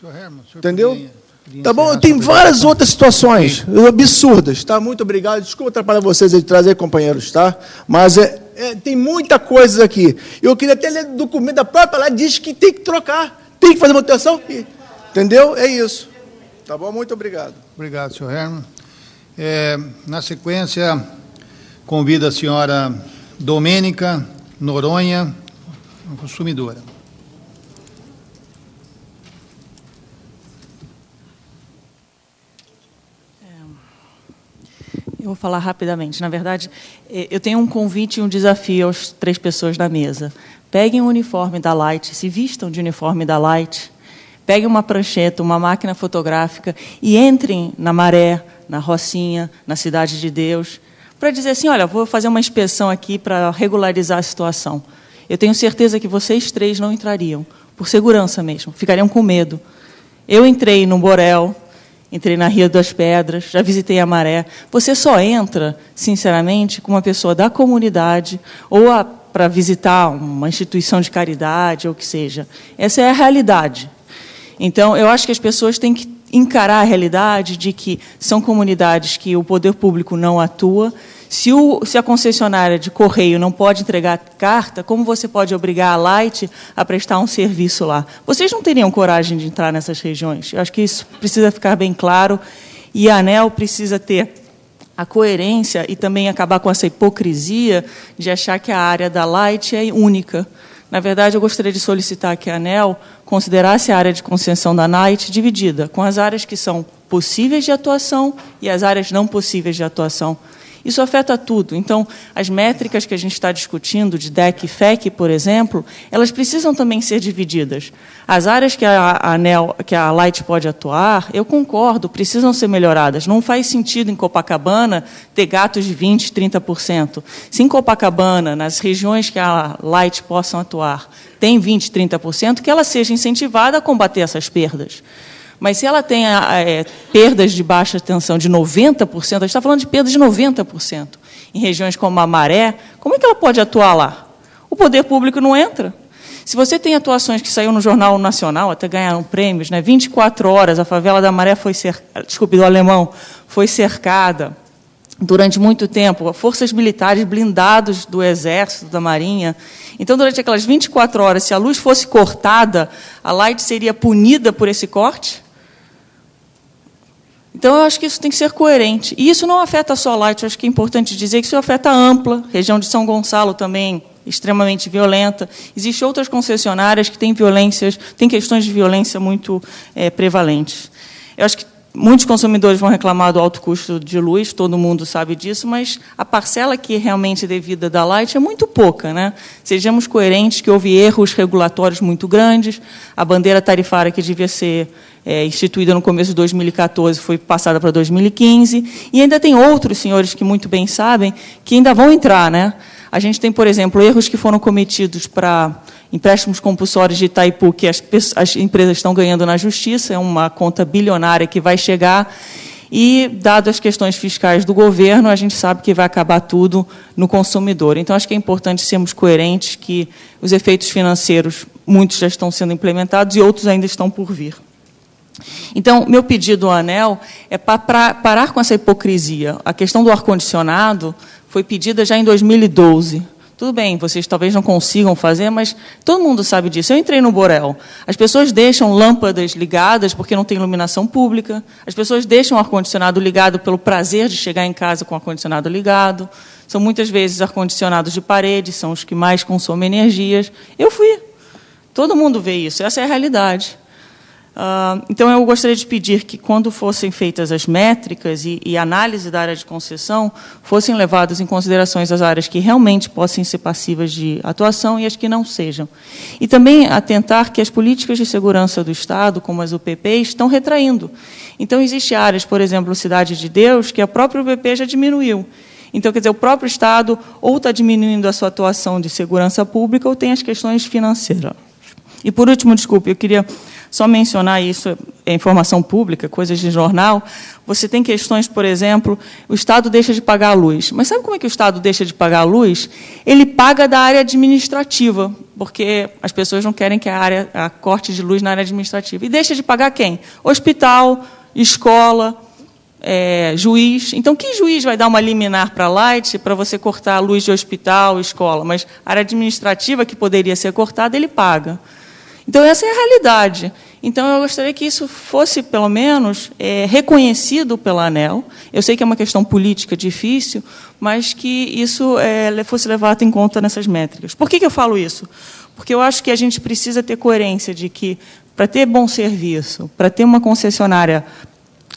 Senhor Herman, senhor Entendeu? Poderia tá bom? Tem várias outras situações absurdas, tá? Muito obrigado. Desculpa atrapalhar vocês de trazer companheiros, tá? Mas é, é, tem muita coisa aqui. Eu queria até ler o documento da própria lá, diz que tem que trocar, tem que fazer manutenção. Entendeu? É isso. Tá bom? Muito obrigado. Obrigado, senhor Herman. É, na sequência, convido a senhora Domênica Noronha, consumidora. Eu vou falar rapidamente. Na verdade, é, eu tenho um convite e um desafio às três pessoas da mesa. Peguem o uniforme da Light, se vistam de uniforme da Light, Peguem uma prancheta, uma máquina fotográfica e entrem na Maré, na Rocinha, na Cidade de Deus, para dizer assim: olha, vou fazer uma inspeção aqui para regularizar a situação. Eu tenho certeza que vocês três não entrariam, por segurança mesmo, ficariam com medo. Eu entrei no Borel, entrei na Rio das Pedras, já visitei a Maré. Você só entra, sinceramente, com uma pessoa da comunidade ou para visitar uma instituição de caridade ou o que seja. Essa é a realidade. Então, eu acho que as pessoas têm que encarar a realidade de que são comunidades que o poder público não atua. Se, o, se, a concessionária de correio não pode entregar carta, como você pode obrigar a Light a prestar um serviço lá? Vocês não teriam coragem de entrar nessas regiões. Eu acho que isso precisa ficar bem claro. E a ANEL precisa ter a coerência e também acabar com essa hipocrisia de achar que a área da Light é única. Na verdade, eu gostaria de solicitar que a ANEL considerasse a área de concessão da NIT dividida, com as áreas que são possíveis de atuação e as áreas não possíveis de atuação. Isso afeta tudo. Então, as métricas que a gente está discutindo, de DEC e FEC, por exemplo, elas precisam também ser divididas. As áreas que a, que a Light pode atuar, eu concordo, precisam ser melhoradas. Não faz sentido em Copacabana ter gatos de 20%, 30%. Se em Copacabana, nas regiões que a Light possam atuar, tem 20%, 30%, que ela seja incentivada a combater essas perdas. Mas se ela tem é, perdas de baixa tensão de 90%, a gente está falando de perdas de 90%. Em regiões como a Maré, como é que ela pode atuar lá? O poder público não entra. Se você tem atuações que saiu no Jornal Nacional, até ganharam prêmios, né? 24 horas, a favela da Maré foi cercada, desculpe, do Alemão, foi cercada durante muito tempo, forças militares blindados do Exército, da Marinha. Então, durante aquelas 24 horas, se a luz fosse cortada, a Light seria punida por esse corte? Então, eu acho que isso tem que ser coerente. E isso não afeta só Light, acho que é importante dizer que isso afeta a Ampla, região de São Gonçalo também, extremamente violenta. Existem outras concessionárias que têm violências, têm questões de violência muito é, prevalentes. Eu acho que muitos consumidores vão reclamar do alto custo de luz, todo mundo sabe disso, mas a parcela que é realmente devida da Light é muito pouca. Né? Sejamos coerentes que houve erros regulatórios muito grandes, a bandeira tarifária que devia ser é, instituída no começo de 2014 foi passada para 2015, e ainda tem outros senhores que muito bem sabem que ainda vão entrar. Né? A gente tem, por exemplo, erros que foram cometidos para empréstimos compulsórios de Itaipu, que as, as empresas estão ganhando na justiça, é uma conta bilionária que vai chegar. E, dado as questões fiscais do governo, a gente sabe que vai acabar tudo no consumidor. Então, acho que é importante sermos coerentes, que os efeitos financeiros, muitos já estão sendo implementados e outros ainda estão por vir. Então, meu pedido ao ANEL é para parar com essa hipocrisia. A questão do ar-condicionado foi pedida já em 2012. Tudo bem, vocês talvez não consigam fazer, mas todo mundo sabe disso. Eu entrei no Borel. As pessoas deixam lâmpadas ligadas porque não tem iluminação pública. As pessoas deixam o ar-condicionado ligado pelo prazer de chegar em casa com o ar-condicionado ligado. São muitas vezes ar-condicionados de parede, são os que mais consomem energias. Eu fui. Todo mundo vê isso, essa é a realidade. Uh, então, eu gostaria de pedir que, quando fossem feitas as métricas e, e, análise da área de concessão, fossem levadas em consideração as áreas que realmente possam ser passivas de atuação e as que não sejam. E também atentar que as políticas de segurança do Estado, como as UPPs, estão retraindo. Então, existem áreas, por exemplo, Cidade de Deus, que a própria UPP já diminuiu. Então, quer dizer, o próprio Estado ou está diminuindo a sua atuação de segurança pública ou tem as questões financeiras. E, por último, desculpe, eu queria só mencionar isso, é informação pública, coisas de jornal. Você tem questões, por exemplo, o Estado deixa de pagar a luz. Mas sabe como é que o Estado deixa de pagar a luz? Ele paga da área administrativa, porque as pessoas não querem que a área a corte de luz na área administrativa. E deixa de pagar quem? Hospital, escola, é, juiz. Então, que juiz vai dar uma liminar para a Light para você cortar a luz de hospital, escola? Mas a área administrativa que poderia ser cortada, ele paga. Então, essa é a realidade. Então, eu gostaria que isso fosse, pelo menos, é, reconhecido pela ANEL. Eu sei que é uma questão política difícil, mas que isso é, fosse levado em conta nessas métricas. Por que, que eu falo isso? Porque eu acho que a gente precisa ter coerência de que, para ter bom serviço, para ter uma concessionária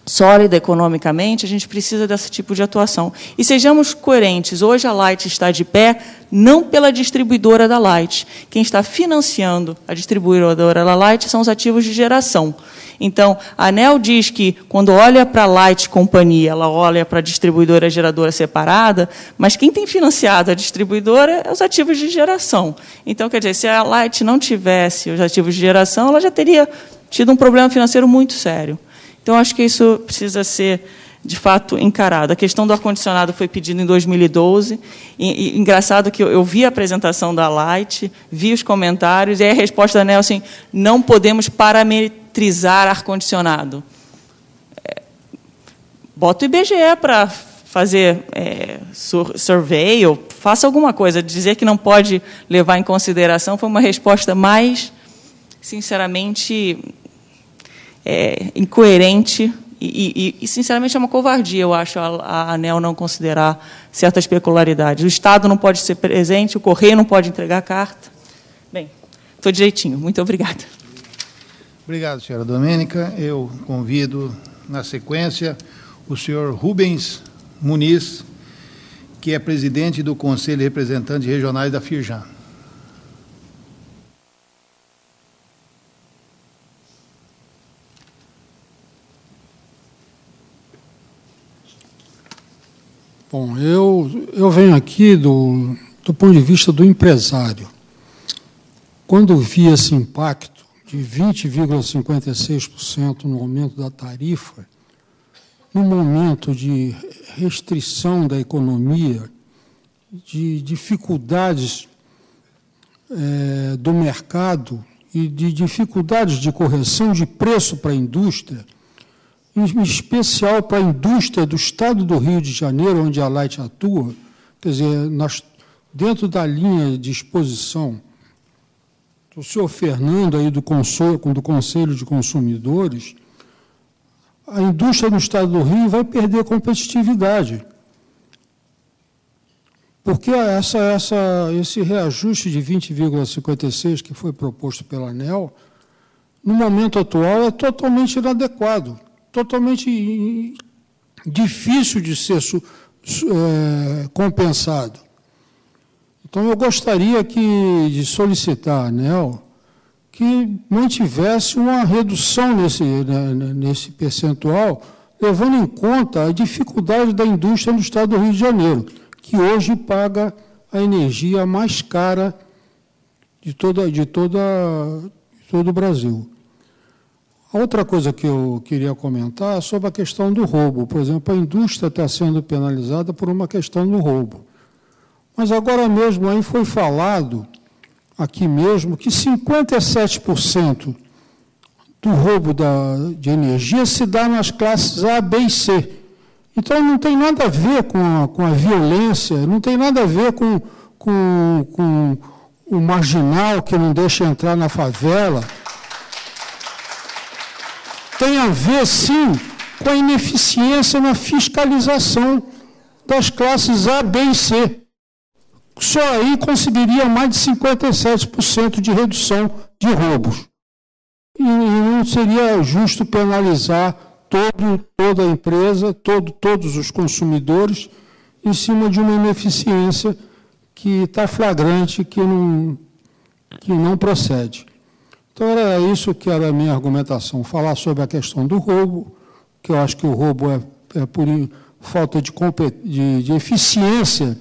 sólida economicamente, a gente precisa desse tipo de atuação. E sejamos coerentes, hoje a Light está de pé não pela distribuidora da Light. Quem está financiando a distribuidora da Light são os ativos de geração. Então, a ANEL diz que, quando olha para a Light Companhia, ela olha para a distribuidora geradora separada, mas quem tem financiado a distribuidora é os ativos de geração. Então, quer dizer, se a Light não tivesse os ativos de geração, ela já teria tido um problema financeiro muito sério. Então, acho que isso precisa ser, de fato, encarado. A questão do ar-condicionado foi pedida em 2012. E, e, engraçado que eu, eu, vi a apresentação da Light, vi os comentários, e a resposta da Nelson, não podemos parametrizar ar-condicionado. É, bota o IBGE para fazer é, survey ou faça alguma coisa. Dizer que não pode levar em consideração foi uma resposta mais, sinceramente, é, incoerente e, e, e, sinceramente, é uma covardia, eu acho, a, a ANEL não considerar certas peculiaridades. O Estado não pode ser presente, o Correio não pode entregar carta. Bem, estou direitinho. Muito obrigada. Obrigado, senhora Domênica. Eu convido, na sequência, o senhor Rubens Muniz, que é presidente do Conselho de Representantes Regionais da Firjan. Bom, eu, eu venho aqui do, do ponto de vista do empresário. Quando vi esse impacto de 20,56% no aumento da tarifa, no momento de restrição da economia, de dificuldades é, do mercado e de dificuldades de correção de preço para a indústria, em especial para a indústria do estado do Rio de Janeiro, onde a Light atua, quer dizer, nós, dentro da linha de exposição do senhor Fernando aí do, Conselho, do Conselho de Consumidores, a indústria do estado do Rio vai perder competitividade. Porque essa, essa, esse reajuste de 20,56 que foi proposto pela ANEL, no momento atual, é totalmente inadequado totalmente difícil de ser é, compensado. Então, eu gostaria que, de solicitar à ANEL que mantivesse uma redução nesse, né, nesse percentual, levando em conta a dificuldade da indústria no estado do Rio de Janeiro, que hoje paga a energia mais cara de, toda, de, toda, de todo o Brasil. Outra coisa que eu queria comentar é sobre a questão do roubo. Por exemplo, a indústria está sendo penalizada por uma questão do roubo. Mas agora mesmo aí foi falado, aqui mesmo, que 57% do roubo da, de energia se dá nas classes A, B e C. Então não tem nada a ver com a, com a violência, não tem nada a ver com, com, com o marginal que não deixa entrar na favela. Tem a ver, sim, com a ineficiência na fiscalização das classes A, B e C. Só aí conseguiria mais de 57% de redução de roubos. E não seria justo penalizar todo, toda a empresa, todo, todos os consumidores, em cima de uma ineficiência que está flagrante, que não, que não procede. Então, era isso que era a minha argumentação, falar sobre a questão do roubo, que eu acho que o roubo é, é por falta de, de, de eficiência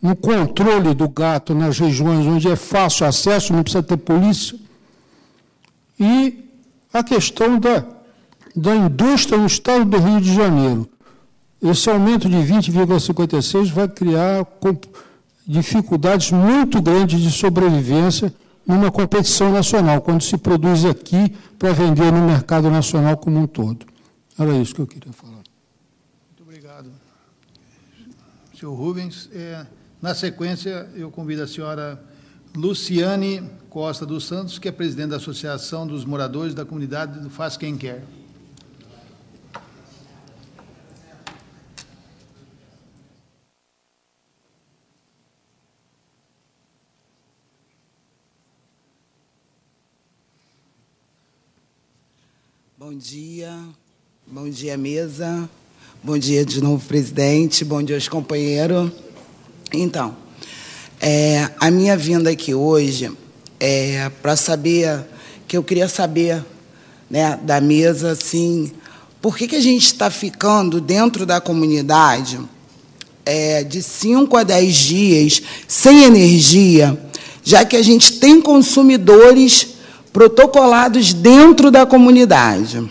no controle do gato nas regiões onde é fácil acesso, não precisa ter polícia. E a questão da, da indústria no estado do Rio de Janeiro. Esse aumento de 20,56 vai criar dificuldades muito grandes de sobrevivência numa competição nacional, quando se produz aqui para vender no mercado nacional como um todo. Era isso que eu queria falar. Muito obrigado. Senhor Rubens. É... Na sequência, eu convido a senhora Luciane Costa dos Santos, que é presidente da Associação dos Moradores da Comunidade do Faz Quem Quer. Bom dia, bom dia, mesa, bom dia de novo, presidente, bom dia aos companheiros. Então, é, a minha vinda aqui hoje é para saber, que eu queria saber né, da mesa, assim, por que, que a gente está ficando dentro da comunidade é, de 5 a 10 dias sem energia, já que a gente tem consumidores protocolados dentro da comunidade.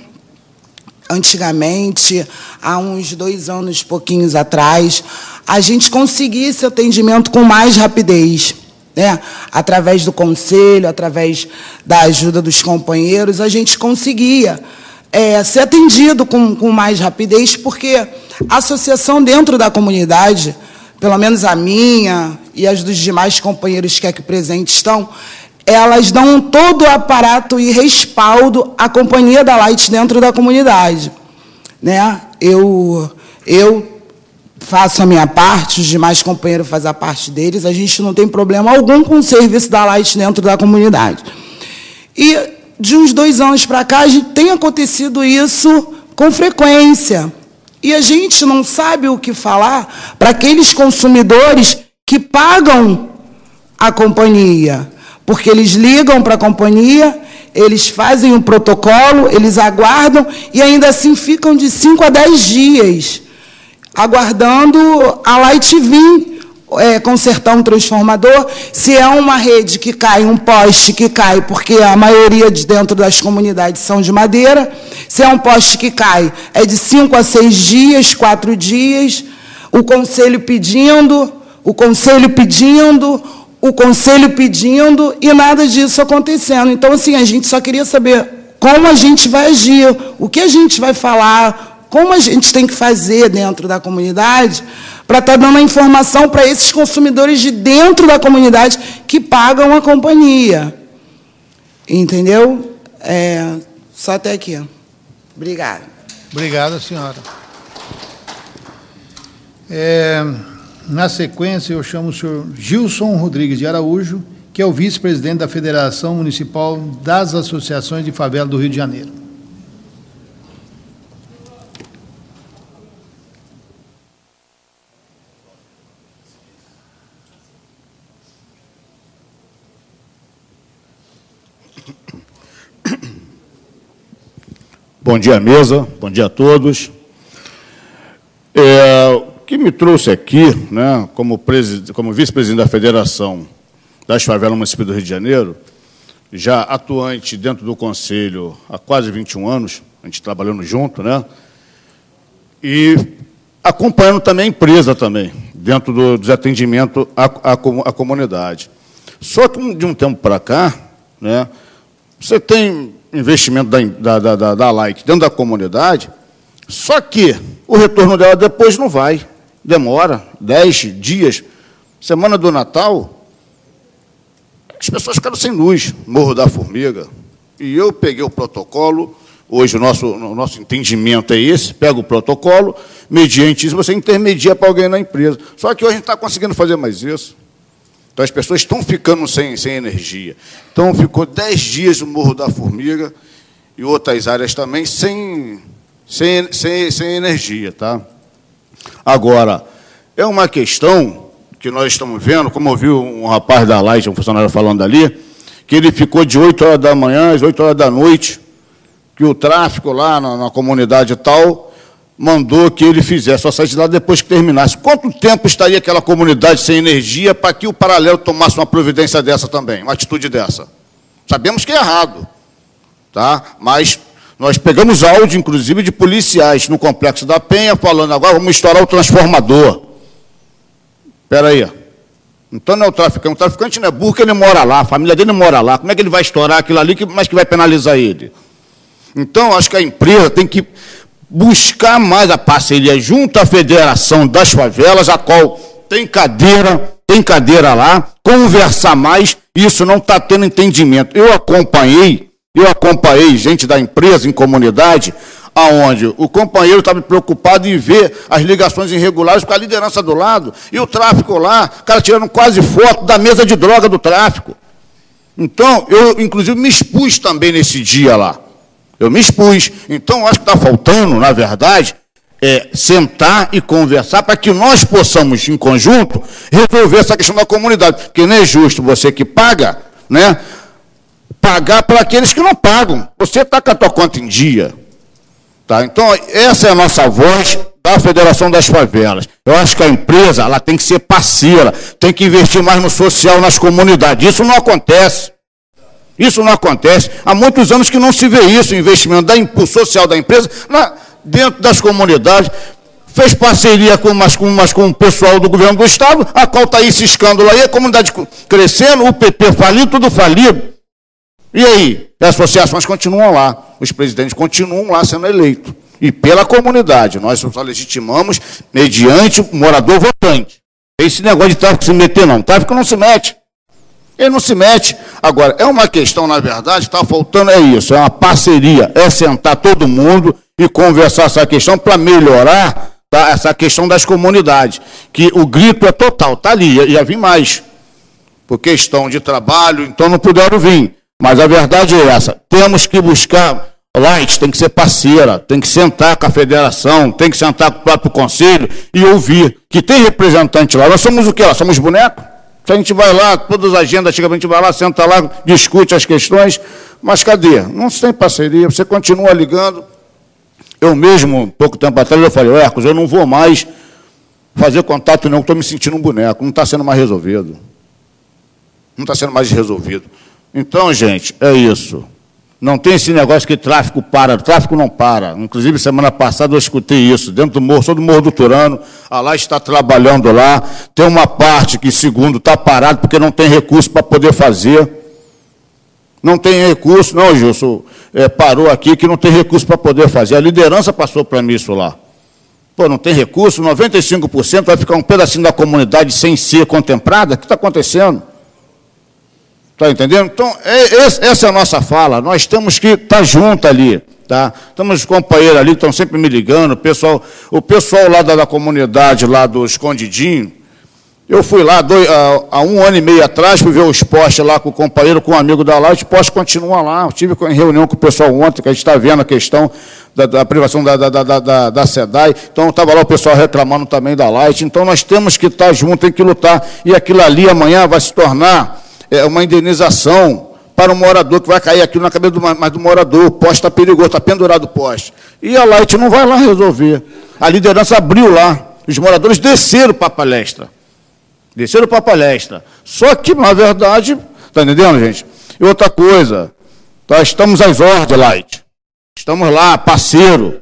Antigamente, há uns dois anos, pouquinhos atrás, a gente conseguia esse atendimento com mais rapidez. Né? Através do conselho, através da ajuda dos companheiros, a gente conseguia é, ser atendido com, com mais rapidez, porque a associação dentro da comunidade, pelo menos a minha e as dos demais companheiros que aqui presentes estão, elas dão todo o aparato e respaldo à companhia da Light dentro da comunidade. Né? Eu, eu faço a minha parte, os demais companheiros fazem a parte deles, a gente não tem problema algum com o serviço da Light dentro da comunidade. E de uns dois anos para cá, tem acontecido isso com frequência. E a gente não sabe o que falar para aqueles consumidores que pagam a companhia. Porque eles ligam para a companhia, eles fazem o protocolo, eles aguardam e ainda assim ficam de 5 a 10 dias aguardando a Light vir é, consertar um transformador. Se é uma rede que cai, um poste que cai, porque a maioria de dentro das comunidades são de madeira, se é um poste que cai, é de cinco a seis dias, quatro dias, o conselho pedindo, o conselho pedindo, o conselho pedindo e nada disso acontecendo. Então, assim, a gente só queria saber como a gente vai agir, o que a gente vai falar, como a gente tem que fazer dentro da comunidade para estar tá dando a informação para esses consumidores de dentro da comunidade que pagam a companhia. Entendeu? É, só até aqui. Obrigada. Obrigado, senhora. É, na sequência, eu chamo o senhor Gilson Rodrigues de Araújo, que é o vice-presidente da Federação Municipal das Associações de Favela do Rio de Janeiro. Bom dia, mesa. Bom dia a todos. É, me trouxe aqui, né, como, como vice-presidente da Federação das Favelas Municipal do Rio de Janeiro, já atuante dentro do Conselho há quase 21 anos, a gente trabalhando junto, né? E acompanhando também a empresa também, dentro do, dos atendimentos à, à, à comunidade. Só que de um tempo para cá, né, você tem investimento da, da, da, da Like dentro da comunidade, só que o retorno dela depois não vai. Demora 10 dias. Semana do Natal, as pessoas ficaram sem luz, Morro da Formiga. E eu peguei o protocolo, hoje o nosso, o nosso entendimento é esse, pega o protocolo, mediante isso você intermedia para alguém na empresa. Só que hoje a gente está conseguindo fazer mais isso. Então as pessoas estão ficando sem, sem energia. Então ficou dez dias no Morro da Formiga e outras áreas também sem, sem, sem, sem energia. Tá? Agora, é uma questão que nós estamos vendo, como ouviu um rapaz da Light, um funcionário falando ali, que ele ficou de 8 horas da manhã às 8 horas da noite, que o tráfico lá na, na comunidade tal mandou que ele fizesse só saísse de lá depois que terminasse. Quanto tempo estaria aquela comunidade sem energia para que o paralelo tomasse uma providência dessa também, uma atitude dessa? Sabemos que é errado, tá? mas nós pegamos áudio, inclusive, de policiais no Complexo da Penha, falando agora vamos estourar o transformador. Espera aí. Então não é o traficante. O traficante não é burro, ele mora lá, a família dele mora lá. Como é que ele vai estourar aquilo ali, mas que vai penalizar ele? Então, acho que a empresa tem que buscar mais a parceria junto à Federação das Favelas, a qual tem cadeira, tem cadeira lá, conversar mais, isso não está tendo entendimento. Eu acompanhei, eu acompanhei gente da empresa em comunidade, aonde o companheiro estava preocupado em ver as ligações irregulares com a liderança do lado, e o tráfico lá, o cara tirando quase foto da mesa de droga do tráfico. Então, eu, inclusive, me expus também nesse dia lá. Eu me expus. Então, acho que está faltando, na verdade, é, sentar e conversar para que nós possamos, em conjunto, resolver essa questão da comunidade. Porque não é justo você que paga, né, pagar para aqueles que não pagam. Você está com a tua conta em dia. Tá? Então, essa é a nossa voz da Federação das Favelas. Eu acho que a empresa ela tem que ser parceira, tem que investir mais no social, nas comunidades. Isso não acontece. Isso não acontece. Há muitos anos que não se vê isso, o investimento da, social da empresa dentro das comunidades. Fez parceria com, mas, com, mas com o pessoal do governo do Estado, a qual está esse escândalo aí, a comunidade crescendo, o PP falido, tudo falido. E aí? As associações continuam lá, os presidentes continuam lá sendo eleitos. E pela comunidade, nós só legitimamos mediante o morador votante. Esse negócio de tráfico se meter, não. Tráfico não se mete. Ele não se mete. Agora, é uma questão, na verdade, está faltando, é isso, é uma parceria, é sentar todo mundo e conversar essa questão para melhorar tá, essa questão das comunidades. Que o grito é total, está ali, ia, ia vir mais. Por questão de trabalho, então não puderam vir. Mas a verdade é essa, temos que buscar Light tem que ser parceira, tem que sentar com a federação, tem que sentar com o próprio conselho e ouvir que tem representante lá. Nós somos o quê? Somos bonecos? Então a gente vai lá, todas as agendas, chega, a gente vai lá, senta lá, discute as questões, mas cadê? Não se tem parceria, você continua ligando. Eu mesmo, pouco tempo atrás, eu falei, Ercos, eu não vou mais fazer contato não, estou me sentindo um boneco, não está sendo mais resolvido. Não está sendo mais resolvido. Então, gente, é isso. Não tem esse negócio que tráfico para, tráfico não para. Inclusive, semana passada eu escutei isso, dentro do morro, sou do Morro do Turano, a lá está trabalhando lá, tem uma parte que, segundo, está parado porque não tem recurso para poder fazer. Não tem recurso, não, Gilson, é, parou aqui que não tem recurso para poder fazer. A liderança passou para mim isso lá. Pô, não tem recurso, 95% vai ficar um pedacinho da comunidade sem ser contemplada? O que está acontecendo? Está entendendo? Então, é, essa é a nossa fala. Nós temos que estar tá junto ali. Tá? Estamos companheiros ali, estão sempre me ligando. O pessoal, o pessoal lá da, da comunidade, lá do Escondidinho, eu fui lá dois, há, um ano e meio atrás, fui ver os postes lá com o companheiro, com um amigo da Light, os postes continuam lá. Eu tive em reunião com o pessoal ontem, que a gente está vendo a questão da, da privação da, da, da, da, da SEDAI. Então estava lá o pessoal reclamando também da Light. Então nós temos que estar tá juntos, tem que lutar. E aquilo ali amanhã vai se tornar é, uma indenização para um morador que vai cair aqui na cabeça do, mais do morador, o poste está perigoso, está pendurado o poste. E a Light não vai lá resolver. A liderança abriu lá. Os moradores desceram para a palestra. Desceram para a palestra. Só que, na verdade, está entendendo, gente? E outra coisa, nós estamos às ordens, Light. Estamos lá, parceiro.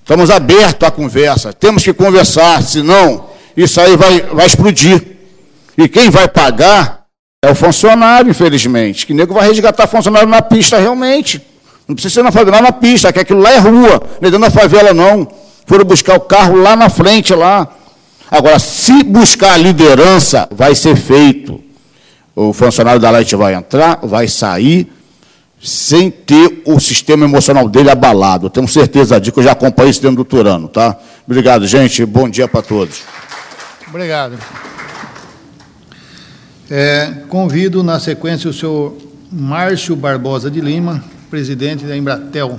Estamos abertos à conversa. Temos que conversar, senão isso aí vai, vai explodir. E quem vai pagar é o funcionário, infelizmente. Que nego vai resgatar funcionário na pista realmente. Não precisa ser na favela, lá na pista, que aquilo lá é rua, não é dentro da favela, não. Foram buscar o carro lá na frente, lá. Agora, se buscar a liderança, vai ser feito. O funcionário da Light vai entrar, vai sair, sem ter o sistema emocional dele abalado. Eu tenho certeza disso, eu já acompanhei isso dentro do Turano, tá? Obrigado, gente. Bom dia para todos. Obrigado. É, convido, na sequência, o senhor Márcio Barbosa de Lima, presidente da Embratel.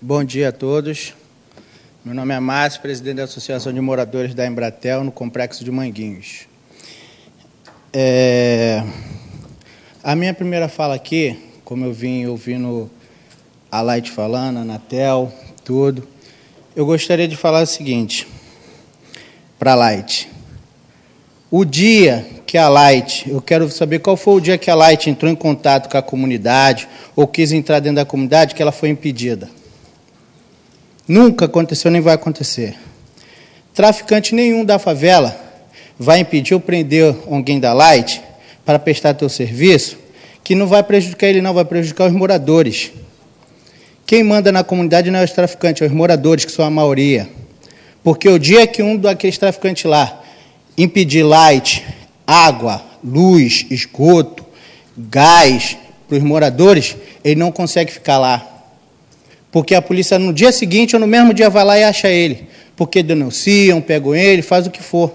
Bom dia a todos. Meu nome é Márcio, presidente da Associação de Moradores da Embratel, no Complexo de Manguinhos. É... A minha primeira fala aqui, como eu vim ouvindo a Light falando, a Anatel, tudo, eu gostaria de falar o seguinte para a Light. O dia que a Light, eu quero saber qual foi o dia que a Light entrou em contato com a comunidade ou quis entrar dentro da comunidade que ela foi impedida. Nunca aconteceu nem vai acontecer. Traficante nenhum da favela vai impedir ou prender alguém da Light para prestar teu serviço, que não vai prejudicar ele não, vai prejudicar os moradores. Quem manda na comunidade não é os traficantes, é os moradores, que são a maioria. Porque o dia que um daqueles traficantes lá impedir light, água, luz, esgoto, gás para os moradores, ele não consegue ficar lá. Porque a polícia no dia seguinte ou no mesmo dia vai lá e acha ele. Porque denunciam, pegam ele, faz o que for.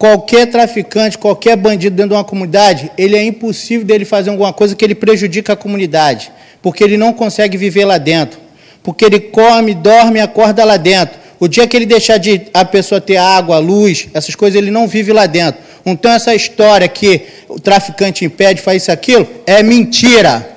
Qualquer traficante, qualquer bandido dentro de uma comunidade, ele é impossível dele fazer alguma coisa que ele prejudica a comunidade. Porque ele não consegue viver lá dentro. Porque ele come, dorme e acorda lá dentro. O dia que ele deixar de a pessoa ter água, luz, essas coisas, ele não vive lá dentro. Então essa história que o traficante impede, faz isso aquilo, é mentira.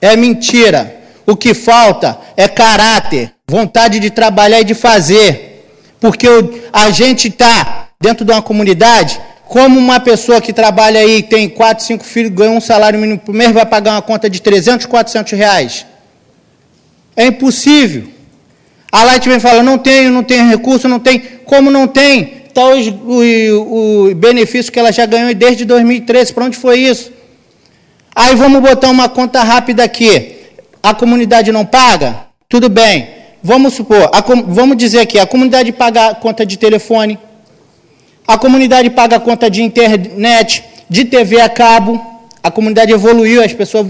É mentira. O que falta é caráter, vontade de trabalhar e de fazer. Porque a gente está dentro de uma comunidade, como uma pessoa que trabalha aí, tem quatro, cinco filhos, ganha um salário mínimo por mês, vai pagar uma conta de 300, 400 reais. É impossível. A Light vem falando, não tenho, não tenho recurso, não tem. Como não tem? Está o, o, o benefício que ela já ganhou desde 2013. Para onde foi isso? Aí vamos botar uma conta rápida aqui a comunidade não paga? Tudo bem. Vamos supor, a, vamos dizer aqui, a comunidade paga a conta de telefone, a comunidade paga a conta de internet, de TV a cabo, a comunidade evoluiu, as pessoas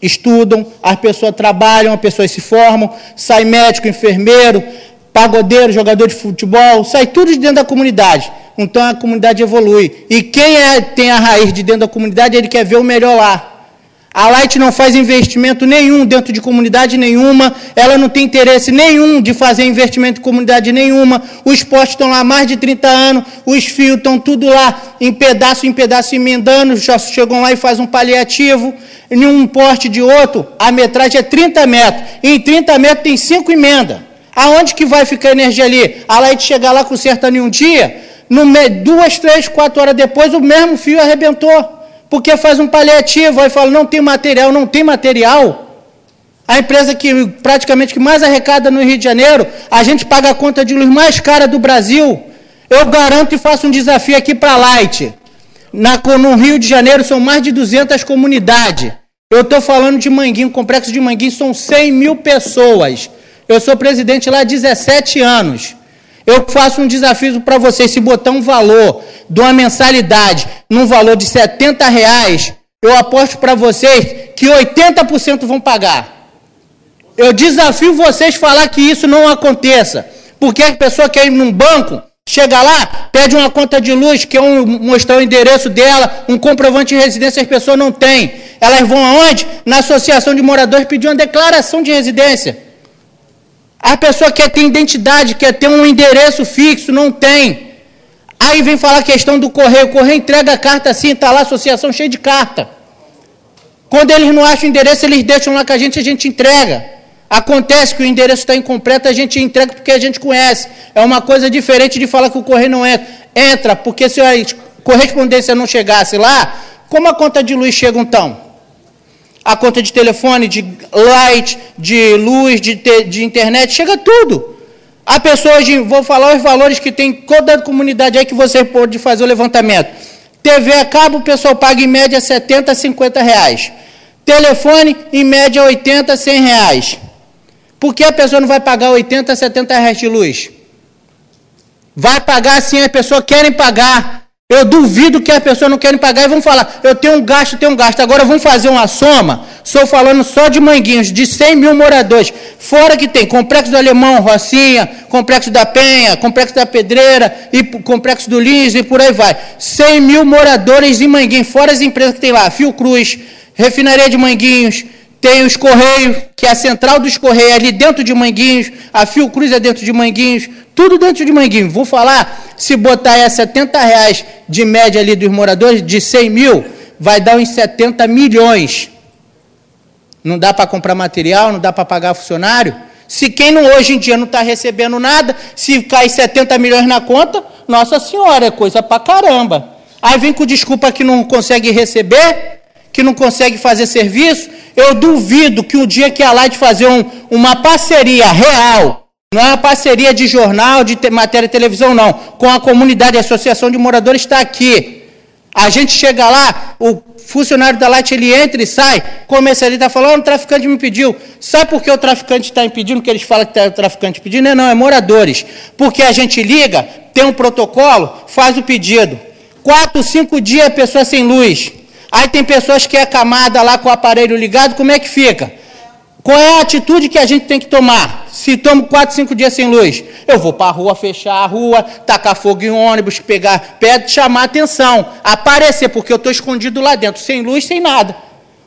estudam, as pessoas trabalham, as pessoas se formam, sai médico, enfermeiro, pagodeiro, jogador de futebol, sai tudo de dentro da comunidade. Então a comunidade evolui. E quem é, tem a raiz de dentro da comunidade, ele quer ver o melhor lá. A Light não faz investimento nenhum dentro de comunidade nenhuma, ela não tem interesse nenhum de fazer investimento em comunidade nenhuma. Os postes estão lá há mais de 30 anos, os fios estão tudo lá em pedaço em pedaço emendando, já chegam lá e faz um paliativo. Em um poste de outro, a metragem é 30 metros. Em 30 metros tem cinco emendas. Aonde que vai ficar a energia ali? A Light chegar lá com certa em um dia, no duas, três, quatro horas depois, o mesmo fio arrebentou. Porque faz um paliativo, aí fala, não tem material, não tem material. A empresa que praticamente que mais arrecada no Rio de Janeiro, a gente paga a conta de luz mais cara do Brasil. Eu garanto e faço um desafio aqui para a Light. Na, no Rio de Janeiro são mais de 200 comunidades. Eu estou falando de Manguinho, complexo de Manguinho são 100 mil pessoas. Eu sou presidente lá há 17 anos. Eu faço um desafio para vocês, se botar um valor de uma mensalidade num valor de 70 reais, eu aposto para vocês que 80% vão pagar. Eu desafio vocês falar que isso não aconteça. Porque a pessoa quer ir num banco, chega lá, pede uma conta de luz, quer um, mostrar o endereço dela, um comprovante de residência, as pessoas não têm. Elas vão aonde? Na associação de moradores pedir uma declaração de residência. A pessoa quer ter identidade, quer ter um endereço fixo, não tem. Aí vem falar a questão do correio. O correio entrega a carta assim, está lá a associação cheia de carta. Quando eles não acham o endereço, eles deixam lá com a gente, a gente entrega. Acontece que o endereço está incompleto, a gente entrega porque a gente conhece. É uma coisa diferente de falar que o correio não entra. Entra, porque se a correspondência não chegasse lá, como a conta de luz chega então? A conta de telefone, de light, de luz, de, te, de internet, chega tudo. A pessoa hoje, vou falar os valores que tem toda a comunidade aí que você pode fazer o levantamento. TV a cabo, o pessoal paga em média 70, 50 reais. Telefone, em média 80, 100 reais. Por que a pessoa não vai pagar 80, 70 reais de luz? Vai pagar sim, as pessoas querem pagar. Eu duvido que as pessoas não querem pagar e vão falar, eu tenho um gasto, tenho um gasto. Agora vamos fazer uma soma, estou falando só de Manguinhos, de 100 mil moradores. Fora que tem Complexo do Alemão, Rocinha, Complexo da Penha, Complexo da Pedreira, e Complexo do Lins e por aí vai. 100 mil moradores em Manguinhos, fora as empresas que tem lá, Fiocruz, Refinaria de Manguinhos, tem os Correios, que é a central dos Correios é ali dentro de Manguinhos, a Fiocruz é dentro de Manguinhos, tudo dentro de Manguinhos. Vou falar, se botar a 70 reais de média ali dos moradores, de 100 mil, vai dar uns 70 milhões. Não dá para comprar material, não dá para pagar funcionário. Se quem não, hoje em dia não está recebendo nada, se cai 70 milhões na conta, nossa senhora, é coisa para caramba. Aí vem com desculpa que não consegue receber, que não consegue fazer serviço. Eu duvido que um dia que a Light fazer um, uma parceria real não é uma parceria de jornal, de te, matéria televisão, não. Com a comunidade, a associação de moradores está aqui. A gente chega lá, o funcionário da Light ele entra e sai, começa ali, está falando, o traficante me pediu. Sabe por que o traficante está impedindo? Que eles falam que tá, o traficante pedindo? Não, não, é moradores. Porque a gente liga, tem um protocolo, faz o pedido. Quatro, cinco dias a pessoa sem luz. Aí tem pessoas que é camada lá com o aparelho ligado, como é que fica? Qual é a atitude que a gente tem que tomar? Se tomo quatro, cinco dias sem luz, eu vou para a rua, fechar a rua, tacar fogo em ônibus, pegar pedra, chamar atenção, aparecer, porque eu estou escondido lá dentro, sem luz, sem nada.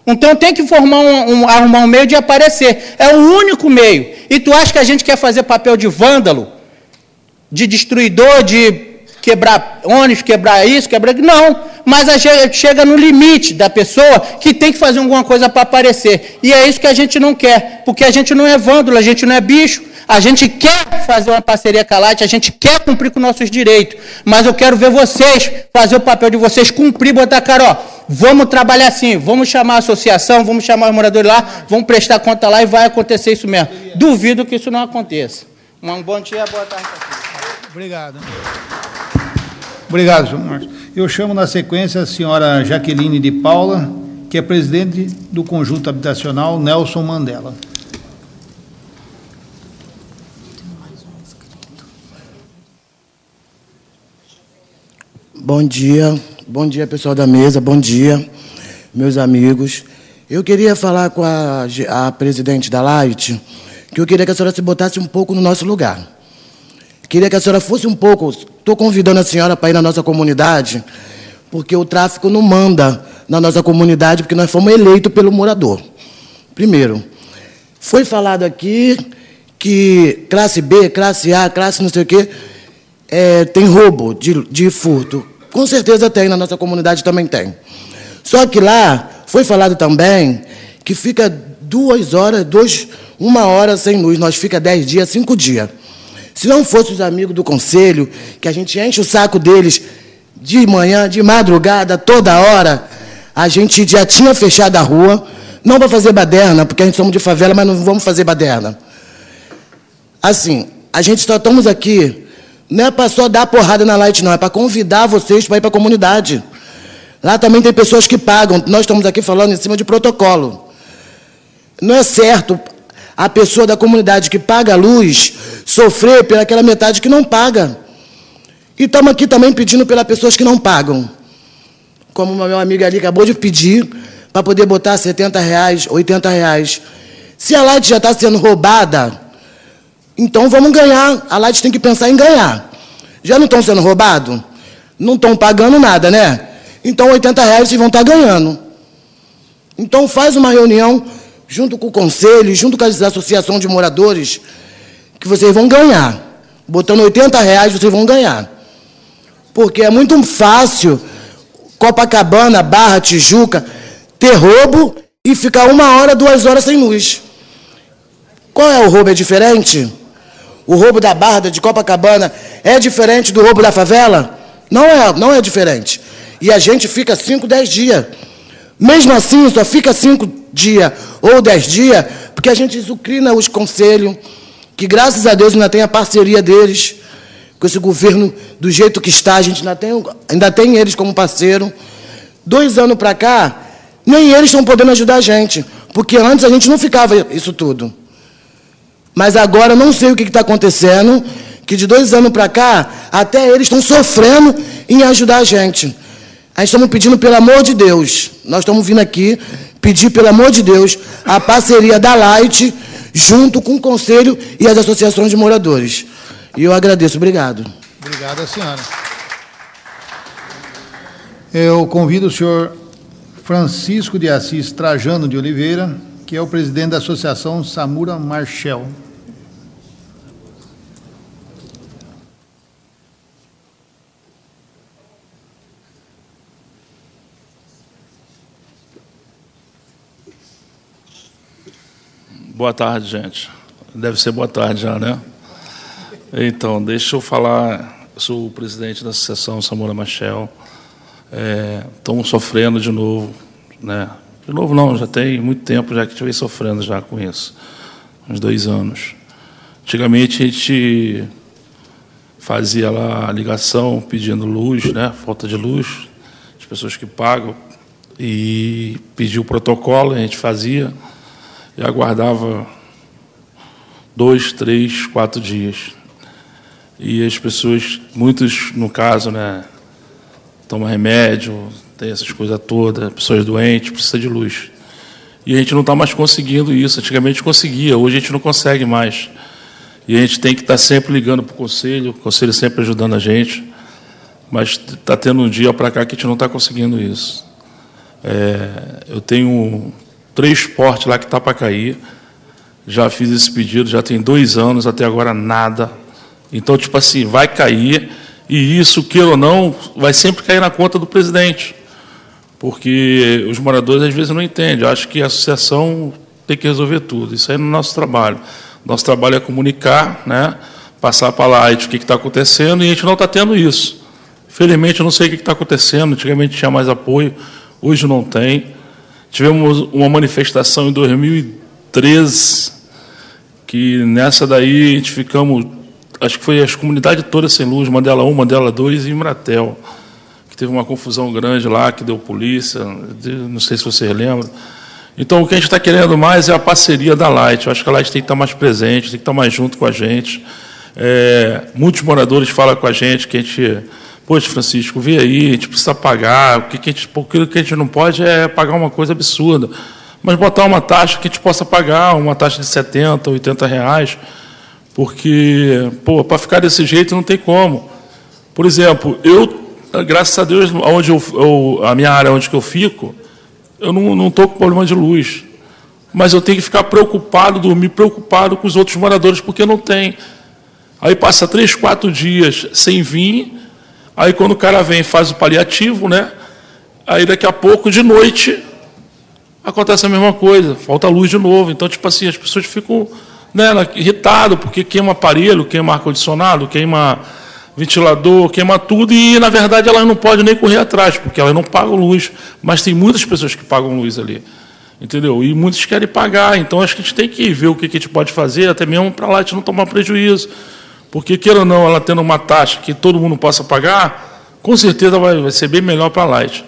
Então tem que formar um, um, arrumar um meio de aparecer. É o único meio. E tu acha que a gente quer fazer papel de vândalo, de destruidor, de quebrar ônibus, quebrar isso, quebrar. Não, mas a gente chega no limite da pessoa que tem que fazer alguma coisa para aparecer. E é isso que a gente não quer, porque a gente não é vândalo, a gente não é bicho. A gente quer fazer uma parceria com a Light, a gente quer cumprir com nossos direitos. Mas eu quero ver vocês fazer o papel de vocês, cumprir, botar cara, ó. Vamos trabalhar assim, vamos chamar a associação, vamos chamar os moradores lá, vamos prestar conta lá e vai acontecer isso mesmo. Duvido que isso não aconteça. Um bom dia, boa tarde. Obrigado. Obrigado, senhor Marcos. Eu chamo na sequência a senhora Jaqueline de Paula, que é presidente do Conjunto Habitacional Nelson Mandela. Bom dia, bom dia pessoal da mesa, bom dia, meus amigos. Eu queria falar com a, a presidente da Light, que eu queria que a senhora se botasse um pouco no nosso lugar. Queria que a senhora fosse um pouco. Estou convidando a senhora para ir na nossa comunidade, porque o tráfico não manda na nossa comunidade, porque nós fomos eleitos pelo morador. Primeiro, foi falado aqui que classe B, classe A, classe não sei o quê, é, tem roubo de, de furto. Com certeza tem, na nossa comunidade também tem. Só que lá foi falado também que fica duas horas, dois, uma hora sem luz, nós fica dez dias, cinco dias. Se não fossem os amigos do conselho, que a gente enche o saco deles de manhã, de madrugada, toda hora, a gente já tinha fechado a rua, não para fazer baderna, porque a gente somos de favela, mas não vamos fazer baderna. Assim, a gente só estamos aqui, não é para só dar porrada na light, não, é para convidar vocês para ir para a comunidade. Lá também tem pessoas que pagam, nós estamos aqui falando em cima de protocolo. Não é certo a pessoa da comunidade que paga a luz sofrer pelaquela metade que não paga. E estamos aqui também pedindo pelas pessoas que não pagam. Como meu amigo ali acabou de pedir, para poder botar 70 reais, 80 reais. Se a Light já está sendo roubada, então vamos ganhar. A Light tem que pensar em ganhar. Já não estão sendo roubados? Não estão pagando nada, né? Então 80 reais vocês vão estar tá ganhando. Então faz uma reunião junto com o conselho, junto com as associações de moradores, que vocês vão ganhar. Botando 80 reais, vocês vão ganhar. Porque é muito fácil Copacabana, Barra, Tijuca, ter roubo e ficar uma hora, duas horas sem luz. Qual é o roubo? É diferente? O roubo da Barra, de Copacabana, é diferente do roubo da favela? Não é, não é diferente. E a gente fica 5, 10 dias. Mesmo assim, só fica 5 dias ou 10 dias, porque a gente sucrina os conselhos, que graças a Deus ainda tem a parceria deles, com esse governo do jeito que está, a gente ainda tem, ainda tem eles como parceiro. Dois anos para cá, nem eles estão podendo ajudar a gente, porque antes a gente não ficava isso tudo. Mas agora não sei o que está acontecendo, que de dois anos para cá, até eles estão sofrendo em ajudar a gente. Aí estamos pedindo, pelo amor de Deus, nós estamos vindo aqui pedir, pelo amor de Deus, a parceria da Light junto com o Conselho e as associações de moradores. E eu agradeço. Obrigado. Obrigado, senhora. Eu convido o senhor Francisco de Assis Trajano de Oliveira, que é o presidente da Associação Samura Marchel. Boa tarde, gente. Deve ser boa tarde já, né? Então, deixa eu falar. Sou o presidente da Associação Samora Machel. É, estamos sofrendo de novo, né? De novo não, já tem muito tempo já que vem sofrendo já com isso, uns dois anos. Antigamente a gente fazia lá a ligação pedindo luz, né? Falta de luz, as pessoas que pagam e pediu o protocolo, a gente fazia e aguardava dois, três, quatro dias. E as pessoas, muitos, no caso, né, tomam remédio, tem essas coisas todas, pessoas doentes, precisa de luz. E a gente não está mais conseguindo isso. Antigamente conseguia, hoje a gente não consegue mais. E a gente tem que estar tá sempre ligando para o conselho, o conselho sempre ajudando a gente. Mas está tendo um dia para cá que a gente não está conseguindo isso. É, eu tenho três portes lá que está para cair. Já fiz esse pedido, já tem dois anos, até agora nada. Então, tipo assim, vai cair, e isso, queira ou não, vai sempre cair na conta do presidente. Porque os moradores às vezes não entendem. Acho que a associação tem que resolver tudo. Isso aí é no nosso trabalho. Nosso trabalho é comunicar, né? passar para lá o que está acontecendo, e a gente não está tendo isso. Felizmente, eu não sei o que está acontecendo. Antigamente tinha mais apoio, hoje não tem. Tivemos uma manifestação em 2013, que nessa daí a gente ficamos, acho que foi as comunidades todas sem luz, Mandela 1, Mandela 2 e Imratel, que teve uma confusão grande lá, que deu polícia, não sei se vocês lembram. Então, o que a gente está querendo mais é a parceria da Light. Eu acho que a Light tem que estar mais presente, tem que estar mais junto com a gente. É, muitos moradores falam com a gente que a gente Poxa, Francisco, vê aí, a gente precisa pagar, o que, a gente, o que a gente não pode é pagar uma coisa absurda. Mas botar uma taxa que a gente possa pagar, uma taxa de 70, 80 reais, porque, pô, para ficar desse jeito não tem como. Por exemplo, eu, graças a Deus, onde eu, eu, a minha área onde eu fico, eu não estou com problema de luz. Mas eu tenho que ficar preocupado, dormir preocupado com os outros moradores, porque não tem. Aí passa três, quatro dias sem vir, Aí quando o cara vem faz o paliativo, né? Aí daqui a pouco, de noite, acontece a mesma coisa, falta luz de novo. Então, tipo assim, as pessoas ficam né, irritadas, porque queima aparelho, queima ar-condicionado, queima ventilador, queima tudo, e na verdade elas não podem nem correr atrás, porque elas não pagam luz. Mas tem muitas pessoas que pagam luz ali. Entendeu? E muitos querem pagar. Então acho que a gente tem que ver o que a gente pode fazer, até mesmo para lá a gente não tomar prejuízo. Porque, queira ou não, ela tendo uma taxa que todo mundo possa pagar, com certeza vai, vai ser bem melhor para a Light.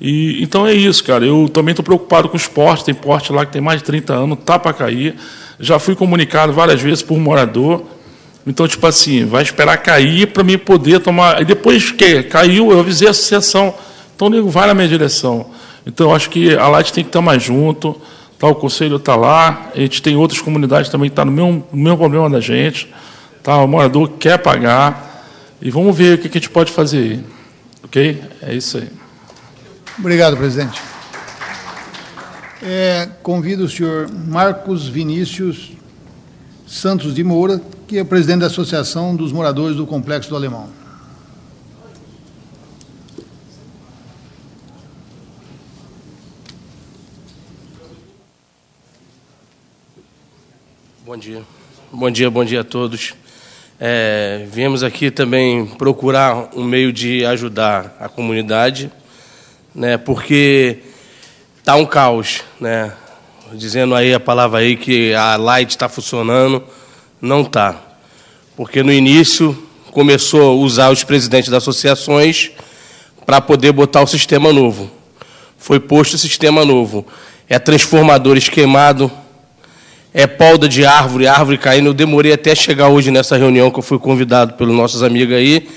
E, então é isso, cara. Eu também estou preocupado com o esporte. Tem porte lá que tem mais de 30 anos, tá para cair. Já fui comunicado várias vezes por morador. Então, tipo assim, vai esperar cair para mim poder tomar. E depois que caiu, eu avisei a associação. Então, nego, vai na minha direção. Então, acho que a Light tem que estar mais junto. Tá, o conselho está lá. A gente tem outras comunidades também que estão tá no no mesmo problema da gente. Tá, o morador quer pagar e vamos ver o que a gente pode fazer aí. Ok? É isso aí. Obrigado, presidente. É, convido o senhor Marcos Vinícius Santos de Moura, que é presidente da Associação dos Moradores do Complexo do Alemão. Bom dia. Bom dia, bom dia a todos. É, viemos aqui também procurar um meio de ajudar a comunidade, né, porque está um caos, né? Dizendo aí a palavra aí que a Light está funcionando, não está. Porque no início começou a usar os presidentes das associações para poder botar o sistema novo. Foi posto o sistema novo. É transformador esquemado, é polda de árvore, árvore caindo. Eu demorei até chegar hoje nessa reunião que eu fui convidado pelos nossos amigos aí,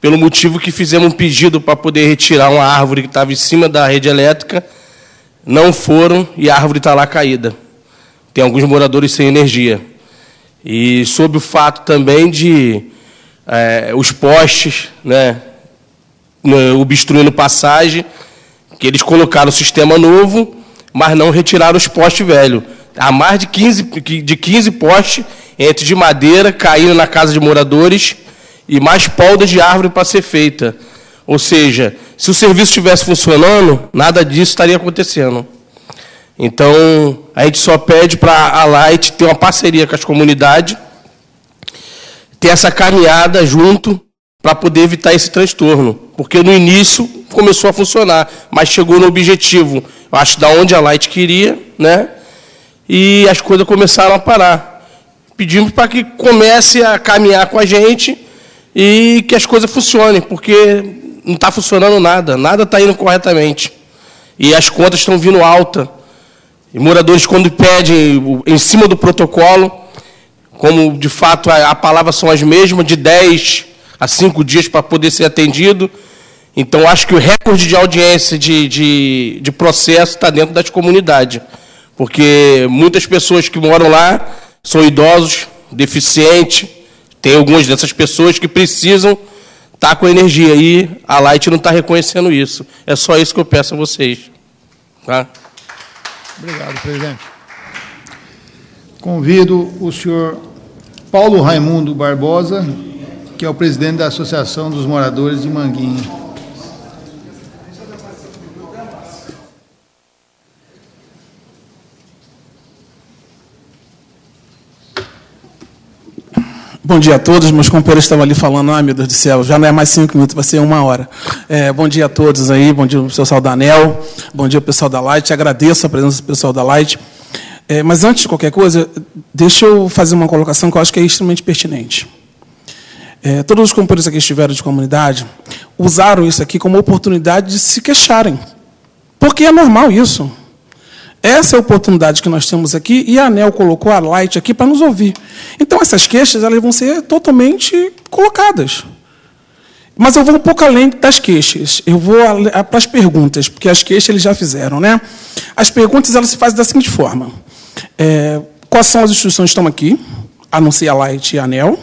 pelo motivo que fizemos um pedido para poder retirar uma árvore que estava em cima da rede elétrica não foram e a árvore está lá caída. Tem alguns moradores sem energia. E sob o fato também de é, os postes, né, obstruindo passagem, que eles colocaram o sistema novo, mas não retiraram os postes velhos. Há mais de 15, de 15 postes entre de madeira caindo na casa de moradores e mais polda de árvore para ser feita. Ou seja, se o serviço estivesse funcionando, nada disso estaria acontecendo. Então, a gente só pede para a Light ter uma parceria com as comunidades, ter essa caminhada junto para poder evitar esse transtorno. Porque no início começou a funcionar, mas chegou no objetivo, acho, da onde a Light queria, né? E as coisas começaram a parar. Pedimos para que comece a caminhar com a gente e que as coisas funcionem, porque não está funcionando nada, nada está indo corretamente. E as contas estão vindo alta. E moradores, quando pedem em cima do protocolo, como de fato a, palavra são as mesmas, de 10 a 5 dias para poder ser atendido. Então, acho que o recorde de audiência de, de, de processo está dentro das comunidades. Porque muitas pessoas que moram lá são idosos, deficientes, tem algumas dessas pessoas que precisam está com energia e a Light não está reconhecendo isso. É só isso que eu peço a vocês. Tá? Obrigado, presidente. Convido o senhor Paulo Raimundo Barbosa, que é o presidente da Associação dos Moradores de Manguinho. Bom dia a todos. Meus companheiros estavam ali falando, ah, meu Deus do céu, já não é mais cinco minutos, vai ser uma hora. É, bom dia a todos aí, bom dia ao pessoal da ANEL, bom dia ao pessoal da Light. Agradeço a presença do pessoal da Light. É, mas antes de qualquer coisa, deixa eu fazer uma colocação que eu acho que é extremamente pertinente. É, todos os companheiros aqui estiveram de comunidade usaram isso aqui como oportunidade de se queixarem. Porque é normal isso. Essa é a oportunidade que nós temos aqui e a ANEL colocou a Light aqui para nos ouvir. Então, essas queixas elas vão ser totalmente colocadas. Mas eu vou um pouco além das queixas. Eu vou para as perguntas, porque as queixas eles já fizeram. Né? As perguntas elas se fazem da seguinte forma. É, quais são as instituições que estão aqui? A não ser a Light e a ANEL.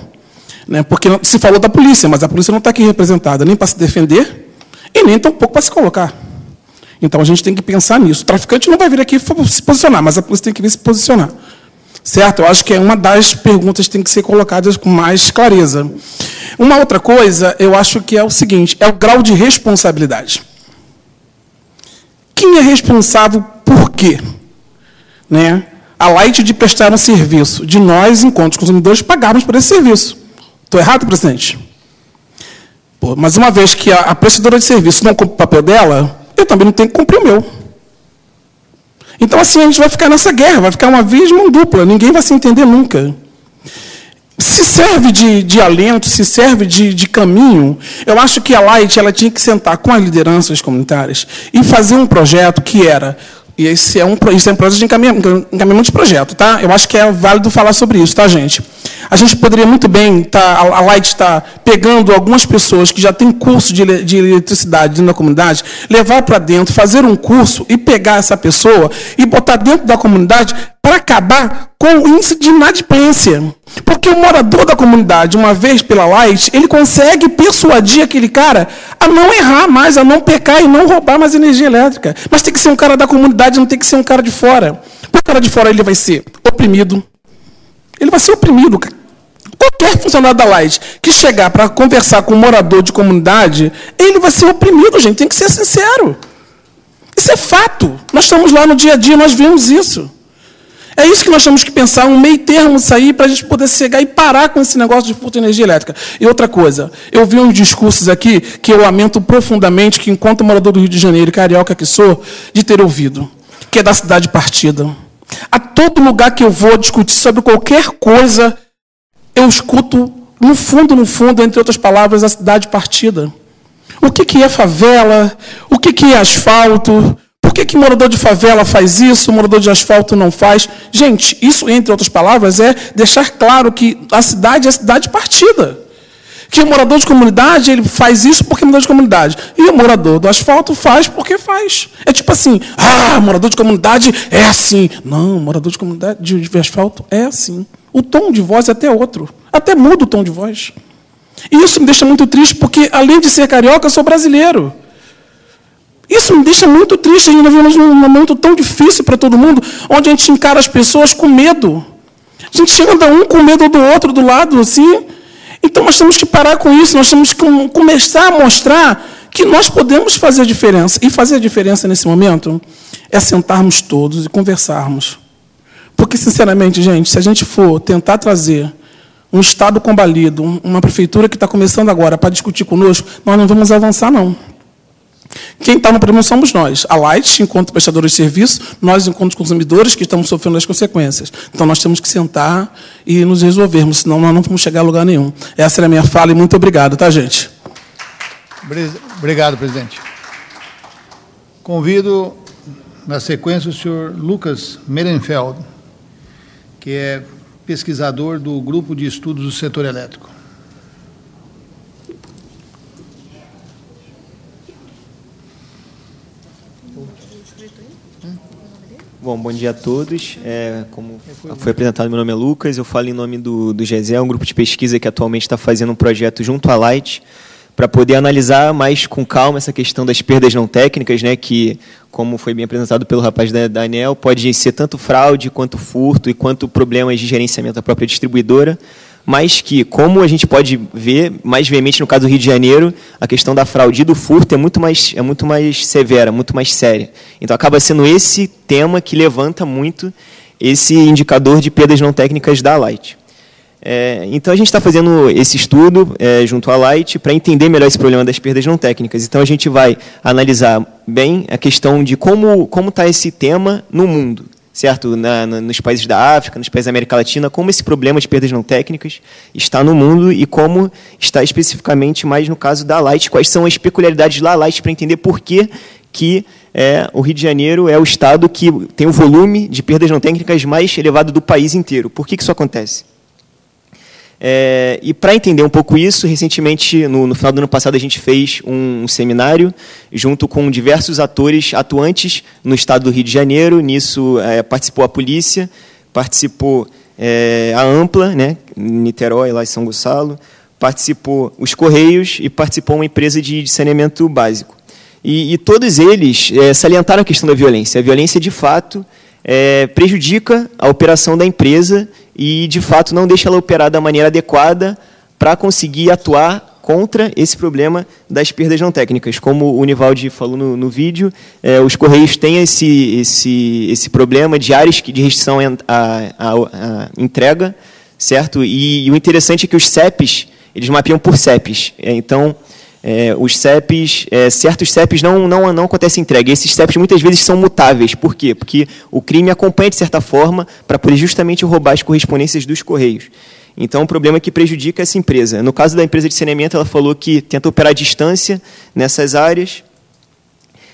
Né? Porque se falou da polícia, mas a polícia não está aqui representada nem para se defender e nem tampouco para se colocar. Então a gente tem que pensar nisso. O traficante não vai vir aqui se posicionar, mas a polícia tem que vir se posicionar. Certo? Eu acho que é uma das perguntas que tem que ser colocadas com mais clareza. Uma outra coisa, eu acho que é o seguinte: é o grau de responsabilidade. Quem é responsável por quê? Né? A Light de prestar um serviço, de nós, enquanto consumidores, pagarmos por esse serviço. Estou errado, presidente? Pô, mas uma vez que a, a prestadora de serviço não cumpre o papel dela, eu também não tenho que cumprir o meu. Então, assim, a gente vai ficar nessa guerra, vai ficar uma vez mão dupla, ninguém vai se entender nunca. Se serve de, de alento, se serve de, de caminho, eu acho que a Light ela tinha que sentar com as lideranças comunitárias e fazer um projeto que era e esse é um, isso é um projeto de encaminhamento, encaminhamento de projeto, tá? Eu acho que é válido falar sobre isso, tá, gente? A gente poderia muito bem, tá, a Light está pegando algumas pessoas que já têm curso de, de eletricidade da comunidade, levar para dentro, fazer um curso e pegar essa pessoa e botar dentro da comunidade para acabar com o índice de inadimplência. Porque o morador da comunidade, uma vez pela Light, ele consegue persuadir aquele cara a não errar mais, a não pecar e não roubar mais energia elétrica. Mas tem que ser um cara da comunidade, não tem que ser um cara de fora. O cara de fora ele vai ser oprimido. Ele vai ser oprimido. Qualquer funcionário da Light que chegar para conversar com um morador de comunidade, ele vai ser oprimido, gente. Tem que ser sincero. Isso é fato. Nós estamos lá no dia a dia, nós vemos isso. É isso que nós temos que pensar, um meio termo sair para a gente poder chegar e parar com esse negócio de de energia elétrica. E outra coisa, eu vi uns discursos aqui que eu lamento profundamente, que enquanto morador do Rio de Janeiro carioca que sou, de ter ouvido, que é da cidade partida. A todo lugar que eu vou discutir sobre qualquer coisa, eu escuto, no fundo, no fundo, entre outras palavras, a cidade partida. O que, que é favela? O que, que é asfalto? Por que, que morador de favela faz isso, morador de asfalto não faz? Gente, isso, entre outras palavras, é deixar claro que a cidade é cidade partida. Que o morador de comunidade ele faz isso porque é morador de comunidade. E o morador do asfalto faz porque faz. É tipo assim, ah, morador de comunidade é assim. Não, morador de comunidade de, de asfalto é assim. O tom de voz é até outro. Até muda o tom de voz. E isso me deixa muito triste, porque, além de ser carioca, eu sou brasileiro. Isso me deixa muito triste. Ainda vivemos num momento tão difícil para todo mundo, onde a gente encara as pessoas com medo. A gente anda um com medo do outro do lado, assim. Então nós temos que parar com isso, nós temos que começar a mostrar que nós podemos fazer a diferença. E fazer a diferença nesse momento é sentarmos todos e conversarmos. Porque, sinceramente, gente, se a gente for tentar trazer um Estado combalido, uma prefeitura que está começando agora para discutir conosco, nós não vamos avançar, não. Quem está no problema somos nós. A Light, enquanto prestadores de serviço, nós, enquanto consumidores, que estamos sofrendo as consequências. Então, nós temos que sentar e nos resolvermos, senão nós não vamos chegar a lugar nenhum. Essa era a minha fala e muito obrigado, tá, gente? Obrigado, presidente. Convido, na sequência, o senhor Lucas Merenfeld, que é pesquisador do Grupo de Estudos do Setor Elétrico. Bom, bom dia a todos. É, como foi apresentado, meu nome é Lucas, eu falo em nome do, do GESE, um grupo de pesquisa que atualmente está fazendo um projeto junto à Light para poder analisar mais com calma essa questão das perdas não técnicas, né, que, como foi bem apresentado pelo rapaz da Daniel, pode ser tanto fraude, quanto furto e quanto problemas de gerenciamento da própria distribuidora, mas que, como a gente pode ver, mais veemente no caso do Rio de Janeiro, a questão da fraude e do furto é muito mais, é muito mais severa, muito mais séria. Então, acaba sendo esse tema que levanta muito esse indicador de perdas não técnicas da Light. É, então a gente está fazendo esse estudo é, junto à Light para entender melhor esse problema das perdas não técnicas. Então a gente vai analisar bem a questão de como como está esse tema no mundo, certo? Na, na, nos países da África, nos países da América Latina, como esse problema de perdas não técnicas está no mundo e como está especificamente mais no caso da Light, quais são as peculiaridades da Light para entender por que que é, o Rio de Janeiro é o estado que tem o volume de perdas não técnicas mais elevado do país inteiro. Por que, que isso acontece? É, e para entender um pouco isso, recentemente, no, no, final do ano passado, a gente fez um, um, seminário junto com diversos atores atuantes no estado do Rio de Janeiro. Nisso é, participou a polícia, participou é, a Ampla, né, Niterói, lá em São Gonçalo, participou os Correios e participou uma empresa de, de saneamento básico. E, e todos eles é, salientaram a questão da violência. A violência, de fato, é, prejudica a operação da empresa e, de fato, não deixa ela operar da maneira adequada para conseguir atuar contra esse problema das perdas não técnicas. Como o Nivaldi falou no, no vídeo, é, os Correios têm esse, esse, esse problema de áreas de restrição à, entrega, certo? E, e, o interessante é que os CEPs, eles mapeiam por CEPs. É, então, é, os CEPs, é, certos CEPs não, não, não acontece entrega. Esses CEPs muitas vezes são mutáveis. Por quê? Porque o crime acompanha, de certa forma, para poder justamente roubar as correspondências dos Correios. Então, o problema é que prejudica essa empresa. No caso da empresa de saneamento, ela falou que tenta operar à distância nessas áreas.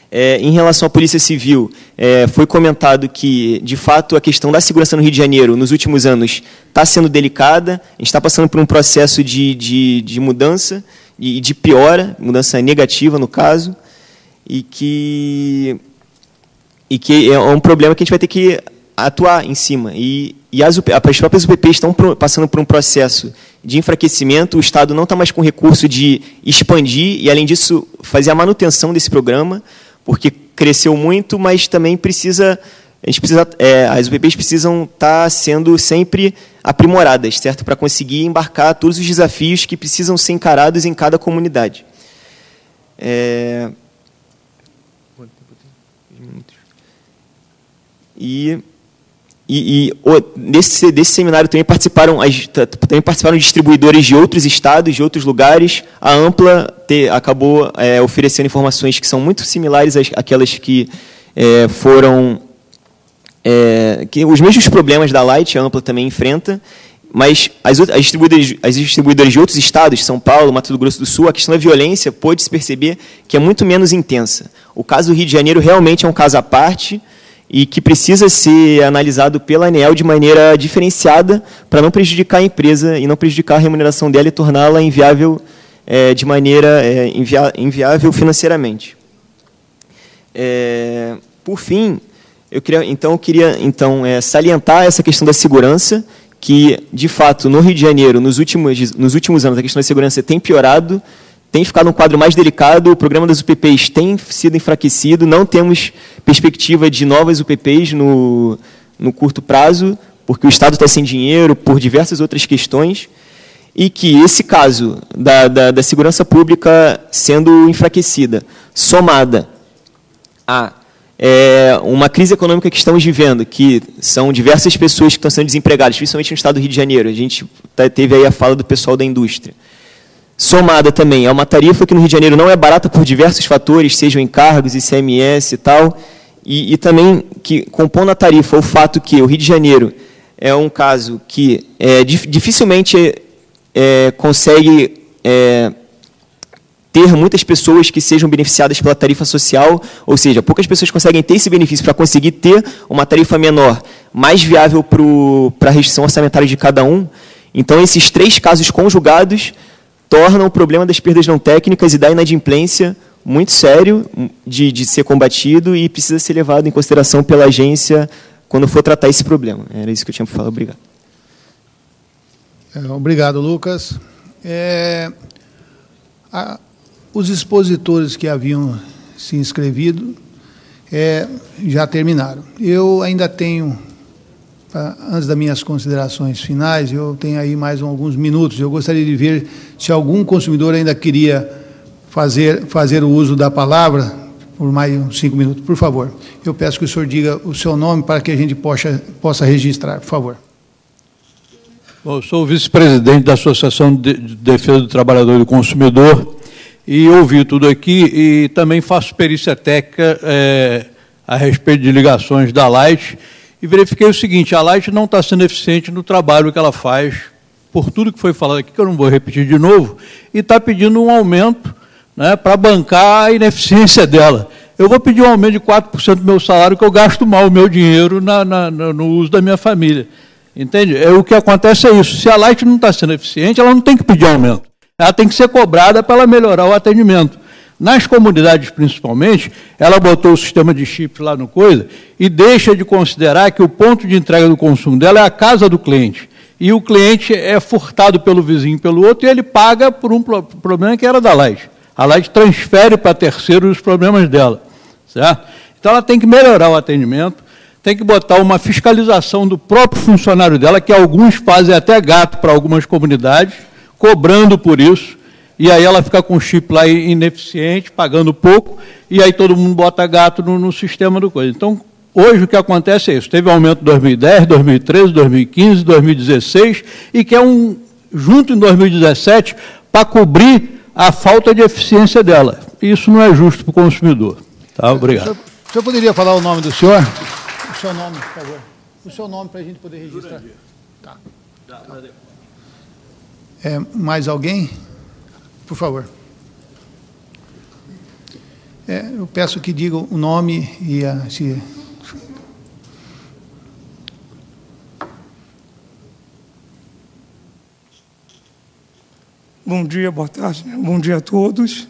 É, em relação à Polícia Civil, é, foi comentado que, de fato, a questão da segurança no Rio de Janeiro, nos últimos anos, está sendo delicada. A gente está passando por um processo de, de, de mudança e de piora, mudança negativa no caso, e que, e que é um problema que a gente vai ter que atuar em cima. E e as, as próprias UPPs estão passando por um processo de enfraquecimento, o Estado não está mais com recurso de expandir e, além disso, fazer a manutenção desse programa, porque cresceu muito, mas também precisa, a gente precisa é, as UPPs precisam estar tá sendo sempre aprimoradas, certo, para conseguir embarcar todos os desafios que precisam ser encarados em cada comunidade. É... E e, e desse, desse seminário também participaram, as, também participaram distribuidores de outros estados, de outros lugares. A Ampla te, acabou é, oferecendo informações que são muito similares às, àquelas que é, foram. É, que os mesmos problemas da Light, a Ampla também enfrenta, mas as, as, distribuidoras, as distribuidoras de outros estados, São Paulo, Mato Grosso do Sul, a questão da violência pôde-se perceber que é muito menos intensa. O caso do Rio de Janeiro realmente é um caso à parte e que precisa ser analisado pela ANEEL de maneira diferenciada para não prejudicar a empresa e não prejudicar a remuneração dela e torná-la inviável é, de maneira é, inviável financeiramente. É, por fim, eu queria então eu queria então é, salientar essa questão da segurança que de fato no Rio de Janeiro nos últimos nos últimos anos a questão da segurança tem piorado tem ficado um quadro mais delicado, o programa das UPPs tem sido enfraquecido, não temos perspectiva de novas UPPs no, no curto prazo, porque o Estado está sem dinheiro, por diversas outras questões, e que esse caso da, da, da segurança pública sendo enfraquecida, somada a é, uma crise econômica que estamos vivendo, que são diversas pessoas que estão sendo desempregadas, principalmente no estado do Rio de Janeiro. A gente tá, teve aí a fala do pessoal da indústria somada também a uma tarifa que no Rio de Janeiro não é barata por diversos fatores, sejam encargos, ICMS e tal, e, e também que compondo a tarifa o fato que o Rio de Janeiro é um caso que é, dificilmente é, consegue é, ter muitas pessoas que sejam beneficiadas pela tarifa social, ou seja, poucas pessoas conseguem ter esse benefício para conseguir ter uma tarifa menor, mais viável para a restrição orçamentária de cada um. Então, esses três casos conjugados torna o problema das perdas não técnicas e da inadimplência muito sério de, de ser combatido e precisa ser levado em consideração pela agência quando for tratar esse problema. Era isso que eu tinha para falar. Obrigado. É, obrigado, Lucas. É, a, os expositores que haviam se inscrevido é, já terminaram. Eu ainda tenho antes das minhas considerações finais, eu tenho aí mais alguns minutos. Eu gostaria de ver se algum consumidor ainda queria fazer, fazer o uso da palavra por mais uns cinco minutos. Por favor, eu peço que o senhor diga o seu nome para que a gente possa, possa registrar, por favor. Bom, eu sou o vice-presidente da Associação de Defesa do Trabalhador e do Consumidor e ouvi tudo aqui e também faço perícia técnica é, a respeito de ligações da Light e verifiquei o seguinte: a Light não está sendo eficiente no trabalho que ela faz, por tudo que foi falado aqui, que eu não vou repetir de novo, e está pedindo um aumento né, para bancar a ineficiência dela. Eu vou pedir um aumento de 4% do meu salário, que eu gasto mal o meu dinheiro na, na, no uso da minha família. Entende? É, o que acontece é isso. Se a Light não está sendo eficiente, ela não tem que pedir aumento. Ela tem que ser cobrada para ela melhorar o atendimento. Nas comunidades, principalmente, ela botou o sistema de chip lá no coisa e deixa de considerar que o ponto de entrega do consumo dela é a casa do cliente. E o cliente é furtado pelo vizinho pelo outro e ele paga por um problema que era da Light. A Light transfere para terceiros os problemas dela. Certo? Então ela tem que melhorar o atendimento, tem que botar uma fiscalização do próprio funcionário dela, que alguns fazem até gato para algumas comunidades, cobrando por isso e aí ela fica com o chip lá ineficiente, pagando pouco, e aí todo mundo bota gato no, no sistema do coisa. Então, hoje o que acontece é isso. Teve aumento em 2010, 2013, 2015, 2016, e que é um, junto em 2017, para cobrir a falta de eficiência dela. Isso não é justo para o consumidor. Tá? Obrigado. O senhor, o senhor poderia falar o nome do senhor? O seu nome, por favor. O seu nome para a gente poder registrar. Tá. É, mais alguém? Por favor. É, eu peço que diga o nome e a. Se... Bom dia, boa tarde, bom dia a todos.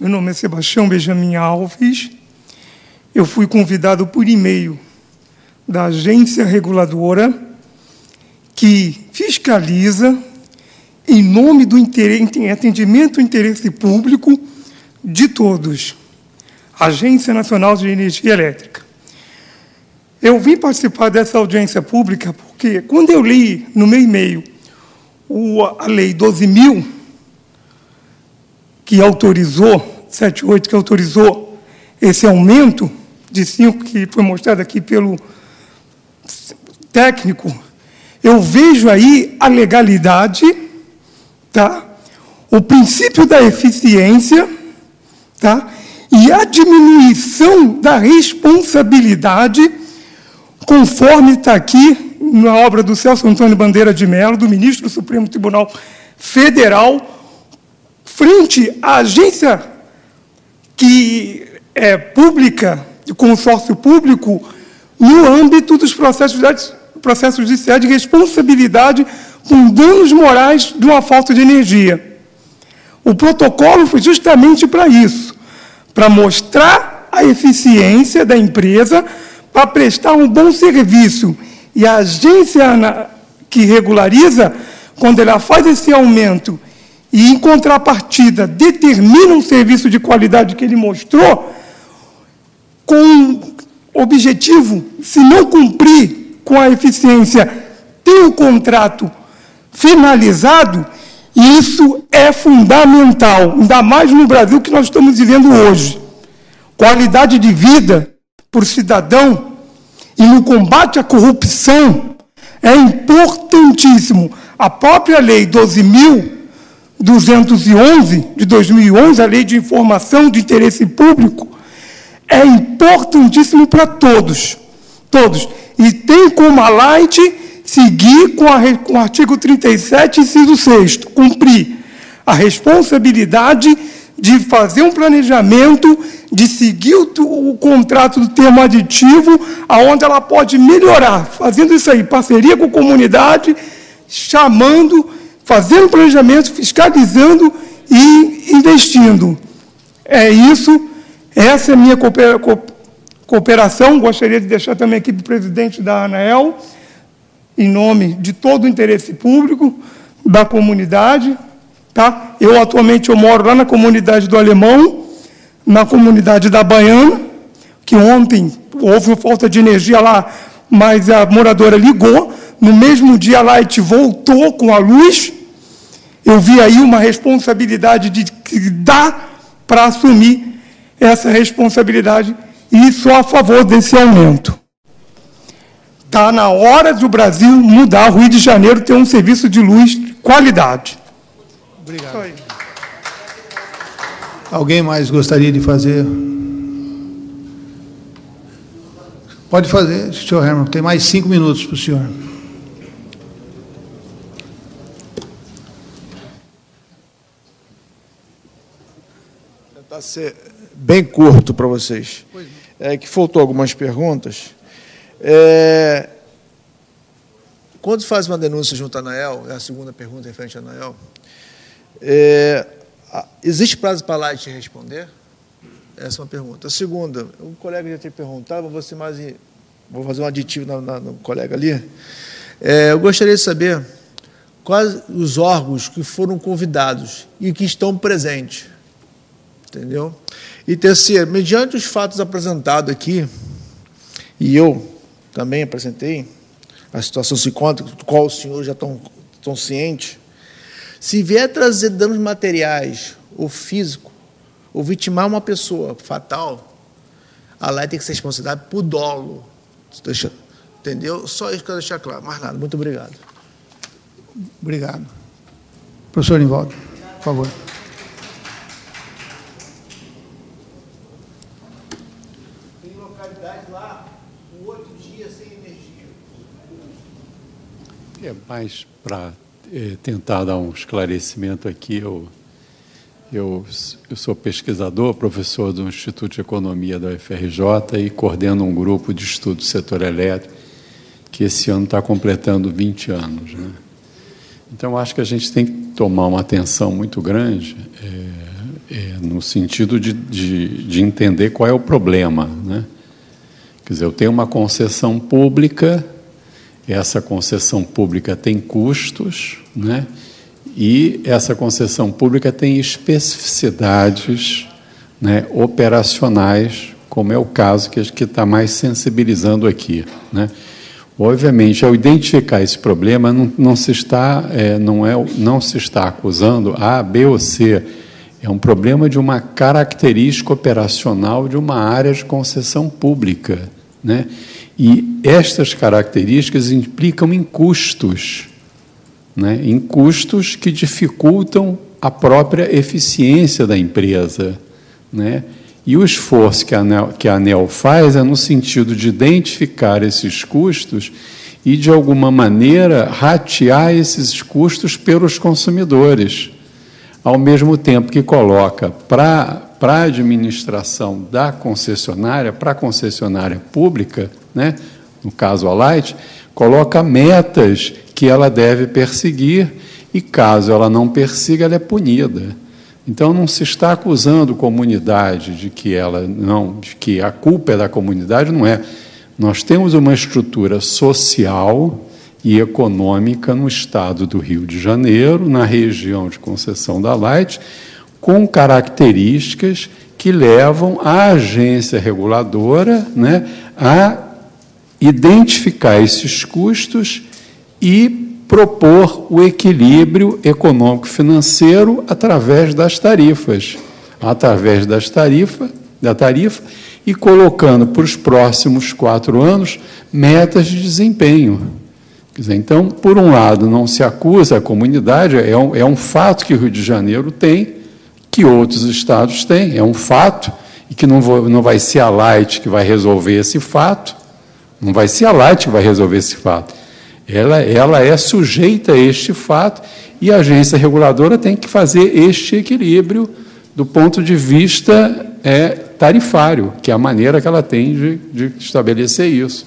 Meu nome é Sebastião Benjamin Alves. Eu fui convidado por e-mail da agência reguladora que fiscaliza, em nome do atendimento do interesse público de todos, Agência Nacional de Energia Elétrica. Eu vim participar dessa audiência pública porque, quando eu li no meu e-mail a Lei 12.000, que autorizou, 78, que autorizou esse aumento de 5, que foi mostrado aqui pelo técnico, eu vejo aí a legalidade, tá? o princípio da eficiência tá? e a diminuição da responsabilidade conforme está aqui na obra do Celso Antônio Bandeira de Mello, do ministro do Supremo Tribunal Federal, frente à agência que é pública, de consórcio público, no âmbito dos processos, processos de responsabilidade com danos morais de uma falta de energia. O protocolo foi justamente para isso, para mostrar a eficiência da empresa para prestar um bom serviço. E a agência que regulariza, quando ela faz esse aumento e, em contrapartida, determina um serviço de qualidade que ele mostrou, com objetivo, se não cumprir com a eficiência, ter o contrato finalizado, isso é fundamental, ainda mais no Brasil que nós estamos vivendo hoje. Qualidade de vida por cidadão e no combate à corrupção é importantíssimo. A própria Lei 12.211 de 2011, a Lei de Informação de Interesse Público, é importantíssimo para todos. Todos. E tem como a Light seguir com, a, com o artigo 37, inciso 6, cumprir a responsabilidade de fazer um planejamento de seguir o, o, contrato do termo aditivo, aonde ela pode melhorar, fazendo isso aí, parceria com a comunidade, chamando, fazendo planejamento, fiscalizando e investindo. É isso, essa é a minha cooperação. Gostaria de deixar também aqui para o presidente da ANAEL, em nome de todo o interesse público, da comunidade. Tá? Eu atualmente eu moro lá na comunidade do Alemão, na comunidade da Baiana, que ontem houve falta de energia lá, mas a moradora ligou. No mesmo dia a Light voltou com a luz. Eu vi aí uma responsabilidade de que dá para assumir essa responsabilidade e sou a favor desse aumento. Está na hora do Brasil mudar, o Rio de Janeiro ter um serviço de luz de qualidade. Obrigado. Alguém mais gostaria de fazer? Pode fazer, senhor Herman. Tem mais cinco minutos para o senhor. Tentar ser bem curto para vocês. É que faltou algumas perguntas. É, quando faz uma denúncia junto à ANAEL, é a segunda pergunta referente à ANAEL, é, existe prazo para lá te responder? Essa é uma pergunta. A segunda, o colega já tinha perguntado, vou ser mais. Vou fazer um aditivo na, na, no colega ali. É, eu gostaria de saber quais os órgãos que foram convidados e que estão presentes. Entendeu? E terceiro, mediante os fatos apresentados aqui, e eu também apresentei, a situação se conta, do qual os senhores já estão, estão cientes, se vier trazer danos materiais ou físico, ou vitimar uma pessoa fatal, a lei tem que ser responsabilidade por dolo. Deixa, entendeu? Só isso que eu deixar claro. Mais nada. Muito obrigado. Obrigado. Professor Nivaldo, por favor. Tem localidades lá com oito dias sem energia. É mais para é, tentar dar um esclarecimento aqui. Eu, eu, eu sou pesquisador, professor do Instituto de Economia da UFRJ e coordeno um grupo de estudo do setor elétrico que esse ano está completando 20 anos. Né? Então, acho que a gente tem que tomar uma atenção muito grande é, é, no sentido de, de, de, entender qual é o problema. Né? Quer dizer, eu tenho uma concessão pública essa concessão pública tem custos, né? e essa concessão pública tem especificidades né, operacionais, como é o caso que está mais sensibilizando aqui. Né? Obviamente, ao identificar esse problema, não, não, se está, é, não, é, não se está acusando A, B ou C. É um problema de uma característica operacional de uma área de concessão pública. Né? E estas características implicam em custos, né? em custos que dificultam a própria eficiência da empresa. Né? E o esforço que a, ANEL, que a ANEL faz é no sentido de identificar esses custos e, de alguma maneira, ratear esses custos pelos consumidores, ao mesmo tempo que coloca para a administração da concessionária, para a concessionária pública, né, no caso a Light, coloca metas que ela deve perseguir e, caso ela não persiga, ela é punida. Então não se está acusando comunidade de que ela não, de que a culpa é da comunidade, não é. Nós temos uma estrutura social e econômica no estado do Rio de Janeiro, na região de concessão da Light, com características que levam a agência reguladora né, a identificar esses custos e propor o equilíbrio econômico-financeiro através das tarifas, através das tarifas, da tarifa e colocando para os próximos quatro anos metas de desempenho. Dizer, então, por um lado, não se acusa a comunidade, é um, é um fato que o Rio de Janeiro tem, que outros estados têm, é um fato, e que não, vou, não vai ser a Light que vai resolver esse fato, não vai ser a Light que vai resolver esse fato ela, ela é sujeita a este fato e a agência reguladora tem que fazer este equilíbrio do ponto de vista é, tarifário, que é a maneira que ela tem de, de estabelecer isso.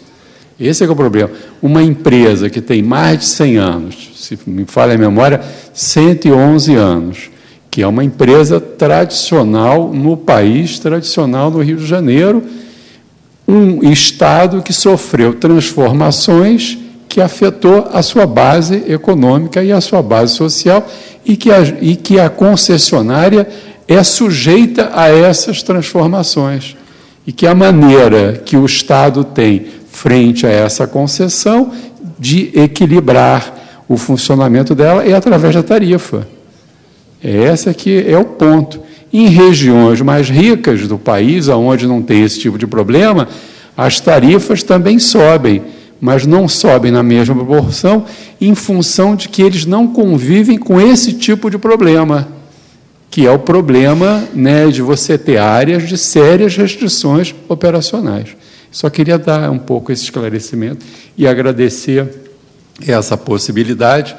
Esse é, é o problema. Uma empresa que tem mais de 100 anos, se me falha a memória, 111 anos, que é uma empresa tradicional no país, tradicional no Rio de Janeiro, um Estado que sofreu transformações que afetou a sua base econômica e a sua base social e que a, e que a concessionária é sujeita a essas transformações. E que a maneira que o Estado tem frente a essa concessão de equilibrar o funcionamento dela é através da tarifa. É essa que é o ponto. Em regiões mais ricas do país, onde não tem esse tipo de problema, as tarifas também sobem mas não sobem na mesma proporção em função de que eles não convivem com esse tipo de problema, que é o problema né, de você ter áreas de sérias restrições operacionais. Só queria dar um pouco esse esclarecimento e agradecer essa possibilidade,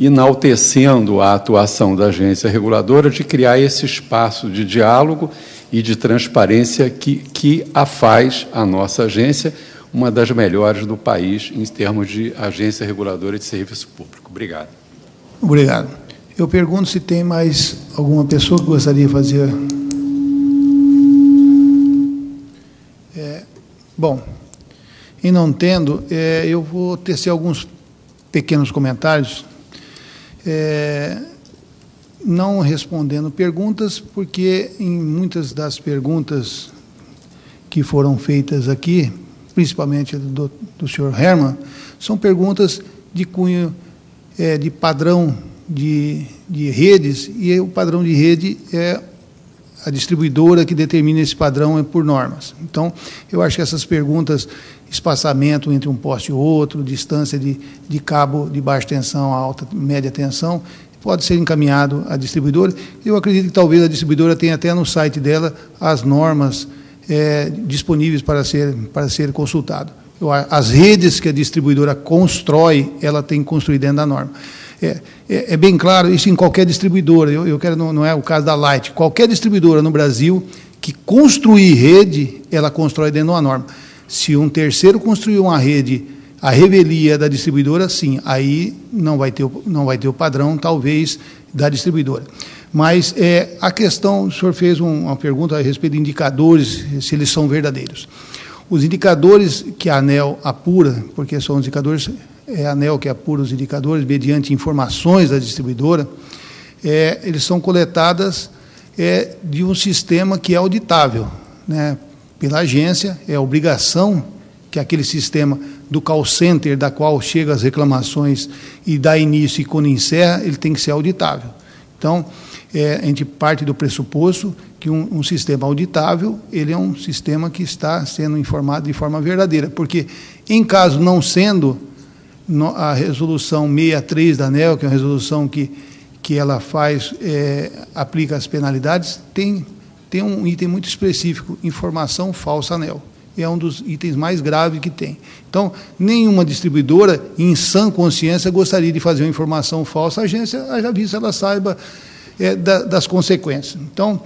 enaltecendo a atuação da agência reguladora de criar esse espaço de diálogo e de transparência que, que a faz a nossa agência uma das melhores do país em termos de agência reguladora de serviço público. Obrigado. Obrigado. Eu pergunto se tem mais alguma pessoa que gostaria de fazer. É, bom, e não tendo, é, eu vou tecer alguns pequenos comentários, é, não respondendo perguntas, porque em muitas das perguntas que foram feitas aqui, principalmente do, do senhor Herman, são perguntas de cunho é, de padrão de, de redes, e o padrão de rede é a distribuidora que determina esse padrão é por normas. Então, eu acho que essas perguntas, espaçamento entre um poste e outro, distância de, de cabo de baixa tensão a alta, média tensão, pode ser encaminhado à distribuidora. Eu acredito que talvez a distribuidora tenha até no site dela as normas é, disponíveis para ser, para ser consultado. As redes que a distribuidora constrói, ela tem que construir dentro da norma. É, é, é bem claro, isso em qualquer distribuidora, eu, eu quero, não, não, é o caso da Light, qualquer distribuidora no Brasil que construir rede, ela constrói dentro de uma norma. Se um terceiro construir uma rede, a revelia da distribuidora, sim, aí não vai ter, não vai ter o padrão, talvez, da distribuidora. Mas é, a questão, o senhor fez um, uma pergunta a respeito de indicadores, se eles são verdadeiros. Os indicadores que a ANEL apura, porque são indicadores é a ANEL que apura os indicadores mediante informações da distribuidora, é, eles são coletadas é, de um sistema que é auditável, né, pela agência, é obrigação que aquele sistema do call center, da qual chegam as reclamações e dá início e quando encerra, ele tem que ser auditável. Então, é, a gente parte do pressuposto que um, um, sistema auditável, ele é um sistema que está sendo informado de forma verdadeira, porque em caso não sendo no, a resolução 63 da ANEL, que é uma resolução que, que ela faz, é, aplica as penalidades, tem, tem um item muito específico, informação falsa ANEL é um dos itens mais graves que tem. Então, nenhuma distribuidora, em sã consciência, gostaria de fazer uma informação falsa. A agência, já visto, ela saiba é, da, das consequências. Então,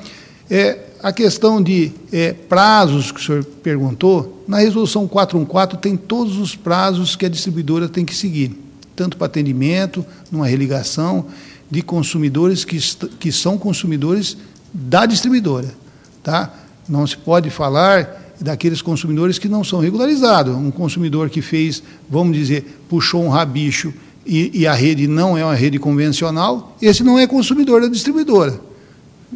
é, a questão de é, prazos que o senhor perguntou, na resolução 414 tem todos os prazos que a distribuidora tem que seguir, tanto para atendimento, numa religação, de consumidores que, que são consumidores da distribuidora. Tá? Não se pode falar daqueles consumidores que não são regularizados. Um consumidor que fez, vamos dizer, puxou um rabicho e, e a rede não é uma rede convencional, esse não é consumidor da distribuidora.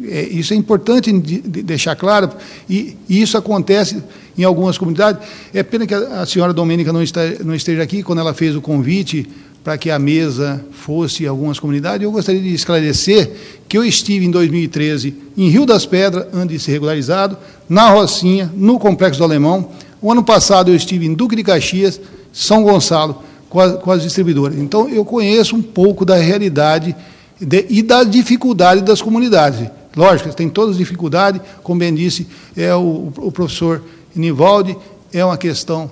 É, isso é importante de, de deixar claro, e, e, isso acontece em algumas comunidades. É pena que a, a senhora Domênica não, está, não esteja aqui, quando ela fez o convite para que a mesa fosse em algumas comunidades. Eu gostaria de esclarecer que eu estive em 2013 em Rio das Pedras, antes de ser regularizado, na Rocinha, no Complexo do Alemão. O ano passado eu estive em Duque de Caxias, São Gonçalo, com, a, com as distribuidoras. Então eu conheço um pouco da realidade de, e da dificuldade das comunidades. Lógico, tem todas as dificuldades, como bem disse é o, o professor Nivaldi, é uma questão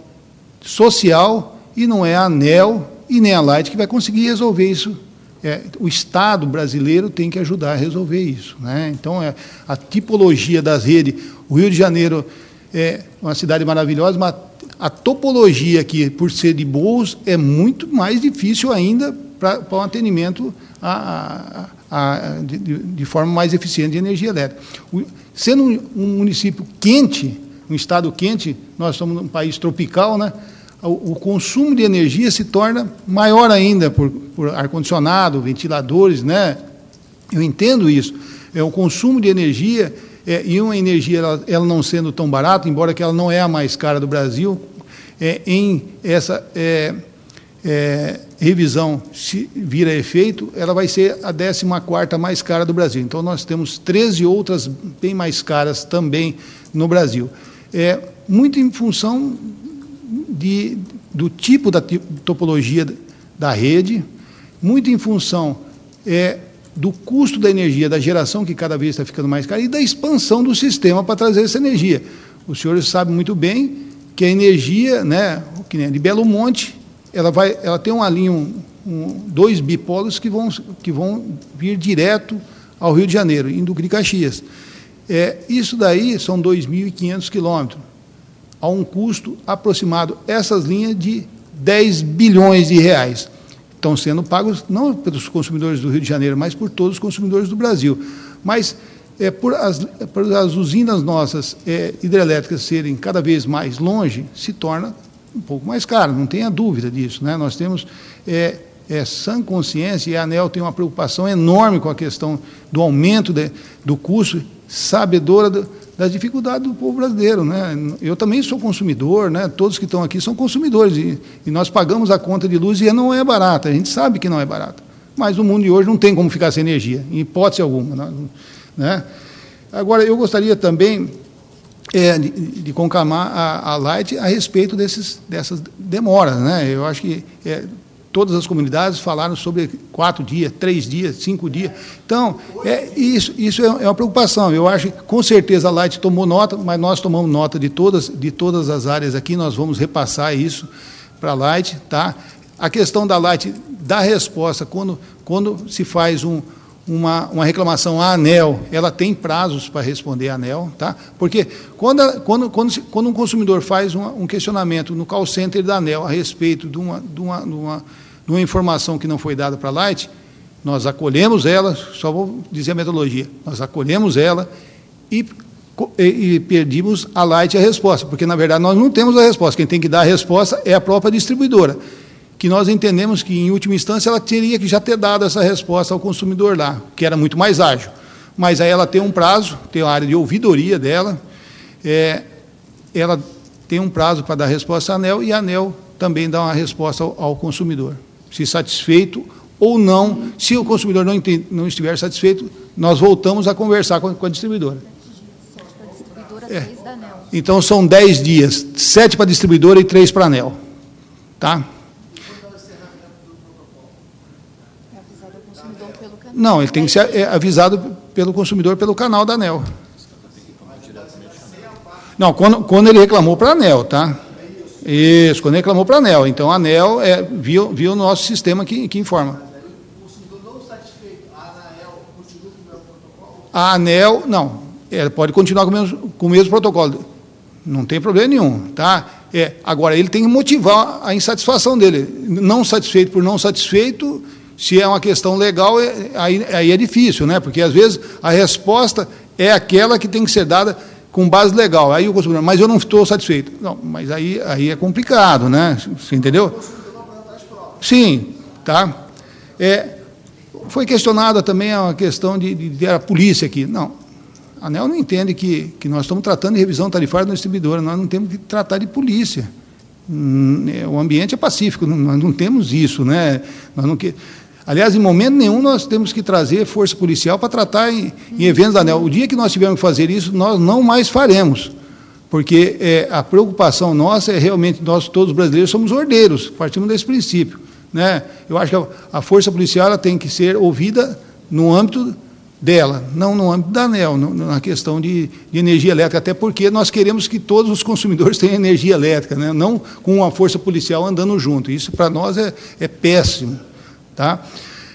social e não é ANEL e nem a Light que vai conseguir resolver isso. É, o Estado brasileiro tem que ajudar a resolver isso. Né? Então, é, a tipologia das redes, o Rio de Janeiro é uma cidade maravilhosa, mas a topologia aqui, por ser de boas, é muito mais difícil ainda para um atendimento a, a, a, de, de, forma mais eficiente de energia elétrica. O, sendo um, um município quente, um estado quente, nós somos um país tropical, né? O, consumo de energia se torna maior ainda por, por ar-condicionado, ventiladores, né? Eu entendo isso. É, o consumo de energia, é, e uma energia, ela, ela, não sendo tão barata, embora que ela não é a mais cara do Brasil, é, em essa é, é revisão, se vira efeito, ela vai ser a 14ª mais cara do Brasil. Então, nós temos 13 outras bem mais caras também no Brasil. É, muito em função de, do tipo da topologia da rede, muito em função é, do custo da energia, da geração que cada vez está ficando mais cara, e da expansão do sistema para trazer essa energia. Os senhores sabem muito bem que a energia, né, que nem de Belo Monte, ela, vai, ela tem uma linha, um, um, dois bipolos que vão, que vão vir direto ao Rio de Janeiro, indo de Caxias. É, isso daí são 2.500 quilômetros a um custo aproximado, essas linhas de 10 bilhões de reais. Estão sendo pagos não pelos consumidores do Rio de Janeiro, mas por todos os consumidores do Brasil. Mas é, por, as, por as usinas nossas é, hidrelétricas serem cada vez mais longe, se torna um pouco mais caro, não tenha dúvida disso. Né? Nós temos é, é, sã consciência e a ANEL tem uma preocupação enorme com a questão do aumento de, do custo, sabedora do, das dificuldades do povo brasileiro. Né? Eu também sou consumidor, né? todos que estão aqui são consumidores, e, e, nós pagamos a conta de luz e não é barata, a gente sabe que não é barata. Mas o mundo de hoje não tem como ficar sem energia, em hipótese alguma. Né? né? Agora, eu gostaria também é, de, de conclamar a, a Light a respeito desses, dessas demoras. Né? Eu acho que é, todas as comunidades falaram sobre quatro dias, três dias, cinco dias. Então, é, isso, isso é, é uma preocupação. Eu acho que, com certeza, a Light tomou nota, mas nós tomamos nota de todas, de todas as áreas aqui, nós vamos repassar isso para a Light. Tá? A questão da Light, da resposta, quando, quando se faz um, uma, uma reclamação à ANEL, ela tem prazos para responder à ANEL, tá? porque quando, quando, quando, quando um consumidor faz uma, um questionamento no call center da ANEL a respeito de uma, de uma, de uma numa informação que não foi dada para a Light, nós acolhemos ela, só vou dizer a metodologia, nós acolhemos ela e, e, e a Light a resposta, porque na verdade nós não temos a resposta, quem tem que dar a resposta é a própria distribuidora, que que nós entendemos que, em última instância, ela teria que já ter dado essa resposta ao consumidor lá, que era muito mais ágil. Mas aí ela tem um prazo, tem a área de ouvidoria dela, é, ela tem um prazo para dar resposta à ANEL e a ANEL também dá uma resposta ao, ao consumidor. Se satisfeito ou não, se o consumidor não, entende, não estiver satisfeito, nós voltamos a conversar com, com a distribuidora. É. Então são 10 dias, 7 para a distribuidora e 3 para a ANEL. Tá? Não, ele tem que ser é, avisado pelo consumidor pelo canal da ANEL. Não, quando, quando ele reclamou para a ANEL, tá? Isso, quando ele reclamou para a ANEL. Então a ANEL é, viu, viu o nosso sistema que, que informa. A ANEL, não, ela pode continuar com o mesmo, com o mesmo protocolo. Não tem problema nenhum, tá? É, agora, ele tem que motivar a insatisfação dele. Não satisfeito por não satisfeito, se é uma questão legal, é, aí, aí é difícil, né? Porque às vezes a resposta é aquela que tem que ser dada com base legal. Aí o consumidor, mas eu não estou satisfeito. Não, mas aí, aí é complicado, né? Você entendeu? Sim, tá? É, foi questionada também a questão de, de, de a polícia aqui. Não, a ANEL não entende que, que nós estamos tratando de revisão tarifária da distribuidora, nós não temos que tratar de polícia. Hum, é, o ambiente é pacífico, nós não temos isso, né? Nós não que... Aliás, em momento nenhum nós temos que trazer força policial para tratar em, em, eventos da ANEL. O dia que nós tivermos que fazer isso, nós não mais faremos, porque é, a preocupação nossa é realmente, nós todos brasileiros somos ordeiros, partimos desse princípio. Né? Eu acho que a, a força policial tem que ser ouvida no âmbito dela, não no âmbito da ANEL, no, na questão de, de, energia elétrica, até porque nós queremos que todos os consumidores [laughs] tenham energia elétrica, né? não com a força policial andando junto. Isso para nós é, é péssimo. Tá?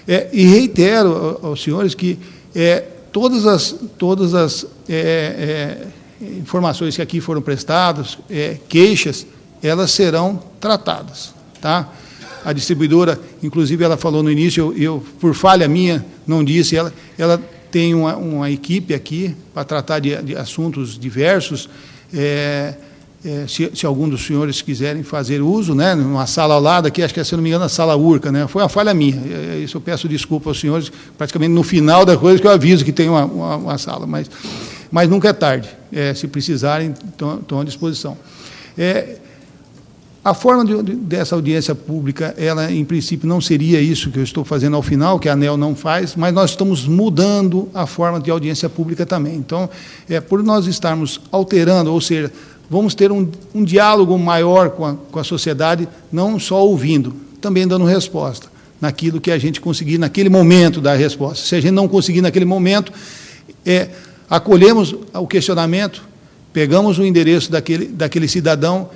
É, e reitero aos senhores que é, todas as, todas as é, é informações que aqui foram prestadas, é, queixas, elas serão tratadas. Tá? A distribuidora, inclusive, ela falou no início, eu, eu por falha minha, não disse, ela, ela tem uma, uma equipe aqui para tratar de, de assuntos diversos. É, é, se, se, algum dos senhores quiserem fazer uso, né, numa sala ao lado aqui, acho que é, se não me engano, a sala Urca, né, foi uma falha minha, é, é, isso eu peço desculpa aos senhores, praticamente no final da coisa que eu aviso que tem uma, uma, uma sala, mas, mas nunca é tarde, é, se precisarem, estão à disposição. É, a forma de, de, dessa audiência pública, ela em princípio não seria isso que eu estou fazendo ao final, que a ANEL não faz, mas nós estamos mudando a forma de audiência pública também. Então, por nós estarmos alterando, ou seja, vamos ter um, um diálogo maior com a, com a sociedade, não só ouvindo, também dando resposta naquilo que a gente conseguir naquele momento dar resposta. Se a gente não conseguir naquele momento, é, acolhemos o questionamento, pegamos o endereço daquele, daquele cidadão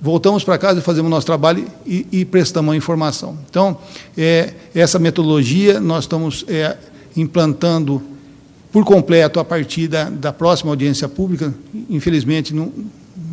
voltamos para casa e fazemos o nosso trabalho e, e prestamos a informação. Então, é, essa metodologia nós estamos é, implantando por completo a partir da, da próxima audiência pública. Infelizmente, não,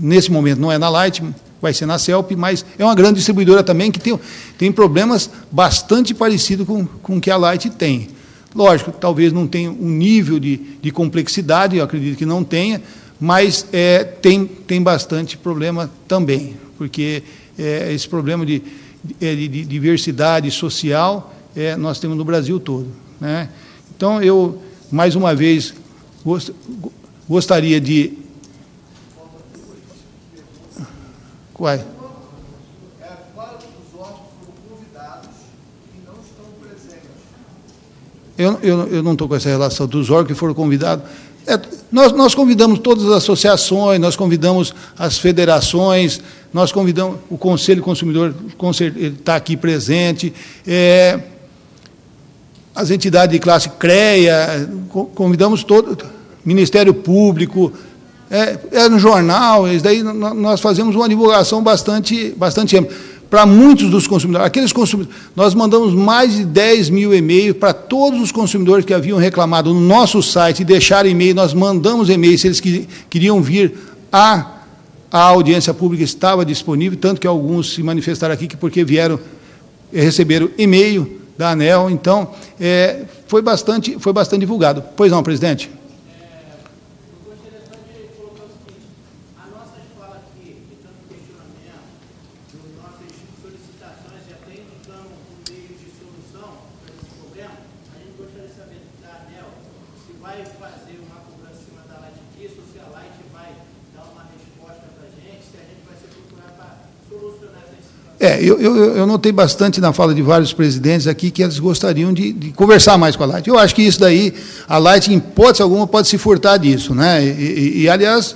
nesse momento não é na Light, vai ser na CELP, mas é uma grande distribuidora também que tem, tem problemas bastante parecidos com, com o que a Light tem. Lógico, talvez não tenha um nível de, de complexidade, eu acredito que não tenha, mas é, tem, tem bastante problema também, porque é, esse problema de, de, de diversidade social é, nós temos no Brasil todo. Né? Então, eu, mais uma vez, gost, gostaria de. Qual? Eu, eu, eu não estou com essa relação dos órgãos que foram convidados. É, nós, nós, convidamos todas as associações, nós convidamos as federações, nós convidamos o Conselho Consumidor, ele está aqui presente, é, as entidades de classe CREA, convidamos todo, Ministério Público, é, é no jornal, isso daí nós fazemos uma divulgação bastante, bastante ampla para muitos dos consumidores. Aqueles consumidores, nós mandamos mais de 10 mil e-mails para todos os consumidores que haviam reclamado no nosso site e deixaram e-mail, nós mandamos e-mail se eles que, queriam vir a a audiência pública estava disponível, tanto que alguns se manifestaram aqui que porque vieram eh, receberam e-mail da ANEL, então é, foi bastante foi bastante divulgado. Pois não, presidente? É, eu, eu, eu, notei bastante na fala de vários presidentes aqui que eles gostariam de, de, conversar mais com a Light. Eu acho que isso daí, a Light, em hipótese alguma, pode se furtar disso. Né? E, e, e aliás,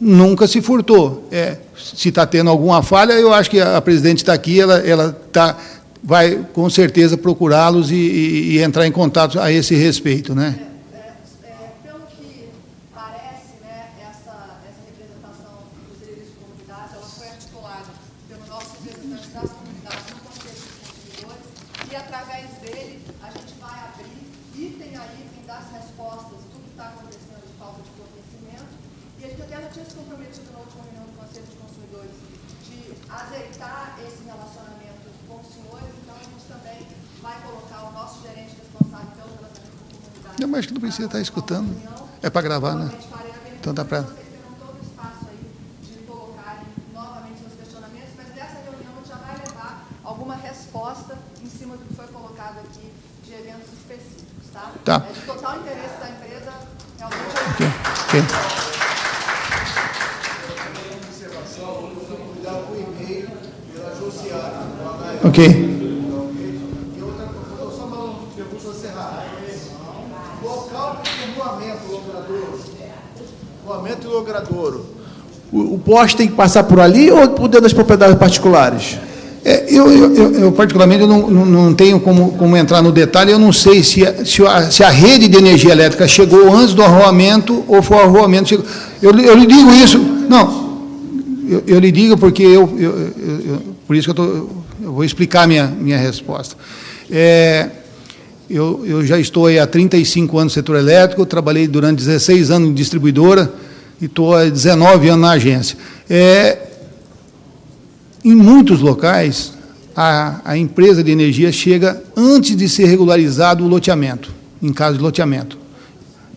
nunca se furtou. É, se está tendo alguma falha, eu acho que a, a presidente está aqui, ela, ela tá, vai com certeza procurá-los e, e, entrar em contato a esse respeito. Né? Mas que não precisa estar escutando. É para gravar, né? Então dá para. alguma resposta em cima do que foi colocado aqui de eventos específicos, tá? É de total interesse da empresa, realmente. Ok. Okay. Ok. Escoamento e logradouro. O, o poste tem que passar por ali ou por dentro das propriedades particulares? É, eu, eu, eu, particularmente, eu não, não, não, tenho como, como entrar no detalhe, eu não sei se a, se, a, se a rede de energia elétrica chegou antes do arroamento ou foi o arroamento. Chegou. Eu, eu lhe digo isso, não, eu, eu lhe digo porque eu, eu, por isso que eu, tô, eu vou explicar minha, minha resposta. É, eu, eu já estou há 35 anos no setor elétrico, trabalhei durante 16 anos em distribuidora e estou há 19 anos na agência. É, em muitos locais, a, a empresa de energia chega antes de ser regularizado o loteamento, em caso de loteamento,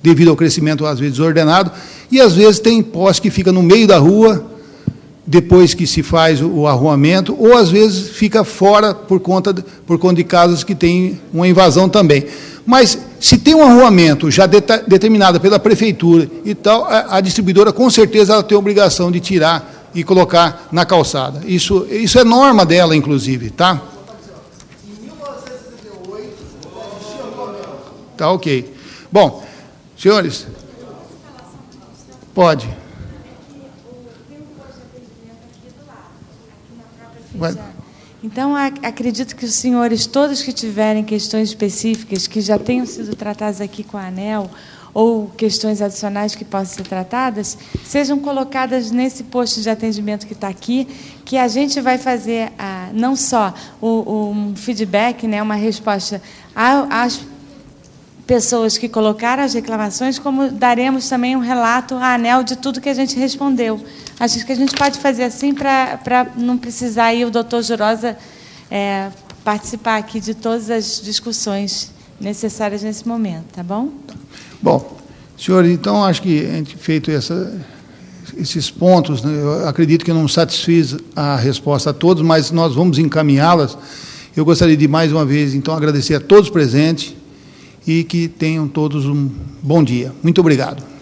devido ao crescimento, às vezes, desordenado, e às vezes tem poste que fica no meio da rua, depois que se faz o arruamento, ou às vezes fica fora por conta de, por conta de casas que tem uma invasão também. Mas se tem um arruamento já de, determinado pela prefeitura e tal, a, a, distribuidora com certeza ela tem a obrigação de tirar e colocar na calçada. Isso, isso é norma dela, inclusive, tá? Tá ok. Bom, senhores, pode. Então, acredito que os senhores, todos que tiverem questões específicas que já tenham sido tratadas aqui com a ANEL, ou questões adicionais que possam ser tratadas, sejam colocadas nesse posto de atendimento que está aqui, que a gente vai fazer ah, não só o, um feedback, né, uma resposta às pessoas que colocaram as reclamações, como daremos também um relato à ANEL de tudo que a gente respondeu. Acho que a gente pode fazer assim para não precisar aí o doutor Jurosa é, participar aqui de todas as discussões necessárias nesse momento, tá bom? Bom, senhor, então acho que a gente feito essa, esses pontos, né, eu acredito que não satisfiz a resposta a todos, mas nós vamos encaminhá-las. Eu gostaria de mais uma vez, então, agradecer a todos presentes e que tenham todos um bom dia. Muito obrigado.